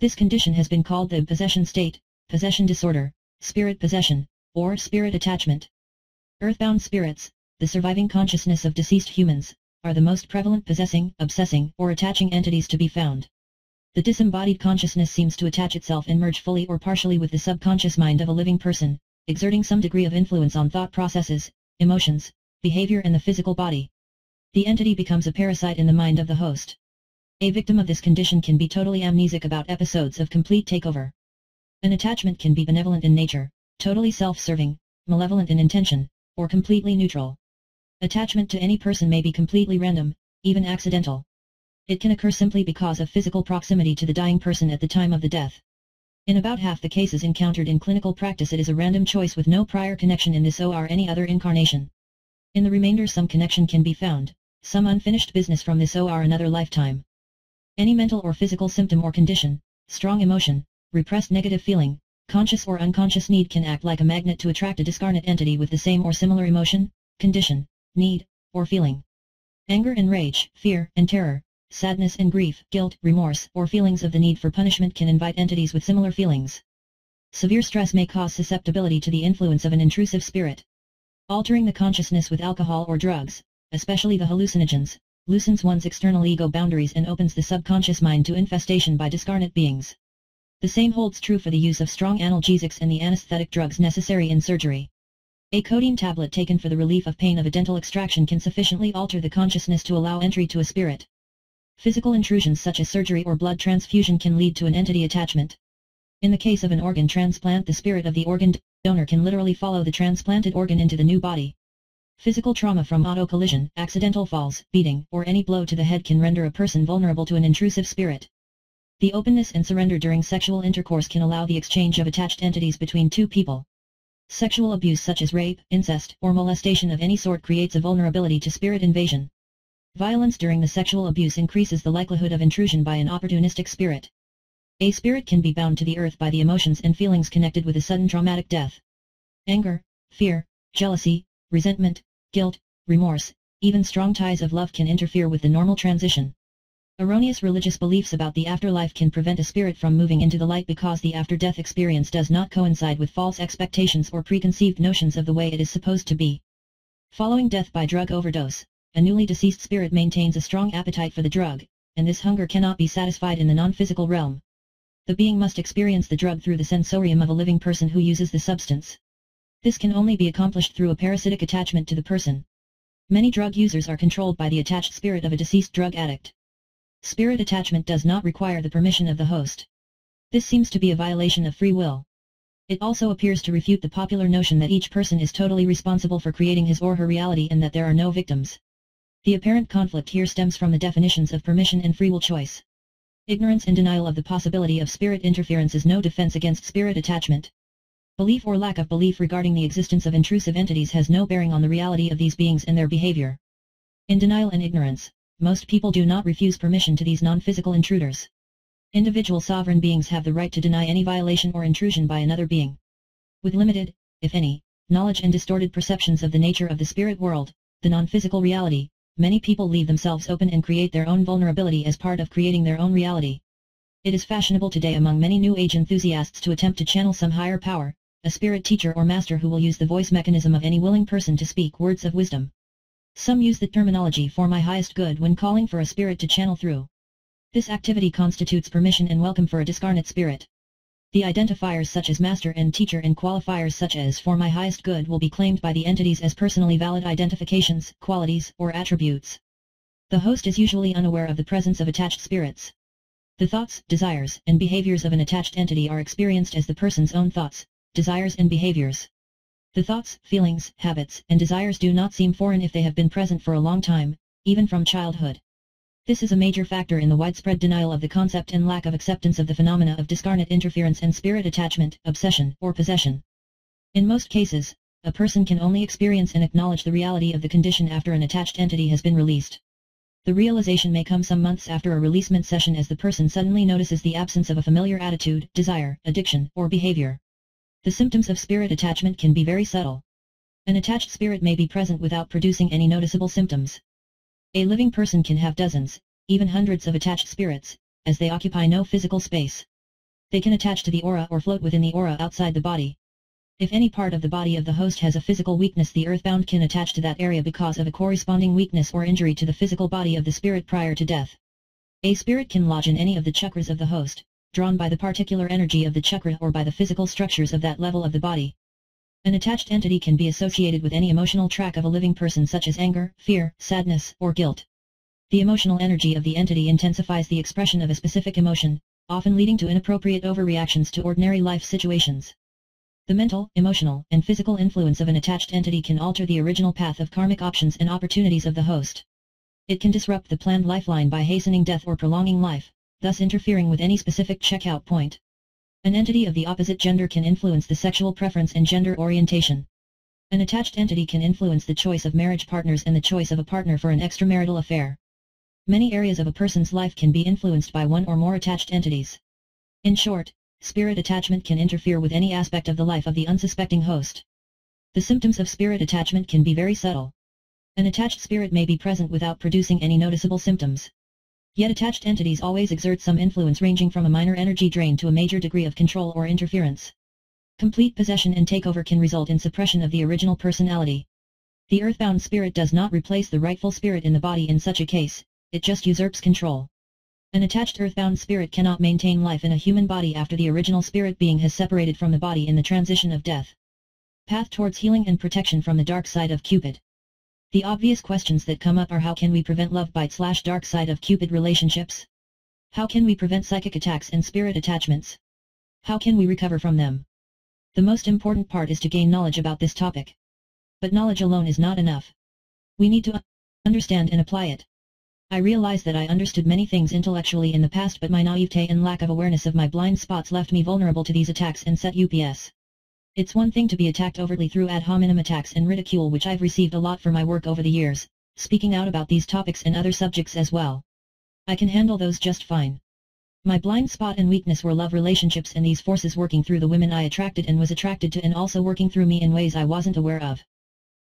This condition has been called the possession state, possession disorder, spirit possession, or spirit attachment. Earthbound spirits, the surviving consciousness of deceased humans, are the most prevalent possessing, obsessing, or attaching entities to be found. The disembodied consciousness seems to attach itself and merge fully or partially with the subconscious mind of a living person, exerting some degree of influence on thought processes, emotions, behavior and the physical body. The entity becomes a parasite in the mind of the host. A victim of this condition can be totally amnesic about episodes of complete takeover. An attachment can be benevolent in nature, totally self-serving, malevolent in intention, or completely neutral. Attachment to any person may be completely random, even accidental. It can occur simply because of physical proximity to the dying person at the time of the death. In about half the cases encountered in clinical practice it is a random choice with no prior connection in this or any other incarnation. In the remainder some connection can be found, some unfinished business from this or another lifetime. Any mental or physical symptom or condition, strong emotion, repressed negative feeling, conscious or unconscious need can act like a magnet to attract a discarnate entity with the same or similar emotion, condition, need, or feeling. Anger and rage, fear and terror, sadness and grief, guilt, remorse, or feelings of the need for punishment can invite entities with similar feelings. Severe stress may cause susceptibility to the influence of an intrusive spirit. Altering the consciousness with alcohol or drugs, especially the hallucinogens, loosens one's external ego boundaries and opens the subconscious mind to infestation by discarnate beings. The same holds true for the use of strong analgesics and the anesthetic drugs necessary in surgery. A codeine tablet taken for the relief of pain of a dental extraction can sufficiently alter the consciousness to allow entry to a spirit. Physical intrusions such as surgery or blood transfusion can lead to an entity attachment. In the case of an organ transplant the spirit of the organ donor can literally follow the transplanted organ into the new body. Physical trauma from auto collision, accidental falls, beating, or any blow to the head can render a person vulnerable to an intrusive spirit. The openness and surrender during sexual intercourse can allow the exchange of attached entities between two people. Sexual abuse such as rape, incest, or molestation of any sort creates a vulnerability to spirit invasion. Violence during the sexual abuse increases the likelihood of intrusion by an opportunistic spirit. A spirit can be bound to the earth by the emotions and feelings connected with a sudden traumatic death. Anger, fear, jealousy, resentment, guilt, remorse, even strong ties of love can interfere with the normal transition. Erroneous religious beliefs about the afterlife can prevent a spirit from moving into the light because the after-death experience does not coincide with false expectations or preconceived notions of the way it is supposed to be. Following death by drug overdose, a newly deceased spirit maintains a strong appetite for the drug, and this hunger cannot be satisfied in the non-physical realm. The being must experience the drug through the sensorium of a living person who uses the substance. This can only be accomplished through a parasitic attachment to the person. Many drug users are controlled by the attached spirit of a deceased drug addict. Spirit attachment does not require the permission of the host. This seems to be a violation of free will. It also appears to refute the popular notion that each person is totally responsible for creating his or her reality and that there are no victims. The apparent conflict here stems from the definitions of permission and free will choice. Ignorance and denial of the possibility of spirit interference is no defense against spirit attachment. Belief or lack of belief regarding the existence of intrusive entities has no bearing on the reality of these beings and their behavior. In denial and ignorance, most people do not refuse permission to these non-physical intruders. Individual sovereign beings have the right to deny any violation or intrusion by another being. With limited, if any, knowledge and distorted perceptions of the nature of the spirit world, the non-physical reality, many people leave themselves open and create their own vulnerability as part of creating their own reality. It is fashionable today among many New Age enthusiasts to attempt to channel some higher power, a spirit teacher or master who will use the voice mechanism of any willing person to speak words of wisdom. Some use the terminology for my highest good when calling for a spirit to channel through. This activity constitutes permission and welcome for a discarnate spirit. The identifiers such as master and teacher and qualifiers such as for my highest good will be claimed by the entities as personally valid identifications, qualities, or attributes. The host is usually unaware of the presence of attached spirits. The thoughts, desires, and behaviors of an attached entity are experienced as the person's own thoughts, desires and behaviors. The thoughts, feelings, habits, and desires do not seem foreign if they have been present for a long time, even from childhood. This is a major factor in the widespread denial of the concept and lack of acceptance of the phenomena of discarnate interference and spirit attachment, obsession, or possession. In most cases, a person can only experience and acknowledge the reality of the condition after an attached entity has been released. The realization may come some months after a releasement session as the person suddenly notices the absence of a familiar attitude, desire, addiction, or behavior. The symptoms of spirit attachment can be very subtle. An attached spirit may be present without producing any noticeable symptoms. A living person can have dozens, even hundreds of attached spirits, as they occupy no physical space. They can attach to the aura or float within the aura outside the body. If any part of the body of the host has a physical weakness the earthbound can attach to that area because of a corresponding weakness or injury to the physical body of the spirit prior to death. A spirit can lodge in any of the chakras of the host, drawn by the particular energy of the chakra or by the physical structures of that level of the body. An attached entity can be associated with any emotional track of a living person such as anger, fear, sadness, or guilt. The emotional energy of the entity intensifies the expression of a specific emotion, often leading to inappropriate overreactions to ordinary life situations. The mental, emotional, and physical influence of an attached entity can alter the original path of karmic options and opportunities of the host. It can disrupt the planned lifeline by hastening death or prolonging life, thus interfering with any specific checkout point. An entity of the opposite gender can influence the sexual preference and gender orientation. An attached entity can influence the choice of marriage partners and the choice of a partner for an extramarital affair. Many areas of a person's life can be influenced by one or more attached entities. In short, spirit attachment can interfere with any aspect of the life of the unsuspecting host. The symptoms of spirit attachment can be very subtle. An attached spirit may be present without producing any noticeable symptoms. Yet attached entities always exert some influence ranging from a minor energy drain to a major degree of control or interference. Complete possession and takeover can result in suppression of the original personality. The earthbound spirit does not replace the rightful spirit in the body in such a case, it just usurps control. An attached earthbound spirit cannot maintain life in a human body after the original spirit being has separated from the body in the transition of death. Path towards healing and protection from the dark side of Cupid. The obvious questions that come up are how can we prevent love bite slash dark side of Cupid relationships? How can we prevent psychic attacks and spirit attachments? How can we recover from them? The most important part is to gain knowledge about this topic. But knowledge alone is not enough. We need to understand and apply it. I realize that I understood many things intellectually in the past but my naivete and lack of awareness of my blind spots left me vulnerable to these attacks and set UPS. It's one thing to be attacked overtly through ad hominem attacks and ridicule which I've received a lot for my work over the years, speaking out about these topics and other subjects as well. I can handle those just fine. My blind spot and weakness were love relationships and these forces working through the women I attracted and was attracted to and also working through me in ways I wasn't aware of.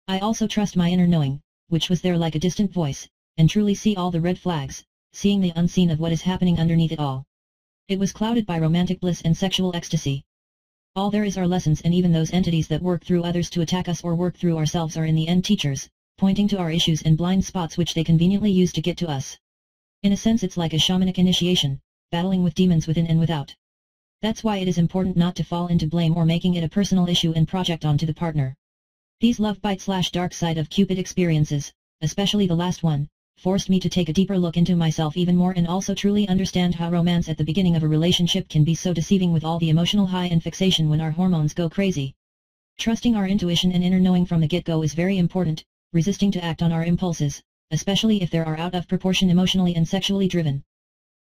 I also trust my inner knowing, which was there like a distant voice, and truly see all the red flags, seeing the unseen of what is happening underneath it all. It was clouded by romantic bliss and sexual ecstasy. All there is are lessons and even those entities that work through others to attack us or work through ourselves are in the end teachers, pointing to our issues and blind spots which they conveniently use to get to us. In a sense it's like a shamanic initiation, battling with demons within and without. That's why it is important not to fall into blame or making it a personal issue and project onto the partner. These love bite slash dark side of Cupid experiences, especially the last one, forced me to take a deeper look into myself even more and also truly understand how romance at the beginning of a relationship can be so deceiving with all the emotional high and fixation when our hormones go crazy. Trusting our intuition and inner knowing from the get-go is very important, resisting to act on our impulses, especially if they are out of proportion emotionally and sexually driven.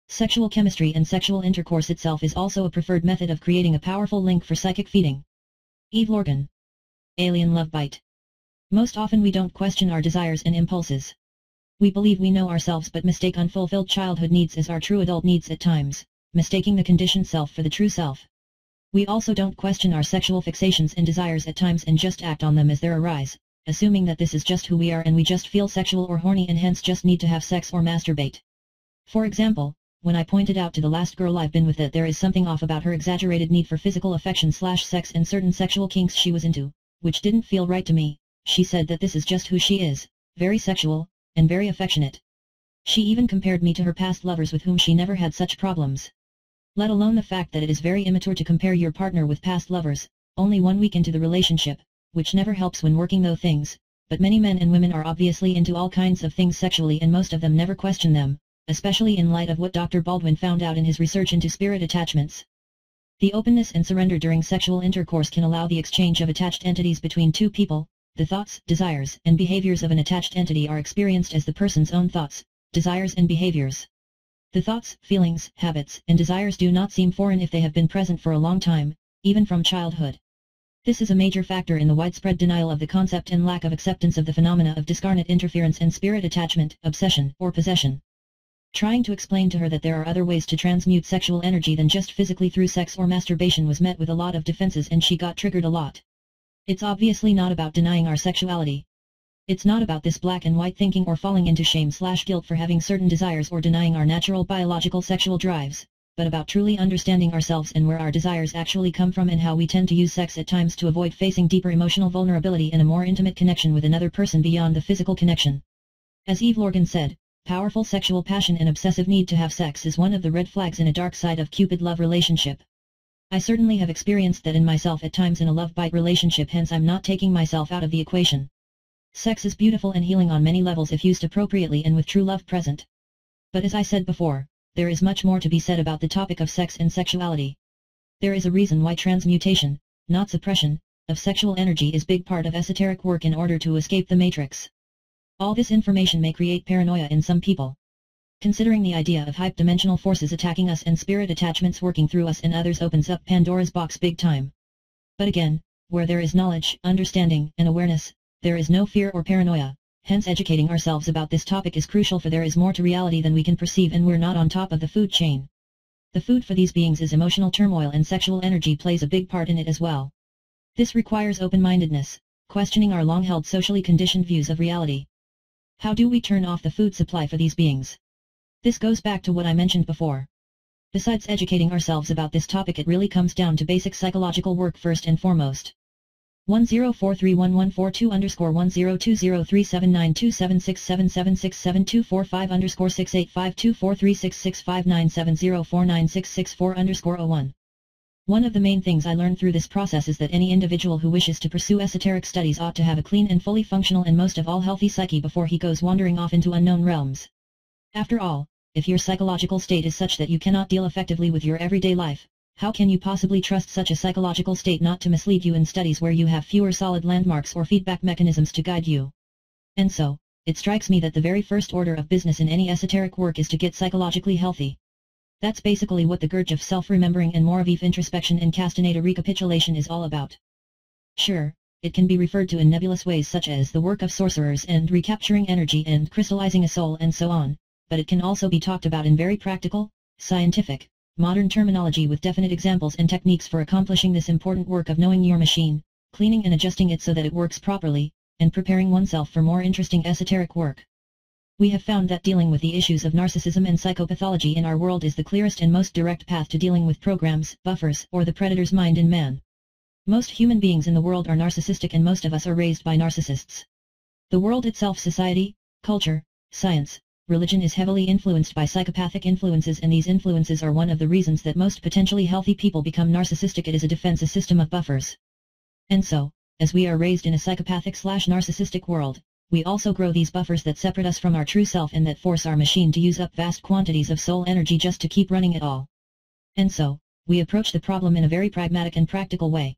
Sexual chemistry and sexual intercourse itself is also a preferred method of creating a powerful link for psychic feeding. Eve Lorgen Alien Love Bite. Most often we don't question our desires and impulses. We believe we know ourselves but mistake unfulfilled childhood needs as our true adult needs at times, mistaking the conditioned self for the true self. We also don't question our sexual fixations and desires at times and just act on them as they arise, assuming that this is just who we are and we just feel sexual or horny and hence just need to have sex or masturbate. For example, when I pointed out to the last girl I've been with that there is something off about her exaggerated need for physical affection slash sex and certain sexual kinks she was into, which didn't feel right to me, she said that this is just who she is, very sexual, and very affectionate. She even compared me to her past lovers with whom she never had such problems. Let alone the fact that it is very immature to compare your partner with past lovers, only one week into the relationship, which never helps when working those things, but many men and women are obviously into all kinds of things sexually and most of them never question them, especially in light of what Dr. Baldwin found out in his research into spirit attachments. The openness and surrender during sexual intercourse can allow the exchange of attached entities between two people. The thoughts, desires, and behaviors of an attached entity are experienced as the person's own thoughts, desires and behaviors. The thoughts, feelings, habits, and desires do not seem foreign if they have been present for a long time, even from childhood. This is a major factor in the widespread denial of the concept and lack of acceptance of the phenomena of discarnate interference and spirit attachment, obsession, or possession. Trying to explain to her that there are other ways to transmute sexual energy than just physically through sex or masturbation was met with a lot of defenses and she got triggered a lot. It's obviously not about denying our sexuality. It's not about this black and white thinking or falling into shame slash guilt for having certain desires or denying our natural biological sexual drives, but about truly understanding ourselves and where our desires actually come from and how we tend to use sex at times to avoid facing deeper emotional vulnerability and a more intimate connection with another person beyond the physical connection. As Eve Lorgen said, powerful sexual passion and obsessive need to have sex is one of the red flags in a dark side of Cupid love relationship. I certainly have experienced that in myself at times in a love-bite relationship hence I'm not taking myself out of the equation. Sex is beautiful and healing on many levels if used appropriately and with true love present. But as I said before, there is much more to be said about the topic of sex and sexuality. There is a reason why transmutation, not suppression, of sexual energy is big part of esoteric work in order to escape the matrix. All this information may create paranoia in some people. Considering the idea of hyperdimensional forces attacking us and spirit attachments working through us and others opens up Pandora's box big time. But again, where there is knowledge, understanding, and awareness, there is no fear or paranoia, hence educating ourselves about this topic is crucial for there is more to reality than we can perceive and we're not on top of the food chain. The food for these beings is emotional turmoil and sexual energy plays a big part in it as well. This requires open-mindedness, questioning our long-held socially conditioned views of reality. How do we turn off the food supply for these beings? This goes back to what I mentioned before. Besides educating ourselves about this topic it really comes down to basic psychological work first and foremost. 10431142 underscore 1020379276776724 underscore 68524366597049664 underscore 01. One of the main things I learned through this process is that any individual who wishes to pursue esoteric studies ought to have a clean and fully functional and most of all healthy psyche before he goes wandering off into unknown realms. After all, if your psychological state is such that you cannot deal effectively with your everyday life, how can you possibly trust such a psychological state not to mislead you in studies where you have fewer solid landmarks or feedback mechanisms to guide you? And so, it strikes me that the very first order of business in any esoteric work is to get psychologically healthy. That's basically what the Gurdjieff self-remembering and Mouravieff introspection and Castaneda recapitulation is all about. Sure, it can be referred to in nebulous ways such as the work of sorcerers and recapturing energy and crystallizing a soul and so on, but it can also be talked about in very practical, scientific, modern terminology with definite examples and techniques for accomplishing this important work of knowing your machine, cleaning and adjusting it so that it works properly, and preparing oneself for more interesting esoteric work. We have found that dealing with the issues of narcissism and psychopathology in our world is the clearest and most direct path to dealing with programs, buffers, or the predator's mind in man. Most human beings in the world are narcissistic and most of us are raised by narcissists. The world itself society, culture, science, religion is heavily influenced by psychopathic influences and these influences are one of the reasons that most potentially healthy people become narcissistic it is a defense system of buffers. And so, as we are raised in a psychopathic slash narcissistic world, we also grow these buffers that separate us from our true self and that force our machine to use up vast quantities of soul energy just to keep running it all. And so, we approach the problem in a very pragmatic and practical way.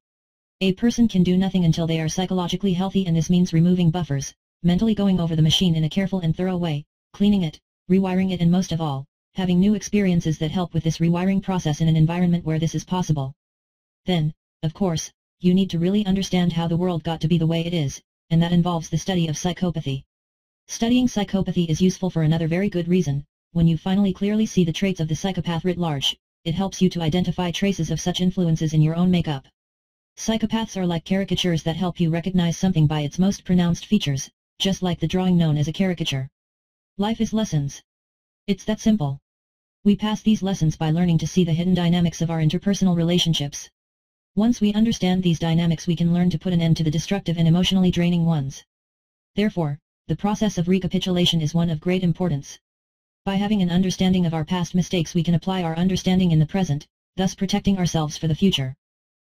A person can do nothing until they are psychologically healthy and this means removing buffers, mentally going over the machine in a careful and thorough way, cleaning it, rewiring it and most of all, having new experiences that help with this rewiring process in an environment where this is possible. Then, of course, you need to really understand how the world got to be the way it is, and that involves the study of psychopathy. Studying psychopathy is useful for another very good reason, when you finally clearly see the traits of the psychopath writ large, it helps you to identify traces of such influences in your own makeup. Psychopaths are like caricatures that help you recognize something by its most pronounced features, just like the drawing known as a caricature. Life is lessons. It's that simple. We pass these lessons by learning to see the hidden dynamics of our interpersonal relationships. Once we understand these dynamics we can learn to put an end to the destructive and emotionally draining ones. Therefore, the process of recapitulation is one of great importance. By having an understanding of our past mistakes we can apply our understanding in the present, thus protecting ourselves for the future.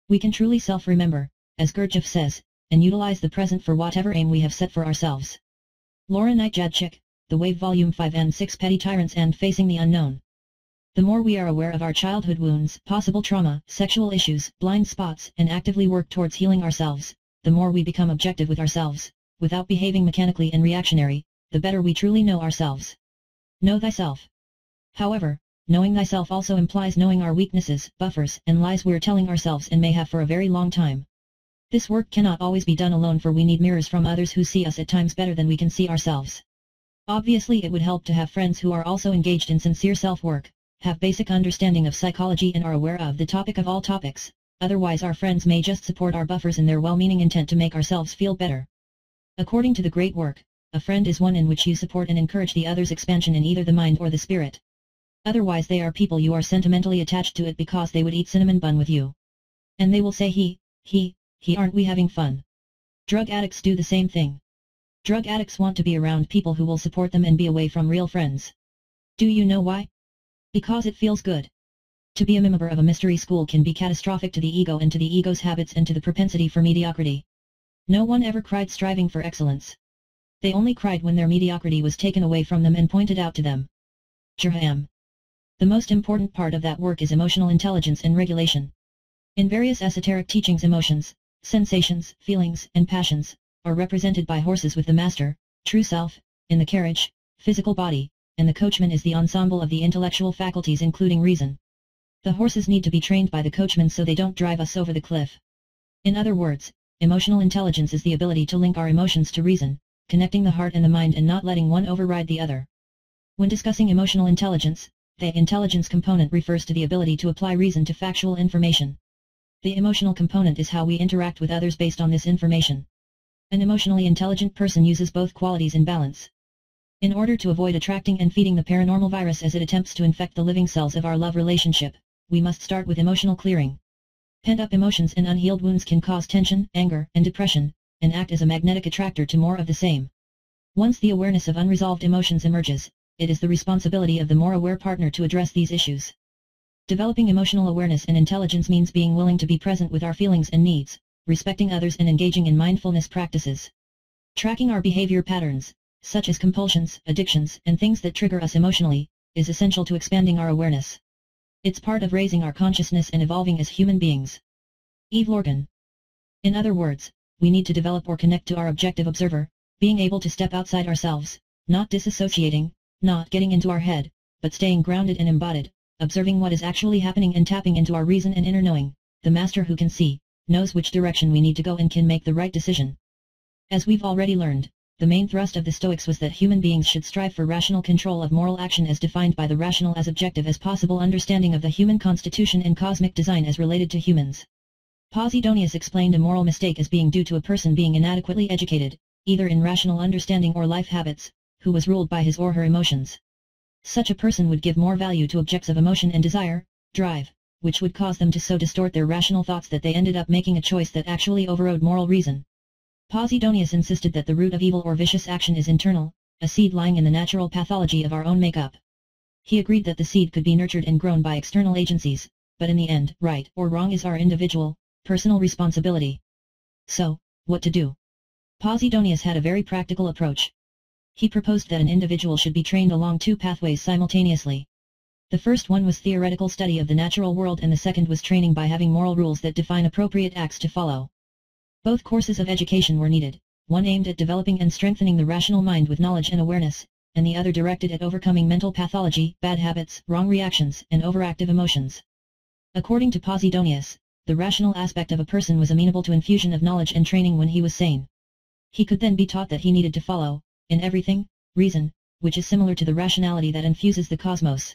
We can truly self-remember, as Gurdjieff says, and utilize the present for whatever aim we have set for ourselves. Laura Knight Jadczyk, the Wave Volume 5 and 6 Petty Tyrants and Facing the Unknown. The more we are aware of our childhood wounds, possible trauma, sexual issues, blind spots, and actively work towards healing ourselves, the more we become objective with ourselves, without behaving mechanically and reactionary, the better we truly know ourselves. Know thyself. However, knowing thyself also implies knowing our weaknesses, buffers, and lies we're telling ourselves and may have for a very long time. This work cannot always be done alone for we need mirrors from others who see us at times better than we can see ourselves. Obviously it would help to have friends who are also engaged in sincere self-work, have basic understanding of psychology and are aware of the topic of all topics, otherwise our friends may just support our buffers in their well-meaning intent to make ourselves feel better. According to the great work, a friend is one in which you support and encourage the other's expansion in either the mind or the spirit. Otherwise they are people you are sentimentally attached to it because they would eat cinnamon bun with you. And they will say he, he, he aren't we having fun. Drug addicts do the same thing. Drug addicts want to be around people who will support them and be away from real friends. Do you know why? Because it feels good. To be a member of a mystery school can be catastrophic to the ego and to the ego's habits and to the propensity for mediocrity. No one ever cried striving for excellence. They only cried when their mediocrity was taken away from them and pointed out to them. Jerham. The most important part of that work is emotional intelligence and regulation. In various esoteric teachings emotions, sensations, feelings, and passions, are represented by horses with the master, true self, in the carriage, physical body, and the coachman is the ensemble of the intellectual faculties including reason. The horses need to be trained by the coachman so they don't drive us over the cliff. In other words, emotional intelligence is the ability to link our emotions to reason, connecting the heart and the mind and not letting one override the other. When discussing emotional intelligence, the intelligence component refers to the ability to apply reason to factual information. The emotional component is how we interact with others based on this information. An emotionally intelligent person uses both qualities in balance. In order to avoid attracting and feeding the paranormal virus as it attempts to infect the living cells of our love relationship, we must start with emotional clearing. Pent-up emotions and unhealed wounds can cause tension, anger, and depression, and act as a magnetic attractor to more of the same. Once the awareness of unresolved emotions emerges, it is the responsibility of the more aware partner to address these issues. Developing emotional awareness and intelligence means being willing to be present with our feelings and needs, respecting others and engaging in mindfulness practices. Tracking our behavior patterns, such as compulsions, addictions, and things that trigger us emotionally, is essential to expanding our awareness. It's part of raising our consciousness and evolving as human beings. Eve Lorgen. In other words, we need to develop or connect to our objective observer, being able to step outside ourselves, not disassociating, not getting into our head, but staying grounded and embodied, observing what is actually happening and tapping into our reason and inner knowing, the master who can see, knows which direction we need to go and can make the right decision. As we've already learned, the main thrust of the Stoics was that human beings should strive for rational control of moral action as defined by the rational as objective as possible understanding of the human constitution and cosmic design as related to humans. Posidonius explained a moral mistake as being due to a person being inadequately educated, either in rational understanding or life habits, who was ruled by his or her emotions. Such a person would give more value to objects of emotion and desire, drive, which would cause them to so distort their rational thoughts that they ended up making a choice that actually overrode moral reason. Posidonius insisted that the root of evil or vicious action is internal, a seed lying in the natural pathology of our own makeup. He agreed that the seed could be nurtured and grown by external agencies, but in the end, right or wrong is our individual, personal responsibility. So, what to do? Posidonius had a very practical approach. He proposed that an individual should be trained along two pathways simultaneously. The first one was theoretical study of the natural world and the second was training by having moral rules that define appropriate acts to follow. Both courses of education were needed, one aimed at developing and strengthening the rational mind with knowledge and awareness, and the other directed at overcoming mental pathology, bad habits, wrong reactions, and overactive emotions. According to Posidonius, the rational aspect of a person was amenable to infusion of knowledge and training when he was sane. He could then be taught that he needed to follow, in everything, reason, which is similar to the rationality that infuses the cosmos.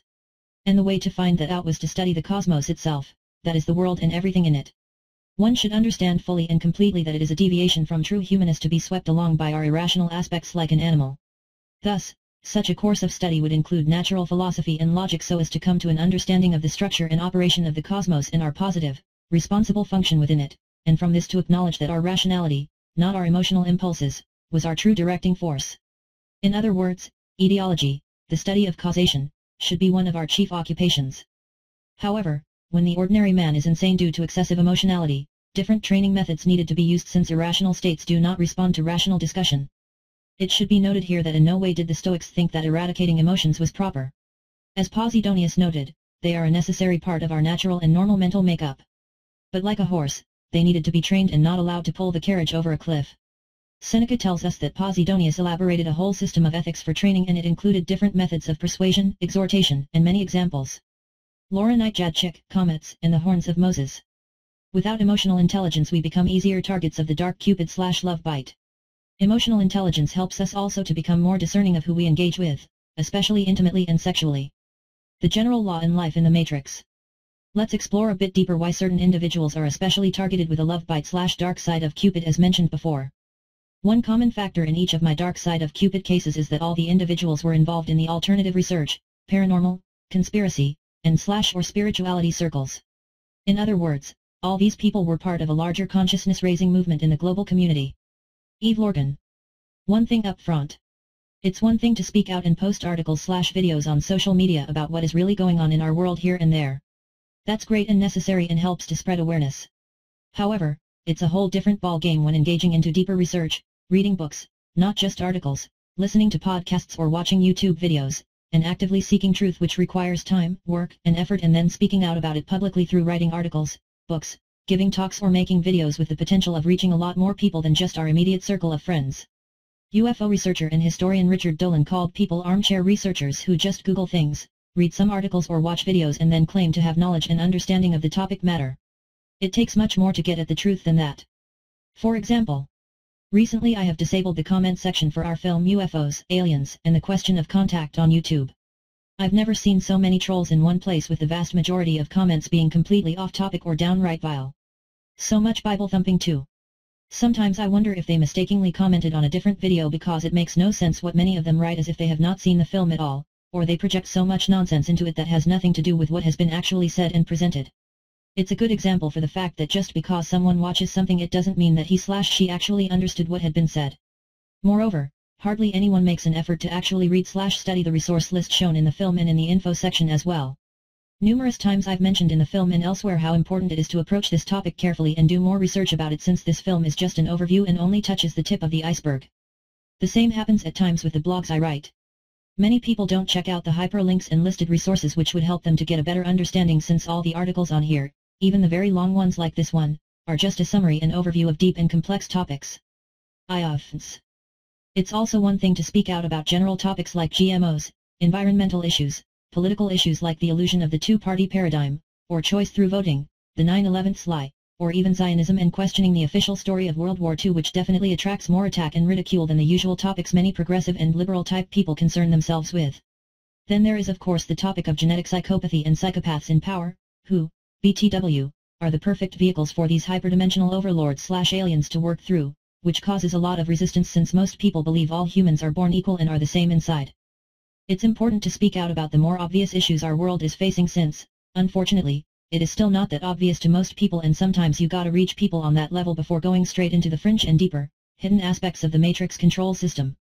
And the way to find that out was to study the cosmos itself, that is the world and everything in it. One should understand fully and completely that it is a deviation from true humanness to be swept along by our irrational aspects like an animal. Thus, such a course of study would include natural philosophy and logic so as to come to an understanding of the structure and operation of the cosmos and our positive, responsible function within it, and from this to acknowledge that our rationality, not our emotional impulses, was our true directing force. In other words, etiology, the study of causation, should be one of our chief occupations. However, when the ordinary man is insane due to excessive emotionality, different training methods needed to be used since irrational states do not respond to rational discussion. It should be noted here that in no way did the Stoics think that eradicating emotions was proper. As Posidonius noted, they are a necessary part of our natural and normal mental makeup. But like a horse, they needed to be trained and not allowed to pull the carriage over a cliff. Seneca tells us that Posidonius elaborated a whole system of ethics for training and it included different methods of persuasion, exhortation, and many examples. Laura Knight-Jadczyk, Comets, and the Horns of Moses. Without emotional intelligence we become easier targets of the dark cupid slash love bite. Emotional intelligence helps us also to become more discerning of who we engage with, especially intimately and sexually. The general law in life in the matrix. Let's explore a bit deeper why certain individuals are especially targeted with a love bite slash dark side of Cupid as mentioned before. One common factor in each of my dark side of Cupid cases is that all the individuals were involved in the alternative research, paranormal, conspiracy, and slash or spirituality circles. In other words, all these people were part of a larger consciousness-raising movement in the global community. Eve Lorgen. One thing up front. It's one thing to speak out and post articles slash videos on social media about what is really going on in our world here and there. That's great and necessary and helps to spread awareness. However, it's a whole different ball game when engaging into deeper research, reading books, not just articles, listening to podcasts or watching YouTube videos, and actively seeking truth which requires time, work, and effort and then speaking out about it publicly through writing articles, books, giving talks or making videos with the potential of reaching a lot more people than just our immediate circle of friends. UFO researcher and historian Richard Dolan called people armchair researchers who just Google things, read some articles or watch videos and then claim to have knowledge and understanding of the topic matter. It takes much more to get at the truth than that. For example, Recently I have disabled the comment section for our film UFOs, Aliens, and the Question of Contact on YouTube. I've never seen so many trolls in one place with the vast majority of comments being completely off-topic or downright vile. So much Bible thumping too. Sometimes I wonder if they mistakenly commented on a different video because it makes no sense what many of them write as if they have not seen the film at all, or they project so much nonsense into it that has nothing to do with what has been actually said and presented. It's a good example for the fact that just because someone watches something it doesn't mean that he slash she actually understood what had been said. Moreover, hardly anyone makes an effort to actually read slash study the resource list shown in the film and in the info section as well. Numerous times I've mentioned in the film and elsewhere how important it is to approach this topic carefully and do more research about it since this film is just an overview and only touches the tip of the iceberg. The same happens at times with the blogs I write. Many people don't check out the hyperlinks and listed resources which would help them to get a better understanding since all the articles on here, even the very long ones like this one, are just a summary and overview of deep and complex topics. It's also one thing to speak out about general topics like GMOs, environmental issues, political issues like the illusion of the two-party paradigm, or choice through voting, the 9-11 lie, or even Zionism and questioning the official story of World War II which definitely attracts more attack and ridicule than the usual topics many progressive and liberal type people concern themselves with. Then there is of course the topic of genetic psychopathy and psychopaths in power, who, BTW, are the perfect vehicles for these hyperdimensional overlords slash aliens to work through, which causes a lot of resistance since most people believe all humans are born equal and are the same inside. It's important to speak out about the more obvious issues our world is facing since, unfortunately, it is still not that obvious to most people and sometimes you gotta reach people on that level before going straight into the fringe and deeper, hidden aspects of the matrix control system.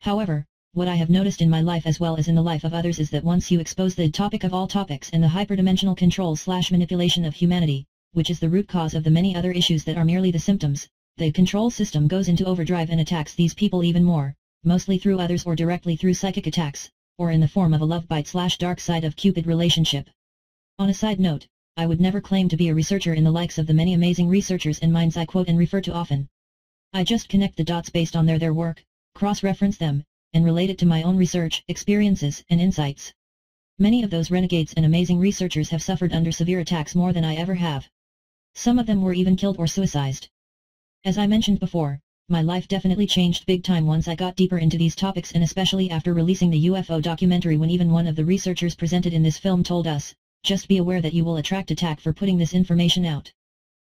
However, what I have noticed in my life as well as in the life of others is that once you expose the topic of all topics and the hyperdimensional control slash manipulation of humanity, which is the root cause of the many other issues that are merely the symptoms, the control system goes into overdrive and attacks these people even more, mostly through others or directly through psychic attacks, or in the form of a love bite slash dark side of Cupid relationship. On a side note, I would never claim to be a researcher in the likes of the many amazing researchers and minds I quote and refer to often. I just connect the dots based on their their work, cross-reference them, and relate it to my own research, experiences, and insights. Many of those renegades and amazing researchers have suffered under severe attacks more than I ever have. Some of them were even killed or suicided. As I mentioned before, my life definitely changed big time once I got deeper into these topics and especially after releasing the UFO documentary when even one of the researchers presented in this film told us, just be aware that you will attract attack for putting this information out.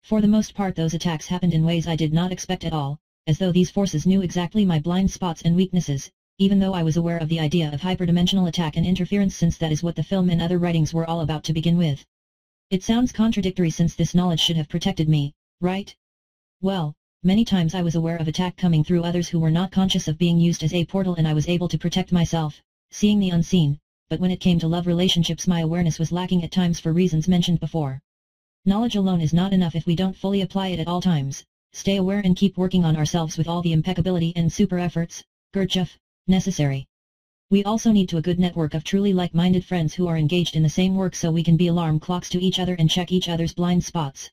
For the most part those attacks happened in ways I did not expect at all, as though these forces knew exactly my blind spots and weaknesses, even though I was aware of the idea of hyperdimensional attack and interference since that is what the film and other writings were all about to begin with. It sounds contradictory since this knowledge should have protected me, right? Well, many times I was aware of attack coming through others who were not conscious of being used as a portal and I was able to protect myself, seeing the unseen, but when it came to love relationships my awareness was lacking at times for reasons mentioned before. Knowledge alone is not enough if we don't fully apply it at all times, stay aware and keep working on ourselves with all the impeccability and super efforts, Gurdjieff, necessary. We also need to a good network of truly like-minded friends who are engaged in the same work so we can be alarm clocks to each other and check each other's blind spots.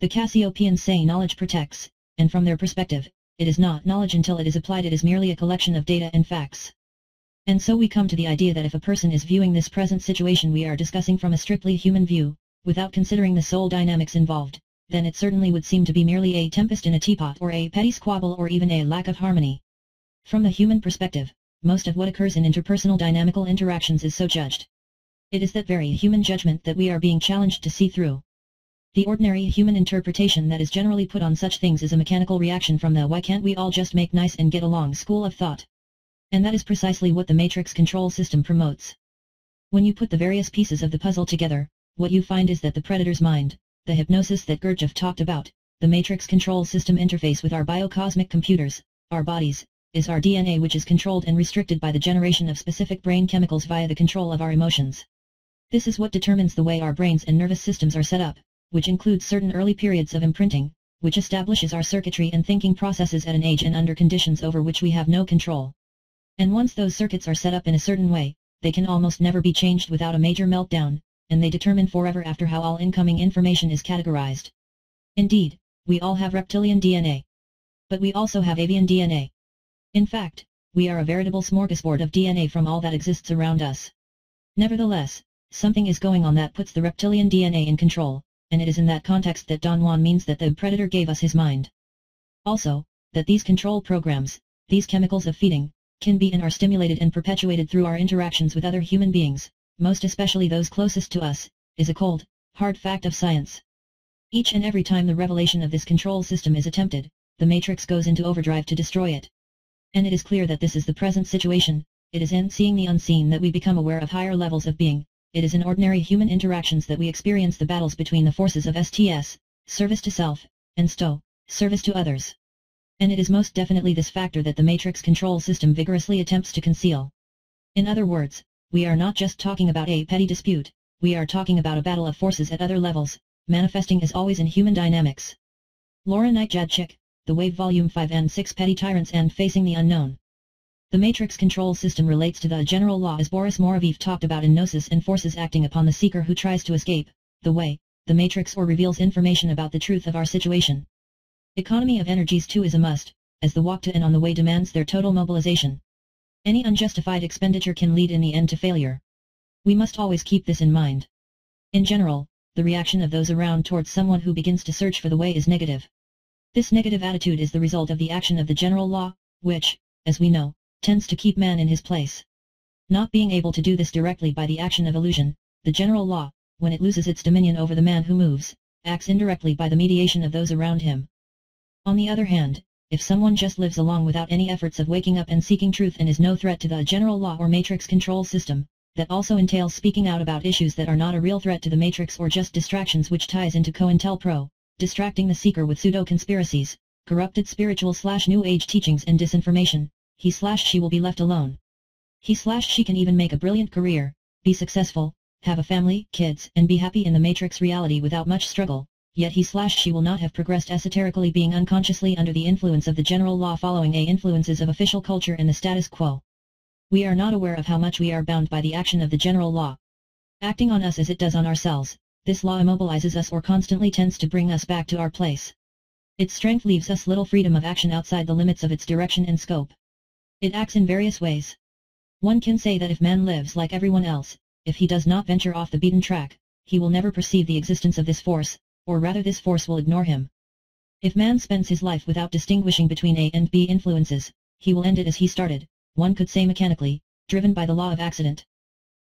The Cassiopeans say knowledge protects, and from their perspective, it is not knowledge until it is applied it is merely a collection of data and facts. And so we come to the idea that if a person is viewing this present situation we are discussing from a strictly human view, without considering the soul dynamics involved, then it certainly would seem to be merely a tempest in a teapot or a petty squabble or even a lack of harmony. From the human perspective, most of what occurs in interpersonal dynamical interactions is so judged. It is that very human judgment that we are being challenged to see through. The ordinary human interpretation that is generally put on such things is a mechanical reaction from the why can't we all just make nice and get along school of thought. And that is precisely what the matrix control system promotes. When you put the various pieces of the puzzle together, what you find is that the predator's mind, the hypnosis that Gurdjieff talked about, the matrix control system interface with our biocosmic computers, our bodies, is our DNA which is controlled and restricted by the generation of specific brain chemicals via the control of our emotions. This is what determines the way our brains and nervous systems are set up, which includes certain early periods of imprinting, which establishes our circuitry and thinking processes at an age and under conditions over which we have no control. And once those circuits are set up in a certain way, they can almost never be changed without a major meltdown, and they determine forever after how all incoming information is categorized. Indeed, we all have reptilian DNA. But we also have avian DNA. In fact, we are a veritable smorgasbord of DNA from all that exists around us. Nevertheless, something is going on that puts the reptilian DNA in control, and it is in that context that Don Juan means that the predator gave us his mind. Also, that these control programs, these chemicals of feeding, can be and are stimulated and perpetuated through our interactions with other human beings, most especially those closest to us, is a cold, hard fact of science. Each and every time the revelation of this control system is attempted, the matrix goes into overdrive to destroy it and it is clear that this is the present situation, it is in seeing the unseen that we become aware of higher levels of being, it is in ordinary human interactions that we experience the battles between the forces of STS, service to self, and STO, service to others. And it is most definitely this factor that the matrix control system vigorously attempts to conceal. In other words, we are not just talking about a petty dispute, we are talking about a battle of forces at other levels, manifesting as always in human dynamics. Laura Knight-Jadczyk, the Wave Volume 5 and 6 Petty Tyrants and Facing the Unknown. The matrix control system relates to the general law as Boris Mouravieff talked about in Gnosis and forces acting upon the seeker who tries to escape, the way, the matrix or reveals information about the truth of our situation. Economy of energies too is a must, as the walk to and on the way demands their total mobilization. Any unjustified expenditure can lead in the end to failure. We must always keep this in mind. In general, the reaction of those around towards someone who begins to search for the way is negative. This negative attitude is the result of the action of the general law, which, as we know, tends to keep man in his place. Not being able to do this directly by the action of illusion, the general law, when it loses its dominion over the man who moves, acts indirectly by the mediation of those around him. On the other hand, if someone just lives along without any efforts of waking up and seeking truth and is no threat to the general law or matrix control system, that also entails speaking out about issues that are not a real threat to the matrix or just distractions which ties into COINTELPRO, distracting the seeker with pseudo-conspiracies, corrupted spiritual slash new age teachings and disinformation, he slash she will be left alone. He slash she can even make a brilliant career, be successful, have a family, kids, and be happy in the matrix reality without much struggle, yet he slash she will not have progressed esoterically being unconsciously under the influence of the general law following a influences of official culture and the status quo. We are not aware of how much we are bound by the action of the general law. Acting on us as it does on ourselves, this law immobilizes us or constantly tends to bring us back to our place. Its strength leaves us little freedom of action outside the limits of its direction and scope. It acts in various ways. One can say that if man lives like everyone else, if he does not venture off the beaten track, he will never perceive the existence of this force, or rather this force will ignore him. If man spends his life without distinguishing between A and B influences, he will end it as he started, one could say mechanically, driven by the law of accident.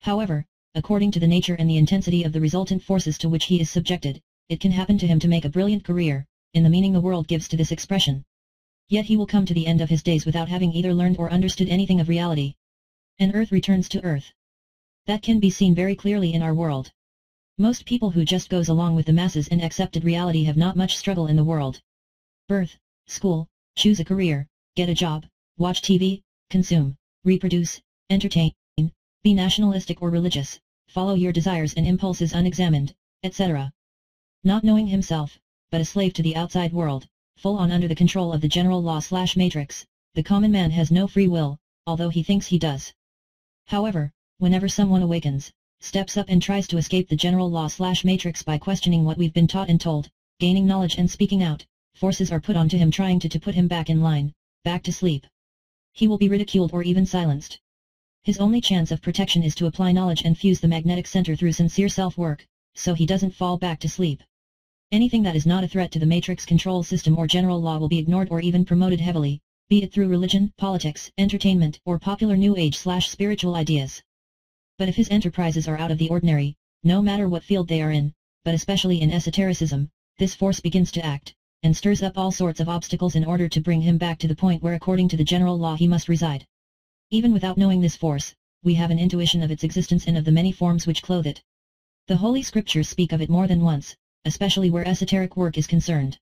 However, according to the nature and the intensity of the resultant forces to which he is subjected, it can happen to him to make a brilliant career, in the meaning the world gives to this expression. Yet he will come to the end of his days without having either learned or understood anything of reality. And earth returns to earth. That can be seen very clearly in our world. Most people who just goes along with the masses and accepted reality have not much struggle in the world. Birth, school, choose a career, get a job, watch TV, consume, reproduce, entertain, be nationalistic or religious, follow your desires and impulses unexamined, etc. Not knowing himself, but a slave to the outside world, full on under the control of the general law slash matrix, the common man has no free will, although he thinks he does. However, whenever someone awakens, steps up and tries to escape the general law slash matrix by questioning what we've been taught and told, gaining knowledge and speaking out, forces are put onto him trying to, to put him back in line, back to sleep. He will be ridiculed or even silenced. His only chance of protection is to apply knowledge and fuse the magnetic center through sincere self-work, so he doesn't fall back to sleep. Anything that is not a threat to the matrix control system or general law will be ignored or even promoted heavily, be it through religion, politics, entertainment, or popular new age slash spiritual ideas. But if his enterprises are out of the ordinary, no matter what field they are in, but especially in esotericism, this force begins to act, and stirs up all sorts of obstacles in order to bring him back to the point where according to the general law he must reside. Even without knowing this force, we have an intuition of its existence and of the many forms which clothe it. The Holy Scriptures speak of it more than once, especially where esoteric work is concerned.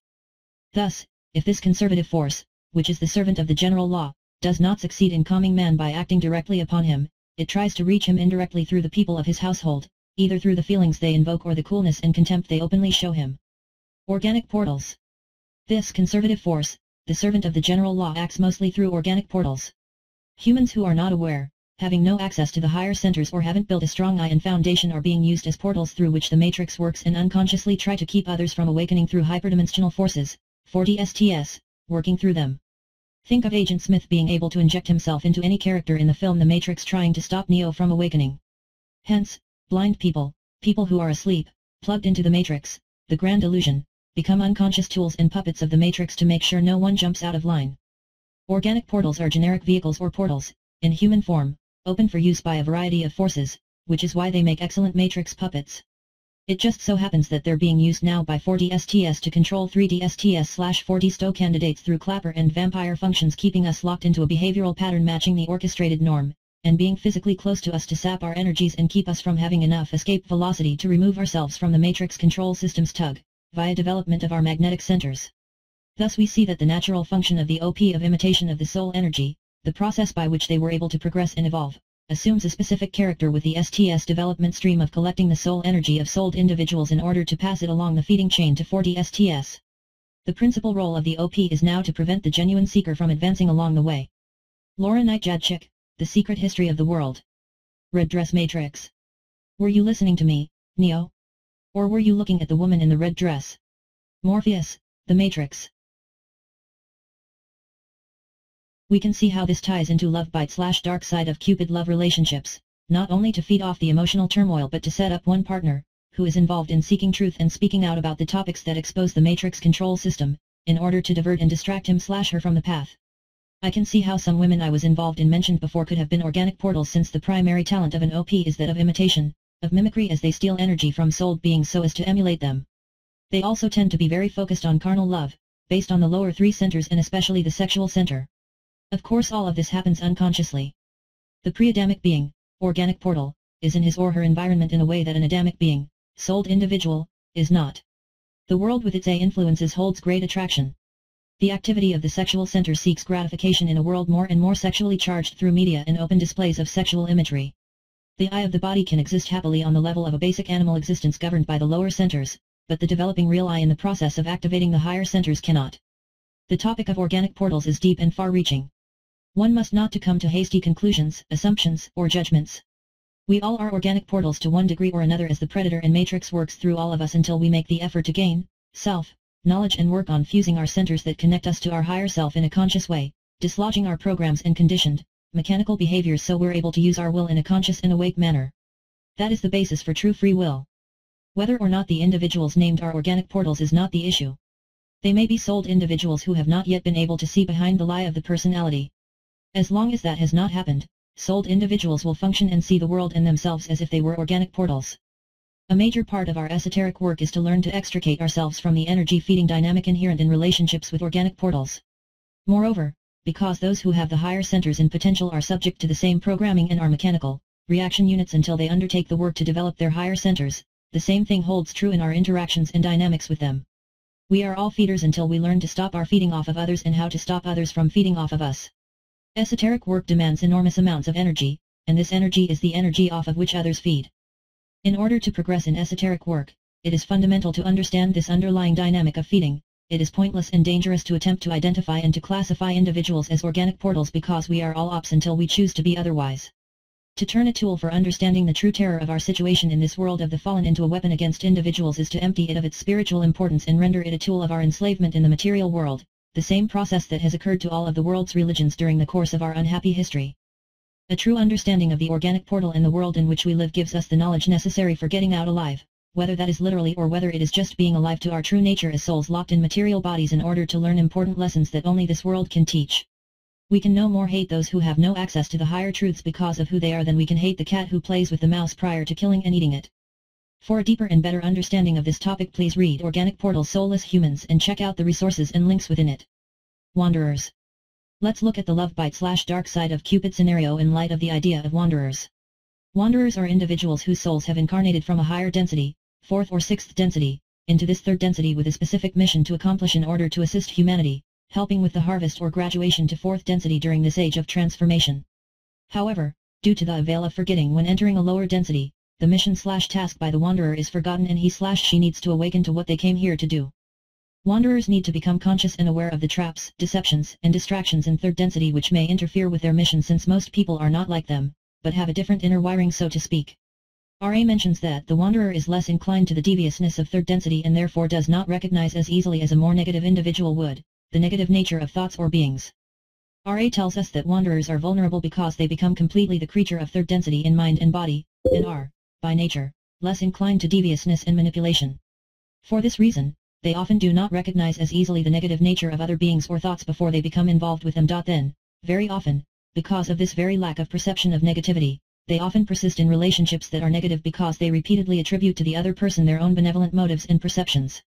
Thus, if this conservative force, which is the servant of the general law, does not succeed in calming man by acting directly upon him, it tries to reach him indirectly through the people of his household, either through the feelings they invoke or the coolness and contempt they openly show him. Organic portals. This conservative force, the servant of the general law acts mostly through organic portals. Humans who are not aware, having no access to the higher centers or haven't built a strong eye and foundation are being used as portals through which the matrix works and unconsciously try to keep others from awakening through hyperdimensional forces, 4D STS, working through them. Think of Agent Smith being able to inject himself into any character in the film The Matrix trying to stop Neo from awakening. Hence, blind people, people who are asleep, plugged into the Matrix, the grand illusion, become unconscious tools and puppets of the Matrix to make sure no one jumps out of line. Organic portals are generic vehicles or portals, in human form, open for use by a variety of forces, which is why they make excellent matrix puppets. It just so happens that they're being used now by 4D-STS to control 3D-STS slash 4D STO candidates through clapper and vampire functions keeping us locked into a behavioral pattern matching the orchestrated norm, and being physically close to us to sap our energies and keep us from having enough escape velocity to remove ourselves from the matrix control system's tug, via development of our magnetic centers. Thus we see that the natural function of the OP of imitation of the soul energy, the process by which they were able to progress and evolve, assumes a specific character with the STS development stream of collecting the soul energy of souled individuals in order to pass it along the feeding chain to 4D STS. The principal role of the OP is now to prevent the genuine seeker from advancing along the way. Laura Knight The Secret History of the World. Red Dress Matrix. Were you listening to me, Neo? Or were you looking at the woman in the red dress? Morpheus, The Matrix. We can see how this ties into love bite slash dark side of Cupid love relationships, not only to feed off the emotional turmoil but to set up one partner, who is involved in seeking truth and speaking out about the topics that expose the matrix control system, in order to divert and distract him slash her from the path. I can see how some women I was involved in mentioned before could have been organic portals since the primary talent of an OP is that of imitation, of mimicry as they steal energy from souled beings so as to emulate them. They also tend to be very focused on carnal love, based on the lower three centers and especially the sexual center. Of course all of this happens unconsciously. The pre-Adamic being, organic portal, is in his or her environment in a way that an Adamic being, souled individual, is not. The world with its A influences holds great attraction. The activity of the sexual center seeks gratification in a world more and more sexually charged through media and open displays of sexual imagery. The eye of the body can exist happily on the level of a basic animal existence governed by the lower centers, but the developing real eye in the process of activating the higher centers cannot. The topic of organic portals is deep and far-reaching. One must not to come to hasty conclusions, assumptions, or judgments. We all are organic portals to one degree or another as the predator and matrix works through all of us until we make the effort to gain, self, knowledge and work on fusing our centers that connect us to our higher self in a conscious way, dislodging our programs and conditioned, mechanical behaviors so we're able to use our will in a conscious and awake manner. That is the basis for true free will. Whether or not the individuals named are organic portals is not the issue. They may be souled individuals who have not yet been able to see behind the lie of the personality, as long as that has not happened, souled individuals will function and see the world and themselves as if they were organic portals. A major part of our esoteric work is to learn to extricate ourselves from the energy-feeding dynamic inherent in relationships with organic portals. Moreover, because those who have the higher centers in potential are subject to the same programming and are mechanical, reaction units until they undertake the work to develop their higher centers, the same thing holds true in our interactions and dynamics with them. We are all feeders until we learn to stop our feeding off of others and how to stop others from feeding off of us. Esoteric work demands enormous amounts of energy, and this energy is the energy off of which others feed. In order to progress in esoteric work, it is fundamental to understand this underlying dynamic of feeding. It is pointless and dangerous to attempt to identify and to classify individuals as organic portals because we are all ops until we choose to be otherwise. To turn a tool for understanding the true terror of our situation in this world of the fallen into a weapon against individuals is to empty it of its spiritual importance and render it a tool of our enslavement in the material world, the same process that has occurred to all of the world's religions during the course of our unhappy history. A true understanding of the organic portal and the world in which we live gives us the knowledge necessary for getting out alive, whether that is literally or whether it is just being alive to our true nature as souls locked in material bodies in order to learn important lessons that only this world can teach. We can no more hate those who have no access to the higher truths because of who they are than we can hate the cat who plays with the mouse prior to killing and eating it. For a deeper and better understanding of this topic please read Organic Portal Soulless Humans and check out the resources and links within it. Wanderers. Let's look at the love bite slash dark side of Cupid scenario in light of the idea of wanderers. Wanderers are individuals whose souls have incarnated from a higher density, fourth or sixth density, into this third density with a specific mission to accomplish in order to assist humanity, helping with the harvest or graduation to fourth density during this age of transformation. However, due to the avail of forgetting when entering a lower density, the mission slash task by the wanderer is forgotten and he slash she needs to awaken to what they came here to do. Wanderers need to become conscious and aware of the traps, deceptions, and distractions in third density which may interfere with their mission since most people are not like them, but have a different inner wiring so to speak. RA mentions that the wanderer is less inclined to the deviousness of third density and therefore does not recognize as easily as a more negative individual would, the negative nature of thoughts or beings. RA tells us that wanderers are vulnerable because they become completely the creature of third density in mind and body, and are, by nature, less inclined to deviousness and manipulation. For this reason, they often do not recognize as easily the negative nature of other beings or thoughts before they become involved with them. Then, very often, because of this very lack of perception of negativity, they often persist in relationships that are negative because they repeatedly attribute to the other person their own benevolent motives and perceptions.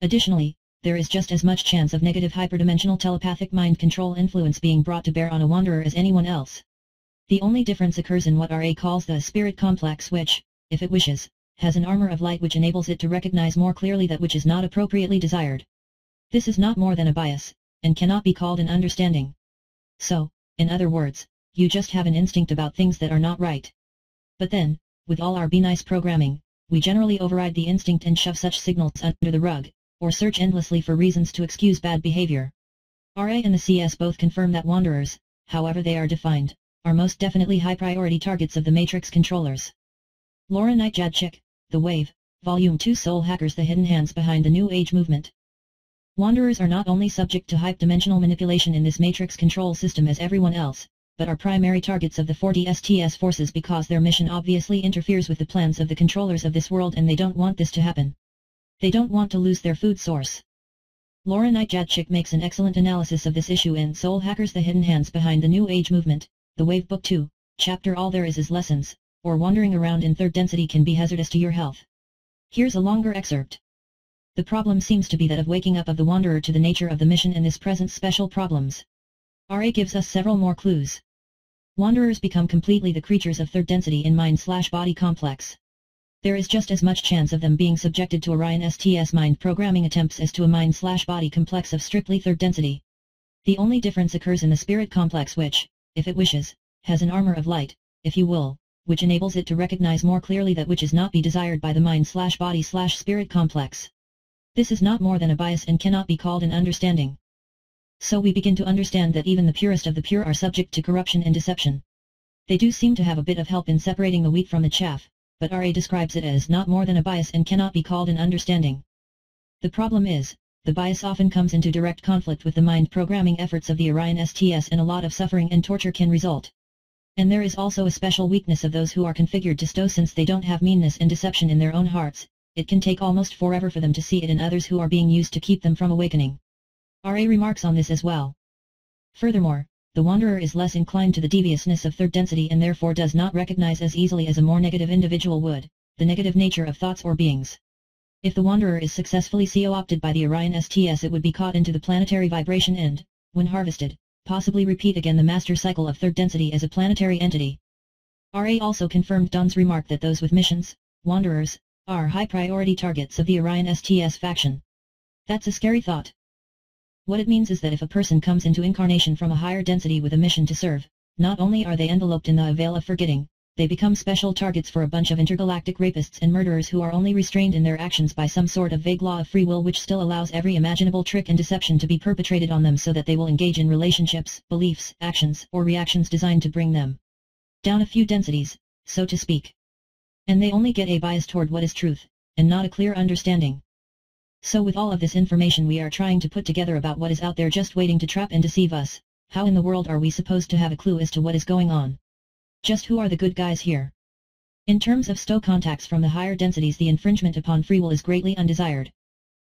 Additionally, there is just as much chance of negative hyperdimensional telepathic mind control influence being brought to bear on a wanderer as anyone else. The only difference occurs in what RA calls the spirit complex which, if it wishes, has an armor of light which enables it to recognize more clearly that which is not appropriately desired. This is not more than a bias, and cannot be called an understanding. So, in other words, you just have an instinct about things that are not right. But then, with all our be nice programming, we generally override the instinct and shove such signals under the rug, or search endlessly for reasons to excuse bad behavior. RA and the CS both confirm that wanderers, however they are defined, are most definitely high priority targets of the Matrix controllers. Laura Knight-Jadczyk, The Wave, Volume 2 Soul Hackers The Hidden Hands Behind the New Age Movement. Wanderers are not only subject to hyperdimensional manipulation in this matrix control system as everyone else, but are primary targets of the 4D STS forces because their mission obviously interferes with the plans of the controllers of this world and they don't want this to happen. They don't want to lose their food source. Laura Knight-Jadczyk makes an excellent analysis of this issue in Soul Hackers The Hidden Hands Behind the New Age Movement, The Wave Book 2, Chapter All There Is Is Lessons, or wandering around in third density can be hazardous to your health. Here's a longer excerpt. The problem seems to be that of waking up of the wanderer to the nature of the mission and this present special problems. RA gives us several more clues. Wanderers become completely the creatures of third density in mind slash body complex. There is just as much chance of them being subjected to Orion STS mind programming attempts as to a mind slash body complex of strictly third density. The only difference occurs in the spirit complex which, if it wishes, has an armor of light, if you will, which enables it to recognize more clearly that which is not be desired by the mind slash body slash spirit complex. This is not more than a bias and cannot be called an understanding. So we begin to understand that even the purest of the pure are subject to corruption and deception. They do seem to have a bit of help in separating the wheat from the chaff, but RA describes it as not more than a bias and cannot be called an understanding. The problem is, the bias often comes into direct conflict with the mind programming efforts of the Orion STS and a lot of suffering and torture can result. And there is also a special weakness of those who are configured to STO since they don't have meanness and deception in their own hearts, it can take almost forever for them to see it in others who are being used to keep them from awakening. RA remarks on this as well. Furthermore, the wanderer is less inclined to the deviousness of third density and therefore does not recognize as easily as a more negative individual would, the negative nature of thoughts or beings. If the wanderer is successfully co-opted by the Orion STS it would be caught into the planetary vibration and, when harvested, possibly repeat again the master cycle of third density as a planetary entity. RA also confirmed Don's remark that those with missions, wanderers, are high priority targets of the Orion STS faction. That's a scary thought. What it means is that if a person comes into incarnation from a higher density with a mission to serve, not only are they enveloped in the veil of forgetting, they become special targets for a bunch of intergalactic rapists and murderers who are only restrained in their actions by some sort of vague law of free will which still allows every imaginable trick and deception to be perpetrated on them so that they will engage in relationships, beliefs, actions, or reactions designed to bring them Down a few densities, so to speak. And they only get a bias toward what is truth, and not a clear understanding. So with all of this information we are trying to put together about what is out there just waiting to trap and deceive us, how in the world are we supposed to have a clue as to what is going on? Just who are the good guys here? In terms of STO contacts from the higher densities the infringement upon free will is greatly undesired.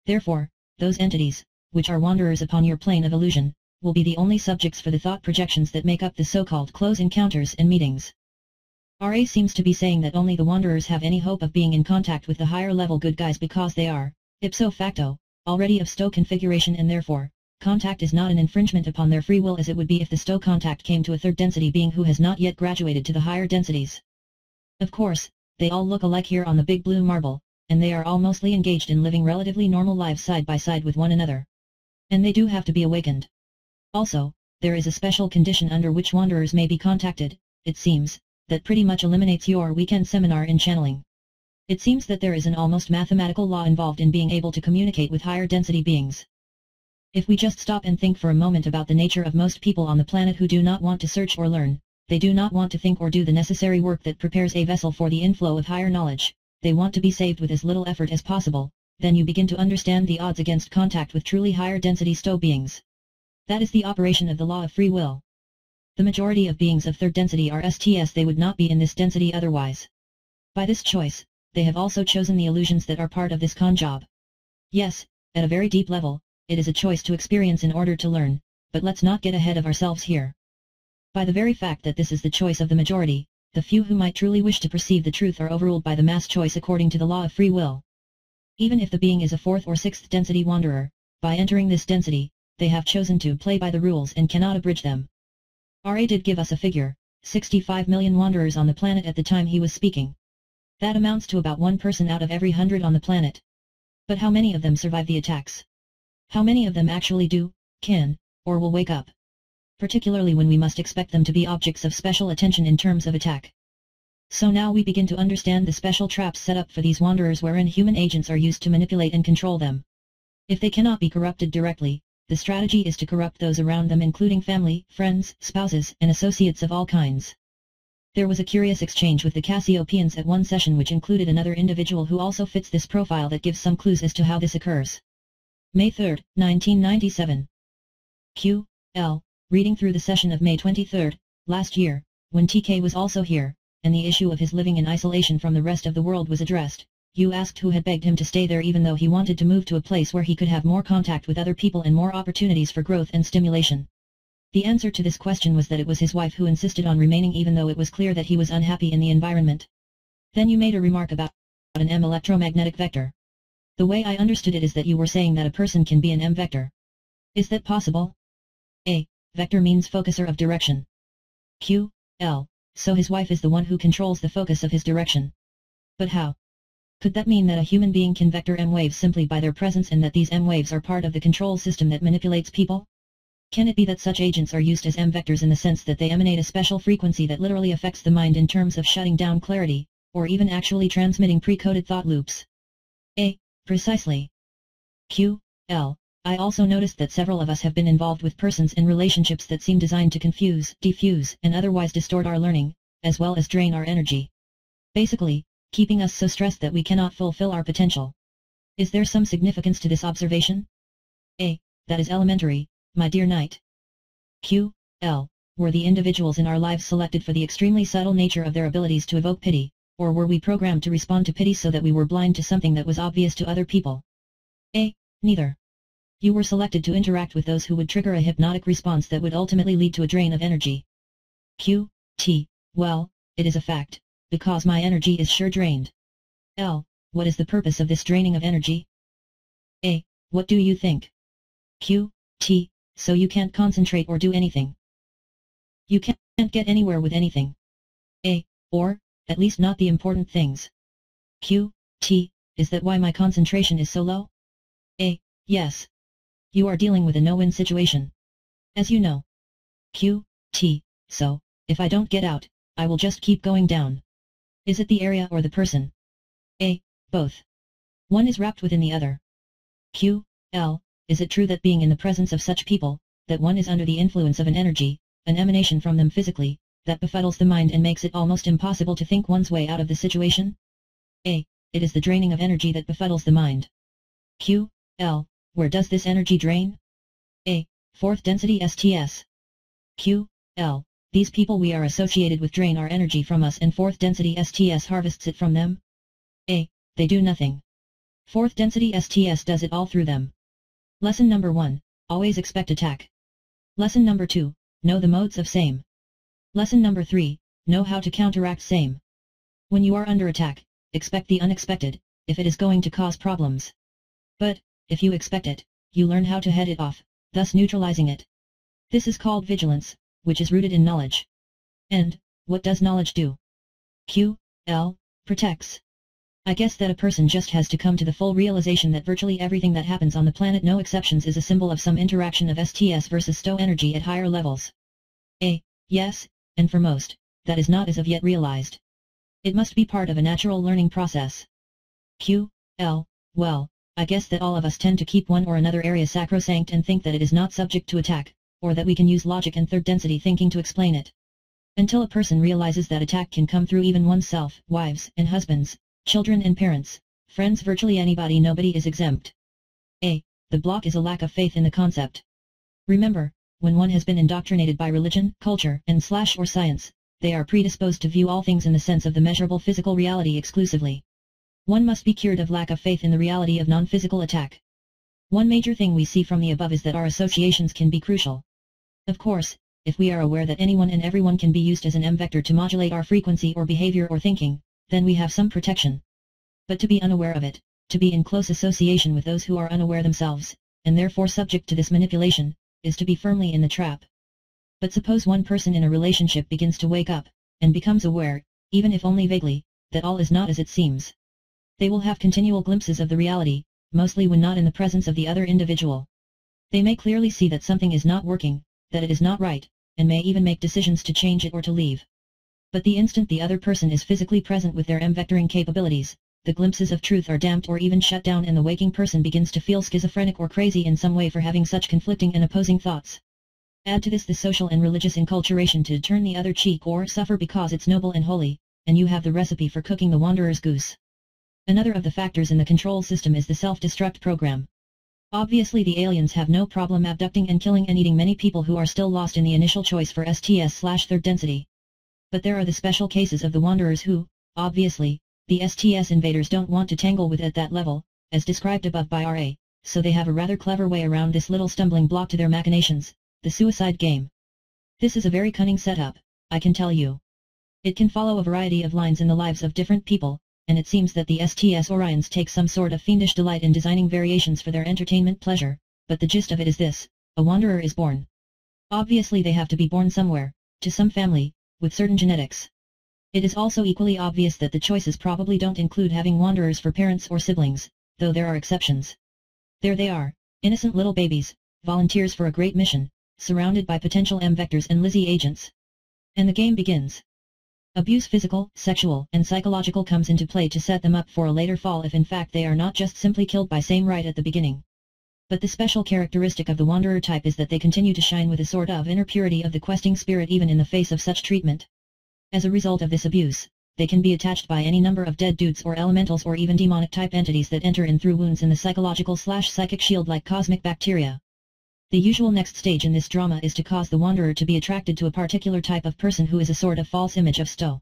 Therefore, those entities, which are wanderers upon your plane of illusion, will be the only subjects for the thought projections that make up the so-called close encounters and meetings. RA seems to be saying that only the wanderers have any hope of being in contact with the higher level good guys because they are, ipso facto, already of STO configuration and therefore, contact is not an infringement upon their free will as it would be if the STO contact came to a third density being who has not yet graduated to the higher densities. Of course, they all look alike here on the big blue marble, and they are all mostly engaged in living relatively normal lives side by side with one another. And they do have to be awakened. Also, there is a special condition under which wanderers may be contacted, it seems, that pretty much eliminates your weekend seminar in channeling. It seems that there is an almost mathematical law involved in being able to communicate with higher density beings. If we just stop and think for a moment about the nature of most people on the planet who do not want to search or learn, they do not want to think or do the necessary work that prepares a vessel for the inflow of higher knowledge, they want to be saved with as little effort as possible, then you begin to understand the odds against contact with truly higher density STO beings. That is the operation of the law of free will. The majority of beings of third density are STS they would not be in this density otherwise. By this choice, they have also chosen the illusions that are part of this con job. Yes, at a very deep level, it is a choice to experience in order to learn, but let's not get ahead of ourselves here. By the very fact that this is the choice of the majority, the few who might truly wish to perceive the truth are overruled by the mass choice according to the law of free will. Even if the being is a fourth or sixth density wanderer, by entering this density, they have chosen to play by the rules and cannot abridge them. RA did give us a figure, 65 million wanderers on the planet at the time he was speaking. That amounts to about one person out of every hundred on the planet. But how many of them survive the attacks? How many of them actually do, can, or will wake up? particularly when we must expect them to be objects of special attention in terms of attack. So now we begin to understand the special traps set up for these wanderers wherein human agents are used to manipulate and control them. If they cannot be corrupted directly, the strategy is to corrupt those around them including family, friends, spouses, and associates of all kinds. There was a curious exchange with the Cassiopaeans at one session which included another individual who also fits this profile that gives some clues as to how this occurs. May 3, 1997. Q. L. Reading through the session of May 23, last year, when TK was also here, and the issue of his living in isolation from the rest of the world was addressed, you asked who had begged him to stay there even though he wanted to move to a place where he could have more contact with other people and more opportunities for growth and stimulation. The answer to this question was that it was his wife who insisted on remaining even though it was clear that he was unhappy in the environment. Then you made a remark about an M electromagnetic vector. The way I understood it is that you were saying that a person can be an M vector. Is that possible? A. Vector means focuser of direction. Q, L, so his wife is the one who controls the focus of his direction. But how? Could that mean that a human being can vector M waves simply by their presence and that these M waves are part of the control system that manipulates people? Can it be that such agents are used as M vectors in the sense that they emanate a special frequency that literally affects the mind in terms of shutting down clarity, or even actually transmitting pre-coded thought loops? A. Precisely. Q, L, I also noticed that several of us have been involved with persons in relationships that seem designed to confuse, defuse, and otherwise distort our learning, as well as drain our energy. Basically, keeping us so stressed that we cannot fulfill our potential. Is there some significance to this observation? A. That is elementary, my dear knight. Q. L. Were the individuals in our lives selected for the extremely subtle nature of their abilities to evoke pity, or were we programmed to respond to pity so that we were blind to something that was obvious to other people? A. Neither. You were selected to interact with those who would trigger a hypnotic response that would ultimately lead to a drain of energy. Q. T. Well, it is a fact, because my energy is sure drained. L. What is the purpose of this draining of energy? A. What do you think? Q. T. So you can't concentrate or do anything. You can't get anywhere with anything. A. Or, at least not the important things. Q. T. Is that why my concentration is so low? A. Yes. You are dealing with a no-win situation. As you know. Q, T, so, if I don't get out, I will just keep going down. Is it the area or the person? A, both. One is wrapped within the other. Q, L, is it true that being in the presence of such people, that one is under the influence of an energy, an emanation from them physically, that befuddles the mind and makes it almost impossible to think one's way out of the situation? A. It is the draining of energy that befuddles the mind. Q. L. Where does this energy drain? A. Fourth density STS. Q. L. These people we are associated with drain our energy from us and fourth density STS harvests it from them? A. They do nothing. Fourth density STS does it all through them. Lesson number 1. Always expect attack. Lesson number 2. Know the modes of same. Lesson number 3. Know how to counteract same. When you are under attack, expect the unexpected, if it is going to cause problems. But, if you expect it, you learn how to head it off, thus neutralizing it. This is called vigilance, which is rooted in knowledge. And, what does knowledge do? Q, L, protects. I guess that a person just has to come to the full realization that virtually everything that happens on the planet no exceptions is a symbol of some interaction of STS versus STO energy at higher levels. A. Yes, and for most, that is not as of yet realized. It must be part of a natural learning process. Q. L. Well, I guess that all of us tend to keep one or another area sacrosanct and think that it is not subject to attack, or that we can use logic and third density thinking to explain it. Until a person realizes that attack can come through even oneself, wives and husbands, children and parents, friends virtually anybody nobody is exempt. A. The block is a lack of faith in the concept. Remember, when one has been indoctrinated by religion, culture, and slash or science, they are predisposed to view all things in the sense of the measurable physical reality exclusively. One must be cured of lack of faith in the reality of non-physical attack. One major thing we see from the above is that our associations can be crucial. Of course, if we are aware that anyone and everyone can be used as an M-vector to modulate our frequency or behavior or thinking, then we have some protection. But to be unaware of it, to be in close association with those who are unaware themselves, and therefore subject to this manipulation, is to be firmly in the trap. But suppose one person in a relationship begins to wake up, and becomes aware, even if only vaguely, that all is not as it seems. They will have continual glimpses of the reality, mostly when not in the presence of the other individual. They may clearly see that something is not working, that it is not right, and may even make decisions to change it or to leave but the instant the other person is physically present with their M-vectoring capabilities, the glimpses of truth are damped or even shut down and the waking person begins to feel schizophrenic or crazy in some way for having such conflicting and opposing thoughts. Add to this the social and religious enculturation to turn the other cheek or suffer because it's noble and holy, and you have the recipe for cooking the wanderer's goose. Another of the factors in the control system is the self-destruct program. Obviously the aliens have no problem abducting and killing and eating many people who are still lost in the initial choice for STS slash third density. But there are the special cases of the wanderers who, obviously, the STS invaders don't want to tangle with at that level, as described above by RA, so they have a rather clever way around this little stumbling block to their machinations, the suicide game. This is a very cunning setup, I can tell you. It can follow a variety of lines in the lives of different people, and it seems that the STS Orions take some sort of fiendish delight in designing variations for their entertainment pleasure, but the gist of it is this, a wanderer is born. Obviously they have to be born somewhere, to some family, with certain genetics. It is also equally obvious that the choices probably don't include having wanderers for parents or siblings, though there are exceptions. There they are, innocent little babies, volunteers for a great mission, surrounded by potential M-vectors and Lizzie agents. And the game begins. Abuse physical, sexual, and psychological comes into play to set them up for a later fall if in fact they are not just simply killed by same right at the beginning. But the special characteristic of the Wanderer type is that they continue to shine with a sort of inner purity of the questing spirit even in the face of such treatment. As a result of this abuse, they can be attached by any number of dead dudes or elementals or even demonic type entities that enter in through wounds in the psychological slash psychic shield like cosmic bacteria. The usual next stage in this drama is to cause the Wanderer to be attracted to a particular type of person who is a sort of false image of STO.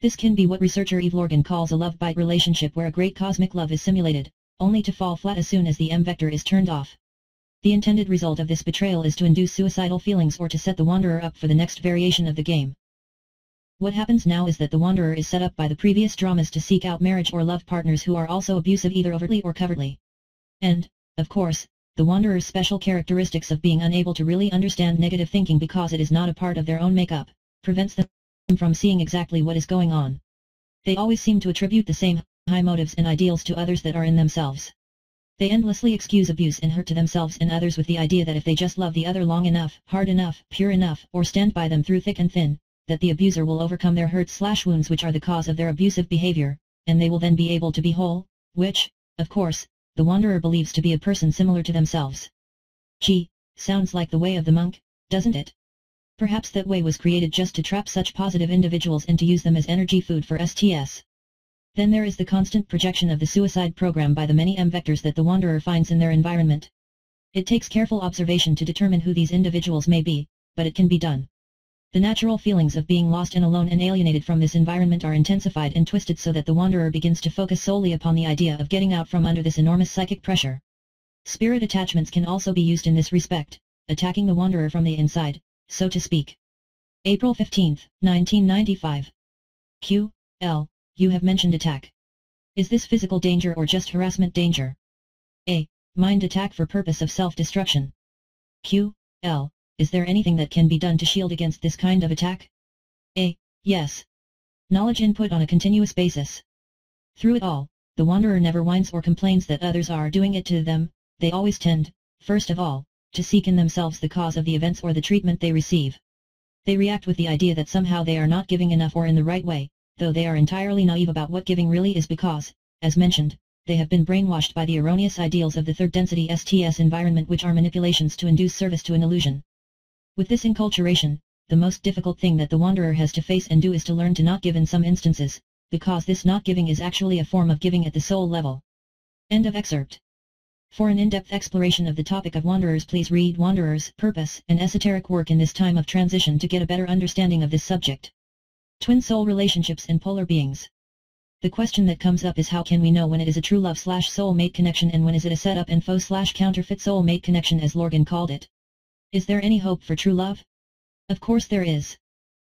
This can be what researcher Eve Lorgen calls a love-bite relationship where a great cosmic love is simulated, only to fall flat as soon as the M-vector is turned off. The intended result of this betrayal is to induce suicidal feelings or to set the Wanderer up for the next variation of the game. What happens now is that the Wanderer is set up by the previous dramas to seek out marriage or love partners who are also abusive either overtly or covertly. And, of course, the Wanderer's special characteristics of being unable to really understand negative thinking because it is not a part of their own makeup, prevents them from seeing exactly what is going on. They always seem to attribute the same high motives and ideals to others that are in themselves. They endlessly excuse abuse and hurt to themselves and others with the idea that if they just love the other long enough, hard enough, pure enough, or stand by them through thick and thin, that the abuser will overcome their hurts slash wounds which are the cause of their abusive behavior, and they will then be able to be whole, which, of course, the wanderer believes to be a person similar to themselves. Gee, sounds like the way of the monk, doesn't it? Perhaps that way was created just to trap such positive individuals and to use them as energy food for STS. Then there is the constant projection of the suicide program by the many M vectors that the wanderer finds in their environment. It takes careful observation to determine who these individuals may be, but it can be done. The natural feelings of being lost and alone and alienated from this environment are intensified and twisted so that the wanderer begins to focus solely upon the idea of getting out from under this enormous psychic pressure. Spirit attachments can also be used in this respect, attacking the wanderer from the inside, so to speak. April 15, 1995. Q. L. You have mentioned attack. Is this physical danger or just harassment danger? A. Mind attack for purpose of self-destruction. Q. L. Is there anything that can be done to shield against this kind of attack? A. Yes. Knowledge input on a continuous basis. Through it all, the wanderer never whines or complains that others are doing it to them, they always tend, first of all, to seek in themselves the cause of the events or the treatment they receive. They react with the idea that somehow they are not giving enough or in the right way, though they are entirely naive about what giving really is because, as mentioned, they have been brainwashed by the erroneous ideals of the third density STS environment which are manipulations to induce service to an illusion. With this enculturation, the most difficult thing that the wanderer has to face and do is to learn to not give in some instances, because this not giving is actually a form of giving at the soul level. End of excerpt. For an in-depth exploration of the topic of wanderers please read Wanderers, Purpose, and Esoteric Work in this time of transition to get a better understanding of this subject. Twin soul relationships and polar beings. The question that comes up is how can we know when it is a true love slash soulmate connection and when is it a setup and foe slash counterfeit soulmate connection as Lorgen called it. Is there any hope for true love? Of course there is.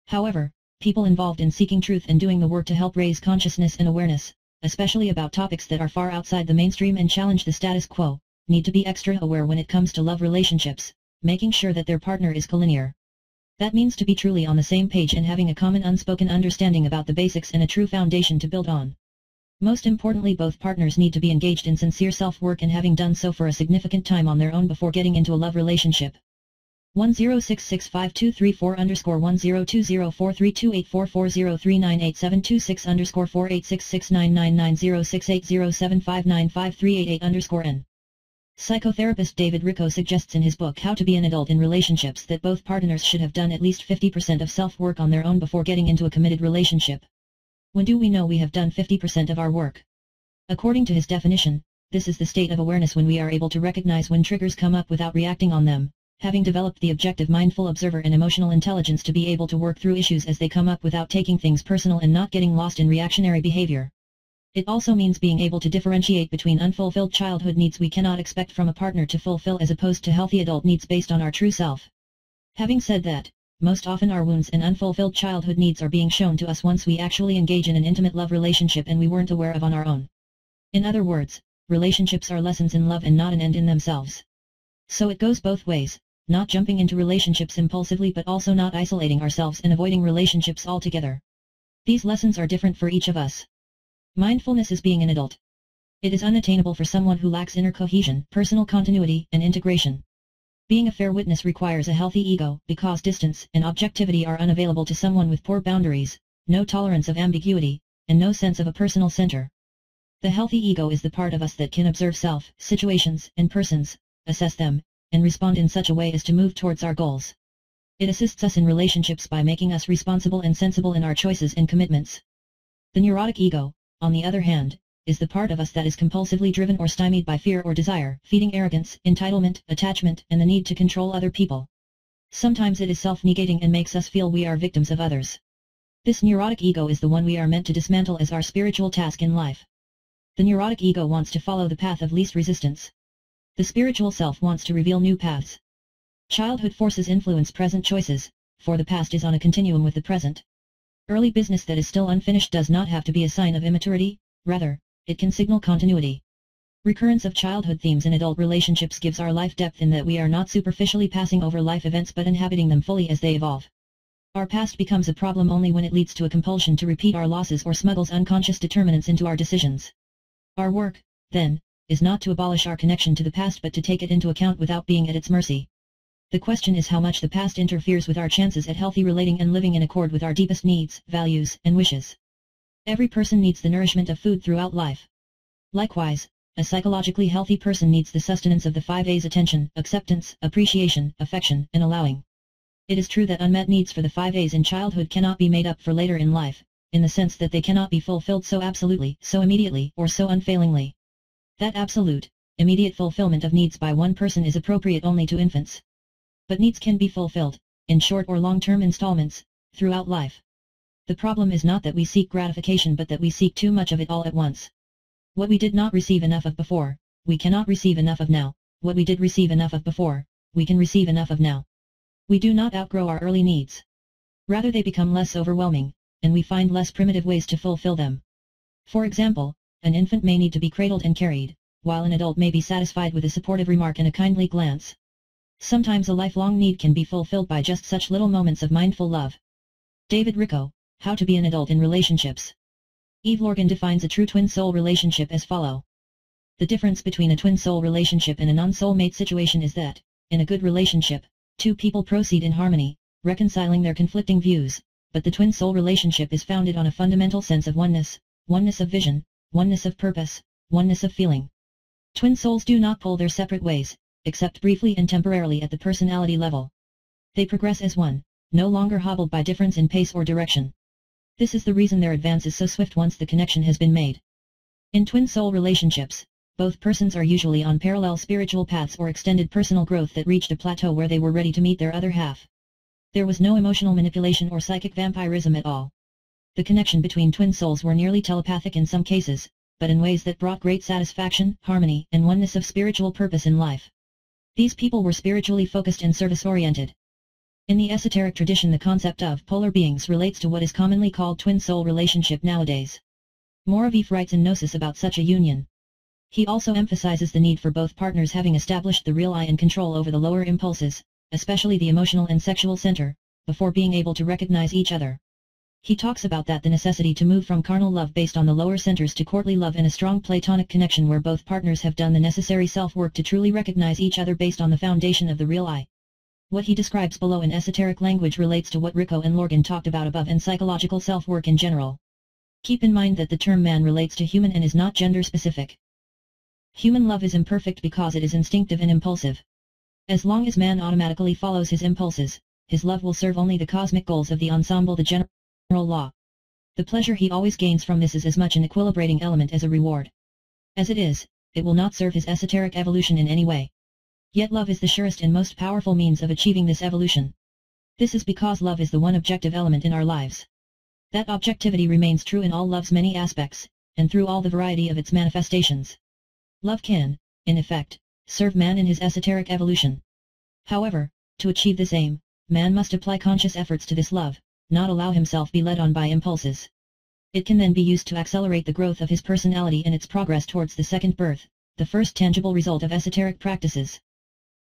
However, people involved in seeking truth and doing the work to help raise consciousness and awareness, especially about topics that are far outside the mainstream and challenge the status quo, need to be extra aware when it comes to love relationships, making sure that their partner is collinear. That means to be truly on the same page and having a common unspoken understanding about the basics and a true foundation to build on. Most importantly both partners need to be engaged in sincere self-work and having done so for a significant time on their own before getting into a love relationship. 10665234 underscore 1020432844039872 underscore 486699906807595388 underscore n. Psychotherapist David Richo suggests in his book How to Be an Adult in Relationships that both partners should have done at least 50% of self-work on their own before getting into a committed relationship. When do we know we have done 50% of our work? According to his definition, this is the state of awareness when we are able to recognize when triggers come up without reacting on them, having developed the objective mindful observer and emotional intelligence to be able to work through issues as they come up without taking things personal and not getting lost in reactionary behavior. It also means being able to differentiate between unfulfilled childhood needs we cannot expect from a partner to fulfill as opposed to healthy adult needs based on our true self. Having said that, most often our wounds and unfulfilled childhood needs are being shown to us once we actually engage in an intimate love relationship and we weren't aware of on our own. In other words, relationships are lessons in love and not an end in themselves. So it goes both ways, not jumping into relationships impulsively but also not isolating ourselves and avoiding relationships altogether. These lessons are different for each of us. Mindfulness is being an adult. It is unattainable for someone who lacks inner cohesion, personal continuity, and integration. Being a fair witness requires a healthy ego, because distance and objectivity are unavailable to someone with poor boundaries, no tolerance of ambiguity, and no sense of a personal center. The healthy ego is the part of us that can observe self, situations, and persons, assess them, and respond in such a way as to move towards our goals. It assists us in relationships by making us responsible and sensible in our choices and commitments. The neurotic ego, on the other hand, is the part of us that is compulsively driven or stymied by fear or desire, feeding arrogance, entitlement, attachment, and the need to control other people. Sometimes it is self-negating and makes us feel we are victims of others. This neurotic ego is the one we are meant to dismantle as our spiritual task in life. The neurotic ego wants to follow the path of least resistance, the spiritual self wants to reveal new paths. Childhood forces influence present choices, for the past is on a continuum with the present. Early business that is still unfinished does not have to be a sign of immaturity, rather, it can signal continuity. Recurrence of childhood themes in adult relationships gives our life depth in that we are not superficially passing over life events but inhabiting them fully as they evolve. Our past becomes a problem only when it leads to a compulsion to repeat our losses or smuggles unconscious determinants into our decisions. Our work, then, is not to abolish our connection to the past but to take it into account without being at its mercy. The question is how much the past interferes with our chances at healthy relating and living in accord with our deepest needs, values, and wishes. Every person needs the nourishment of food throughout life. Likewise, a psychologically healthy person needs the sustenance of the five A's attention, acceptance, appreciation, affection, and allowing. It is true that unmet needs for the five A's in childhood cannot be made up for later in life, in the sense that they cannot be fulfilled so absolutely, so immediately, or so unfailingly. That absolute, immediate fulfillment of needs by one person is appropriate only to infants. But needs can be fulfilled, in short or long-term installments, throughout life. The problem is not that we seek gratification but that we seek too much of it all at once. What we did not receive enough of before, we cannot receive enough of now, what we did receive enough of before, we can receive enough of now. We do not outgrow our early needs. Rather they become less overwhelming, and we find less primitive ways to fulfill them. For example, an infant may need to be cradled and carried, while an adult may be satisfied with a supportive remark and a kindly glance. Sometimes a lifelong need can be fulfilled by just such little moments of mindful love. David Richo, How to be an Adult in Relationships. Eve Lorgen defines a true twin soul relationship as follow. The difference between a twin soul relationship and a non-soulmate situation is that, in a good relationship, Two people proceed in harmony, reconciling their conflicting views, but the twin soul relationship is founded on a fundamental sense of oneness, oneness of vision, oneness of purpose, oneness of feeling. Twin souls do not pull their separate ways, except briefly and temporarily at the personality level. They progress as one, no longer hobbled by difference in pace or direction. This is the reason their advance is so swift once the connection has been made. In twin soul relationships, both persons are usually on parallel spiritual paths or extended personal growth that reached a plateau where they were ready to meet their other half. There was no emotional manipulation or psychic vampirism at all. The connection between twin souls were nearly telepathic in some cases, but in ways that brought great satisfaction, harmony, and oneness of spiritual purpose in life. These people were spiritually focused and service-oriented. In the esoteric tradition the concept of polar beings relates to what is commonly called twin soul relationship nowadays. Mouravieff writes in Gnosis about such a union. He also emphasizes the need for both partners having established the real I and control over the lower impulses, especially the emotional and sexual center, before being able to recognize each other. He talks about that the necessity to move from carnal love based on the lower centers to courtly love and a strong platonic connection where both partners have done the necessary self-work to truly recognize each other based on the foundation of the real I. What he describes below in esoteric language relates to what Richo and Lorgen talked about above and psychological self-work in general. Keep in mind that the term man relates to human and is not gender specific. Human love is imperfect because it is instinctive and impulsive. As long as man automatically follows his impulses, his love will serve only the cosmic goals of the ensemble the general law. The pleasure he always gains from this is as much an equilibrating element as a reward. As it is, it will not serve his esoteric evolution in any way. Yet love is the surest and most powerful means of achieving this evolution. This is because love is the one objective element in our lives. That objectivity remains true in all love's many aspects, and through all the variety of its manifestations. Love can, in effect, serve man in his esoteric evolution. However, to achieve this aim, man must apply conscious efforts to this love, not allow himself be led on by impulses. It can then be used to accelerate the growth of his personality and its progress towards the second birth, the first tangible result of esoteric practices.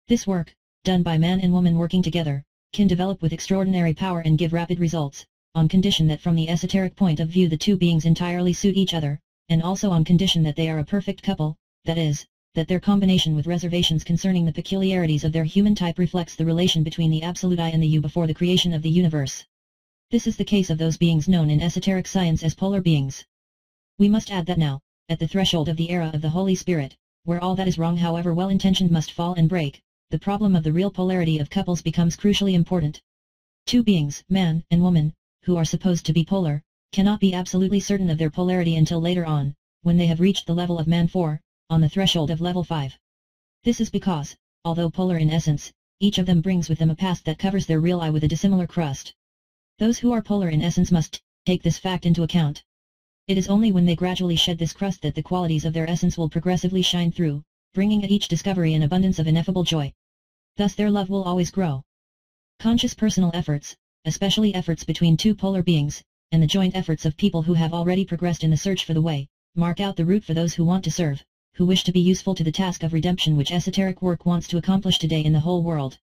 This work, done by man and woman working together, can develop with extraordinary power and give rapid results, on condition that from the esoteric point of view the two beings entirely suit each other, and also on condition that they are a perfect couple, that is, that their combination with reservations concerning the peculiarities of their human type reflects the relation between the absolute I and the you before the creation of the universe. This is the case of those beings known in esoteric science as polar beings. We must add that now, at the threshold of the era of the Holy Spirit, where all that is wrong however well-intentioned must fall and break, the problem of the real polarity of couples becomes crucially important. Two beings, man and woman, who are supposed to be polar, cannot be absolutely certain of their polarity until later on, when they have reached the level of man 4, on the threshold of level 5. This is because, although polar in essence, each of them brings with them a past that covers their real I with a dissimilar crust. Those who are polar in essence must take this fact into account. It is only when they gradually shed this crust that the qualities of their essence will progressively shine through, bringing at each discovery an abundance of ineffable joy. Thus their love will always grow. Conscious personal efforts, especially efforts between two polar beings, and the joint efforts of people who have already progressed in the search for the way, mark out the route for those who want to serve who wish to be useful to the task of redemption which esoteric work wants to accomplish today in the whole world.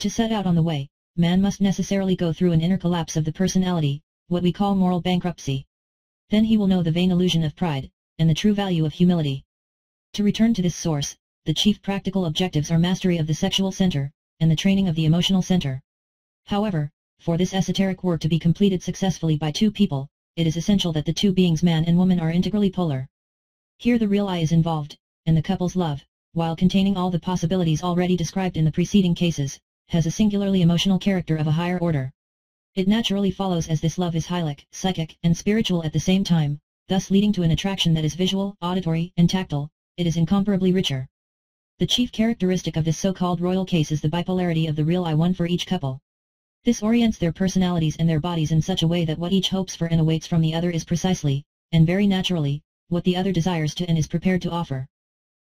To set out on the way, man must necessarily go through an inner collapse of the personality, what we call moral bankruptcy. Then he will know the vain illusion of pride, and the true value of humility. To return to this source, the chief practical objectives are mastery of the sexual center, and the training of the emotional center. However, for this esoteric work to be completed successfully by two people, it is essential that the two beings man and woman are integrally polar. Here the real I is involved, and the couple's love, while containing all the possibilities already described in the preceding cases, has a singularly emotional character of a higher order. It naturally follows as this love is hylic, psychic, and spiritual at the same time, thus leading to an attraction that is visual, auditory, and tactile, it is incomparably richer. The chief characteristic of this so-called royal case is the bipolarity of the real I one for each couple. This orients their personalities and their bodies in such a way that what each hopes for and awaits from the other is precisely, and very naturally, what the other desires to and is prepared to offer.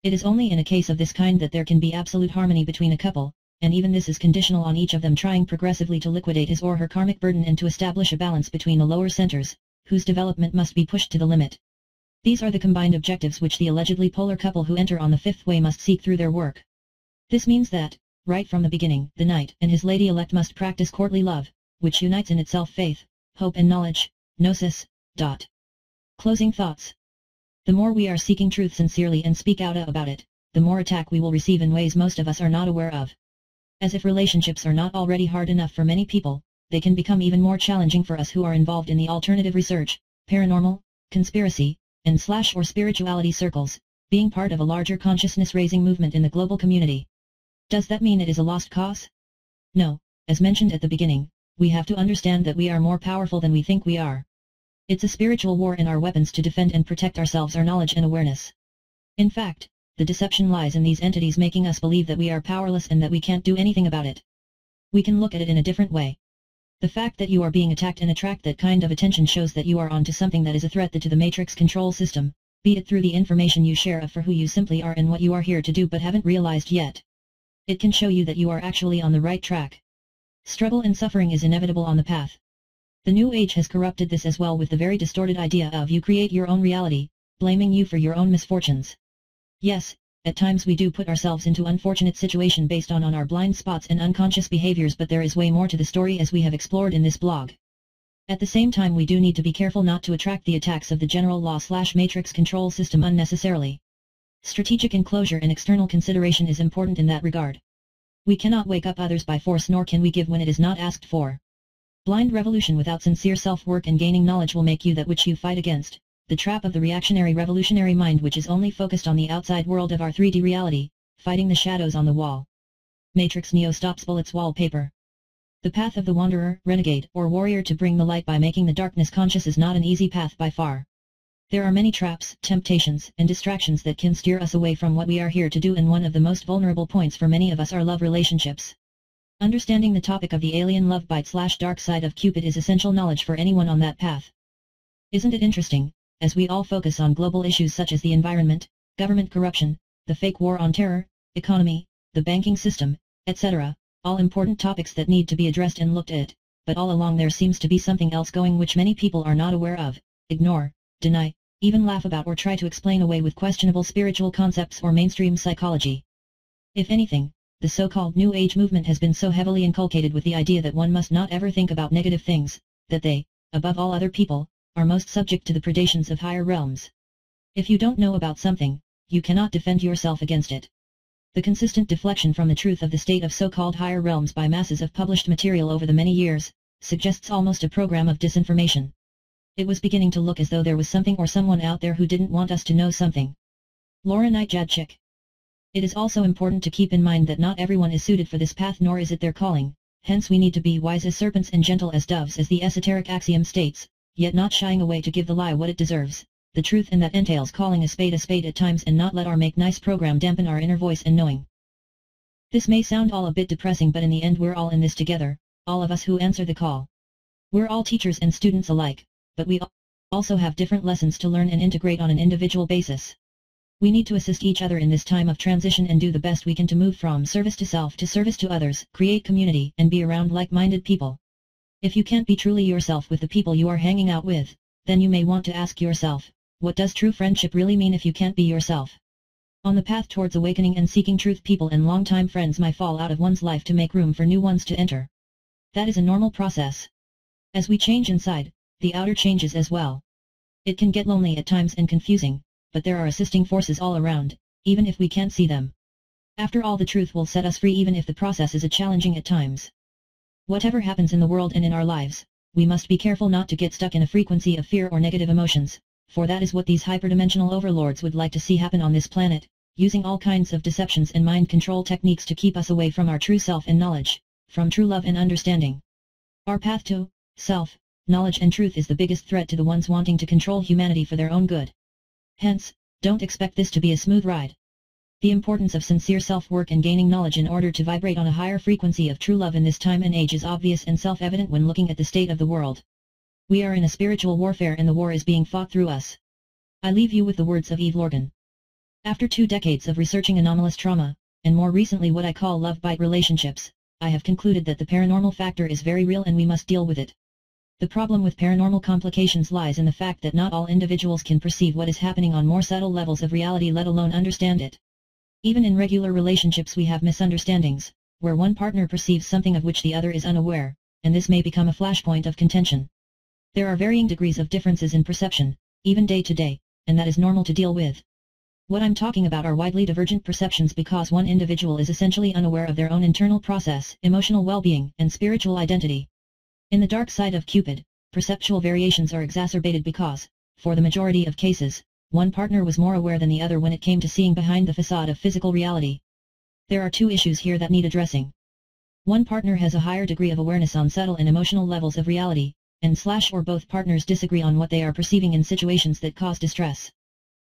It is only in a case of this kind that there can be absolute harmony between a couple, and even this is conditional on each of them trying progressively to liquidate his or her karmic burden and to establish a balance between the lower centers, whose development must be pushed to the limit. These are the combined objectives which the allegedly polar couple who enter on the fifth way must seek through their work. This means that, right from the beginning, the knight and his lady-elect must practice courtly love, which unites in itself faith, hope and knowledge, gnosis. Dot. Closing thoughts. The more we are seeking truth sincerely and speak out about it, the more attack we will receive in ways most of us are not aware of. As if relationships are not already hard enough for many people, they can become even more challenging for us who are involved in the alternative research, paranormal, conspiracy, and slash or spirituality circles, being part of a larger consciousness-raising movement in the global community. Does that mean it is a lost cause? No, as mentioned at the beginning, we have to understand that we are more powerful than we think we are. It's a spiritual war and our weapons to defend and protect ourselves are knowledge and awareness. In fact, the deception lies in these entities making us believe that we are powerless and that we can't do anything about it. We can look at it in a different way. The fact that you are being attacked and attract that kind of attention shows that you are onto something that is a threat to the matrix control system, be it through the information you share of for who you simply are and what you are here to do but haven't realized yet. It can show you that you are actually on the right track. Struggle and suffering is inevitable on the path. The New Age has corrupted this as well with the very distorted idea of you create your own reality, blaming you for your own misfortunes. Yes, at times we do put ourselves into unfortunate situation based on on our blind spots and unconscious behaviors but there is way more to the story as we have explored in this blog. At the same time we do need to be careful not to attract the attacks of the general law slash matrix control system unnecessarily. Strategic enclosure and external consideration is important in that regard. We cannot wake up others by force nor can we give when it is not asked for. Blind revolution without sincere self-work and gaining knowledge will make you that which you fight against, the trap of the reactionary revolutionary mind which is only focused on the outside world of our 3D reality, fighting the shadows on the wall. Matrix Neo stops bullets wallpaper. The path of the wanderer, renegade, or warrior to bring the light by making the darkness conscious is not an easy path by far. There are many traps, temptations, and distractions that can steer us away from what we are here to do and one of the most vulnerable points for many of us are love relationships. Understanding the topic of the alien love bite slash dark side of Cupid is essential knowledge for anyone on that path. Isn't it interesting, as we all focus on global issues such as the environment, government corruption, the fake war on terror, economy, the banking system, etc., all important topics that need to be addressed and looked at, but all along there seems to be something else going which many people are not aware of, ignore, deny, even laugh about or try to explain away with questionable spiritual concepts or mainstream psychology. If anything, the so-called New Age movement has been so heavily inculcated with the idea that one must not ever think about negative things, that they, above all other people, are most subject to the predations of higher realms. If you don't know about something, you cannot defend yourself against it. The consistent deflection from the truth of the state of so-called higher realms by masses of published material over the many years, suggests almost a program of disinformation. It was beginning to look as though there was something or someone out there who didn't want us to know something. Laura Knight Jadczyk. It is also important to keep in mind that not everyone is suited for this path nor is it their calling, hence we need to be wise as serpents and gentle as doves as the esoteric axiom states, yet not shying away to give the lie what it deserves, the truth and that entails calling a spade a spade at times and not let our make nice program dampen our inner voice and knowing. This may sound all a bit depressing but in the end we're all in this together, all of us who answer the call. We're all teachers and students alike, but we also have different lessons to learn and integrate on an individual basis. We need to assist each other in this time of transition and do the best we can to move from service to self to service to others, create community and be around like-minded people. If you can't be truly yourself with the people you are hanging out with, then you may want to ask yourself, what does true friendship really mean if you can't be yourself? On the path towards awakening and seeking truth people and longtime friends might fall out of one's life to make room for new ones to enter. That is a normal process. As we change inside, the outer changes as well. It can get lonely at times and confusing, but there are assisting forces all around, even if we can't see them. After all the truth will set us free even if the process is a challenging at times. Whatever happens in the world and in our lives, we must be careful not to get stuck in a frequency of fear or negative emotions, for that is what these hyperdimensional overlords would like to see happen on this planet, using all kinds of deceptions and mind control techniques to keep us away from our true self and knowledge. from true love and understanding. Our path to self, knowledge and truth is the biggest threat to the ones wanting to control humanity for their own good. Hence, don't expect this to be a smooth ride. The importance of sincere self-work and gaining knowledge in order to vibrate on a higher frequency of true love in this time and age is obvious and self-evident when looking at the state of the world. We are in a spiritual warfare and the war is being fought through us. I leave you with the words of Eve Lorgen. After two decades of researching anomalous trauma, and more recently what I call love-bite relationships, I have concluded that the paranormal factor is very real and we must deal with it. The problem with paranormal complications lies in the fact that not all individuals can perceive what is happening on more subtle levels of reality let alone understand it. Even in regular relationships we have misunderstandings, where one partner perceives something of which the other is unaware, and this may become a flashpoint of contention. There are varying degrees of differences in perception, even day to day, and that is normal to deal with. What I'm talking about are widely divergent perceptions because one individual is essentially unaware of their own internal process, emotional well-being, and spiritual identity. In the dark side of Cupid, perceptual variations are exacerbated because, for the majority of cases, one partner was more aware than the other when it came to seeing behind the facade of physical reality. There are two issues here that need addressing. One partner has a higher degree of awareness on subtle and emotional levels of reality, and slash or both partners disagree on what they are perceiving in situations that cause distress.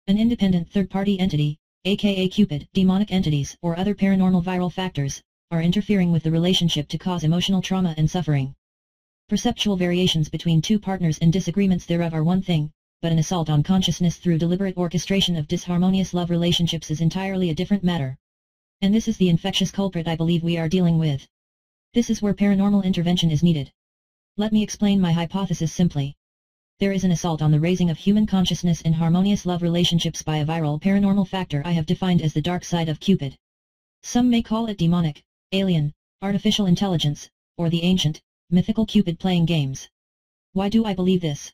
An independent third-party entity, aka Cupid, demonic entities, or other paranormal viral factors, are interfering with the relationship to cause emotional trauma and suffering. Perceptual variations between two partners and disagreements thereof are one thing, but an assault on consciousness through deliberate orchestration of disharmonious love relationships is entirely a different matter. And this is the infectious culprit I believe we are dealing with. This is where paranormal intervention is needed. Let me explain my hypothesis simply there is an assault on the raising of human consciousness in harmonious love relationships by a viral paranormal factor I have defined as the dark side of Cupid. Some may call it demonic, alien, artificial intelligence, or the ancient, mythical Cupid playing games. Why do I believe this?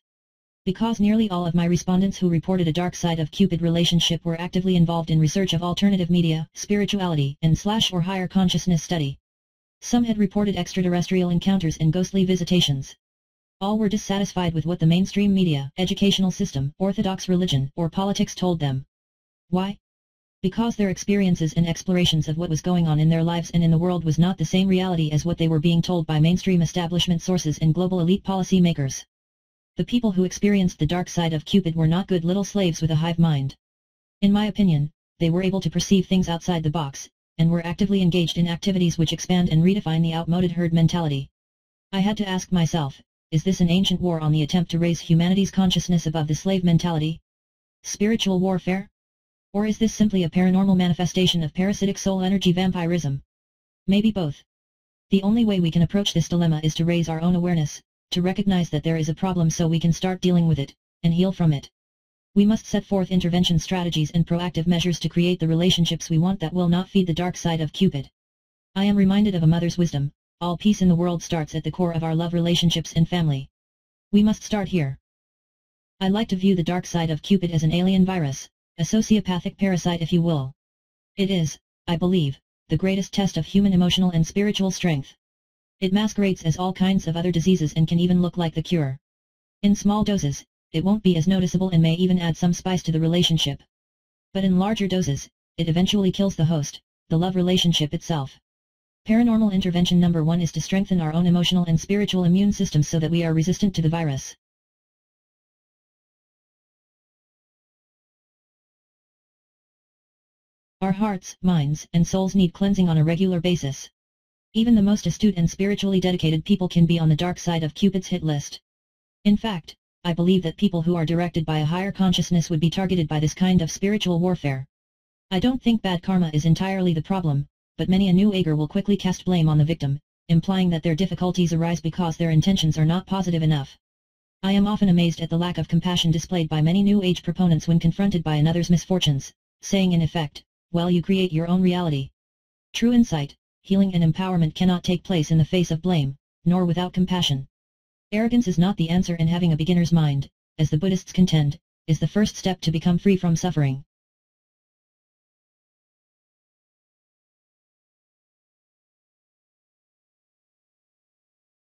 Because nearly all of my respondents who reported a dark side of Cupid relationship were actively involved in research of alternative media, spirituality, and slash or higher consciousness study. Some had reported extraterrestrial encounters and ghostly visitations. All were dissatisfied with what the mainstream media, educational system, orthodox religion, or politics told them. Why? Because their experiences and explorations of what was going on in their lives and in the world was not the same reality as what they were being told by mainstream establishment sources and global elite policy makers. The people who experienced the dark side of Cupid were not good little slaves with a hive mind. In my opinion, they were able to perceive things outside the box, and were actively engaged in activities which expand and redefine the outmoded herd mentality. I had to ask myself, is this an ancient war on the attempt to raise humanity's consciousness above the slave mentality? Spiritual warfare? Or is this simply a paranormal manifestation of parasitic soul energy vampirism? Maybe both. The only way we can approach this dilemma is to raise our own awareness, to recognize that there is a problem so we can start dealing with it, and heal from it. We must set forth intervention strategies and proactive measures to create the relationships we want that will not feed the dark side of Cupid. I am reminded of a mother's wisdom, all peace in the world starts at the core of our love relationships and family. We must start here. I like to view the dark side of Cupid as an alien virus, a sociopathic parasite if you will. It is, I believe, the greatest test of human emotional and spiritual strength. It masquerades as all kinds of other diseases and can even look like the cure. In small doses, it won't be as noticeable and may even add some spice to the relationship. But in larger doses, it eventually kills the host, the love relationship itself. Paranormal intervention number one is to strengthen our own emotional and spiritual immune systems so that we are resistant to the virus. Our hearts, minds, and souls need cleansing on a regular basis. Even the most astute and spiritually dedicated people can be on the dark side of Cupid's hit list. In fact, I believe that people who are directed by a higher consciousness would be targeted by this kind of spiritual warfare. I don't think bad karma is entirely the problem, but many a new ager will quickly cast blame on the victim, implying that their difficulties arise because their intentions are not positive enough. I am often amazed at the lack of compassion displayed by many New Age proponents when confronted by another's misfortunes, saying in effect, well you create your own reality. True insight, healing and empowerment cannot take place in the face of blame, nor without compassion. Arrogance is not the answer and having a beginner's mind, as the Buddhists contend, is the first step to become free from suffering.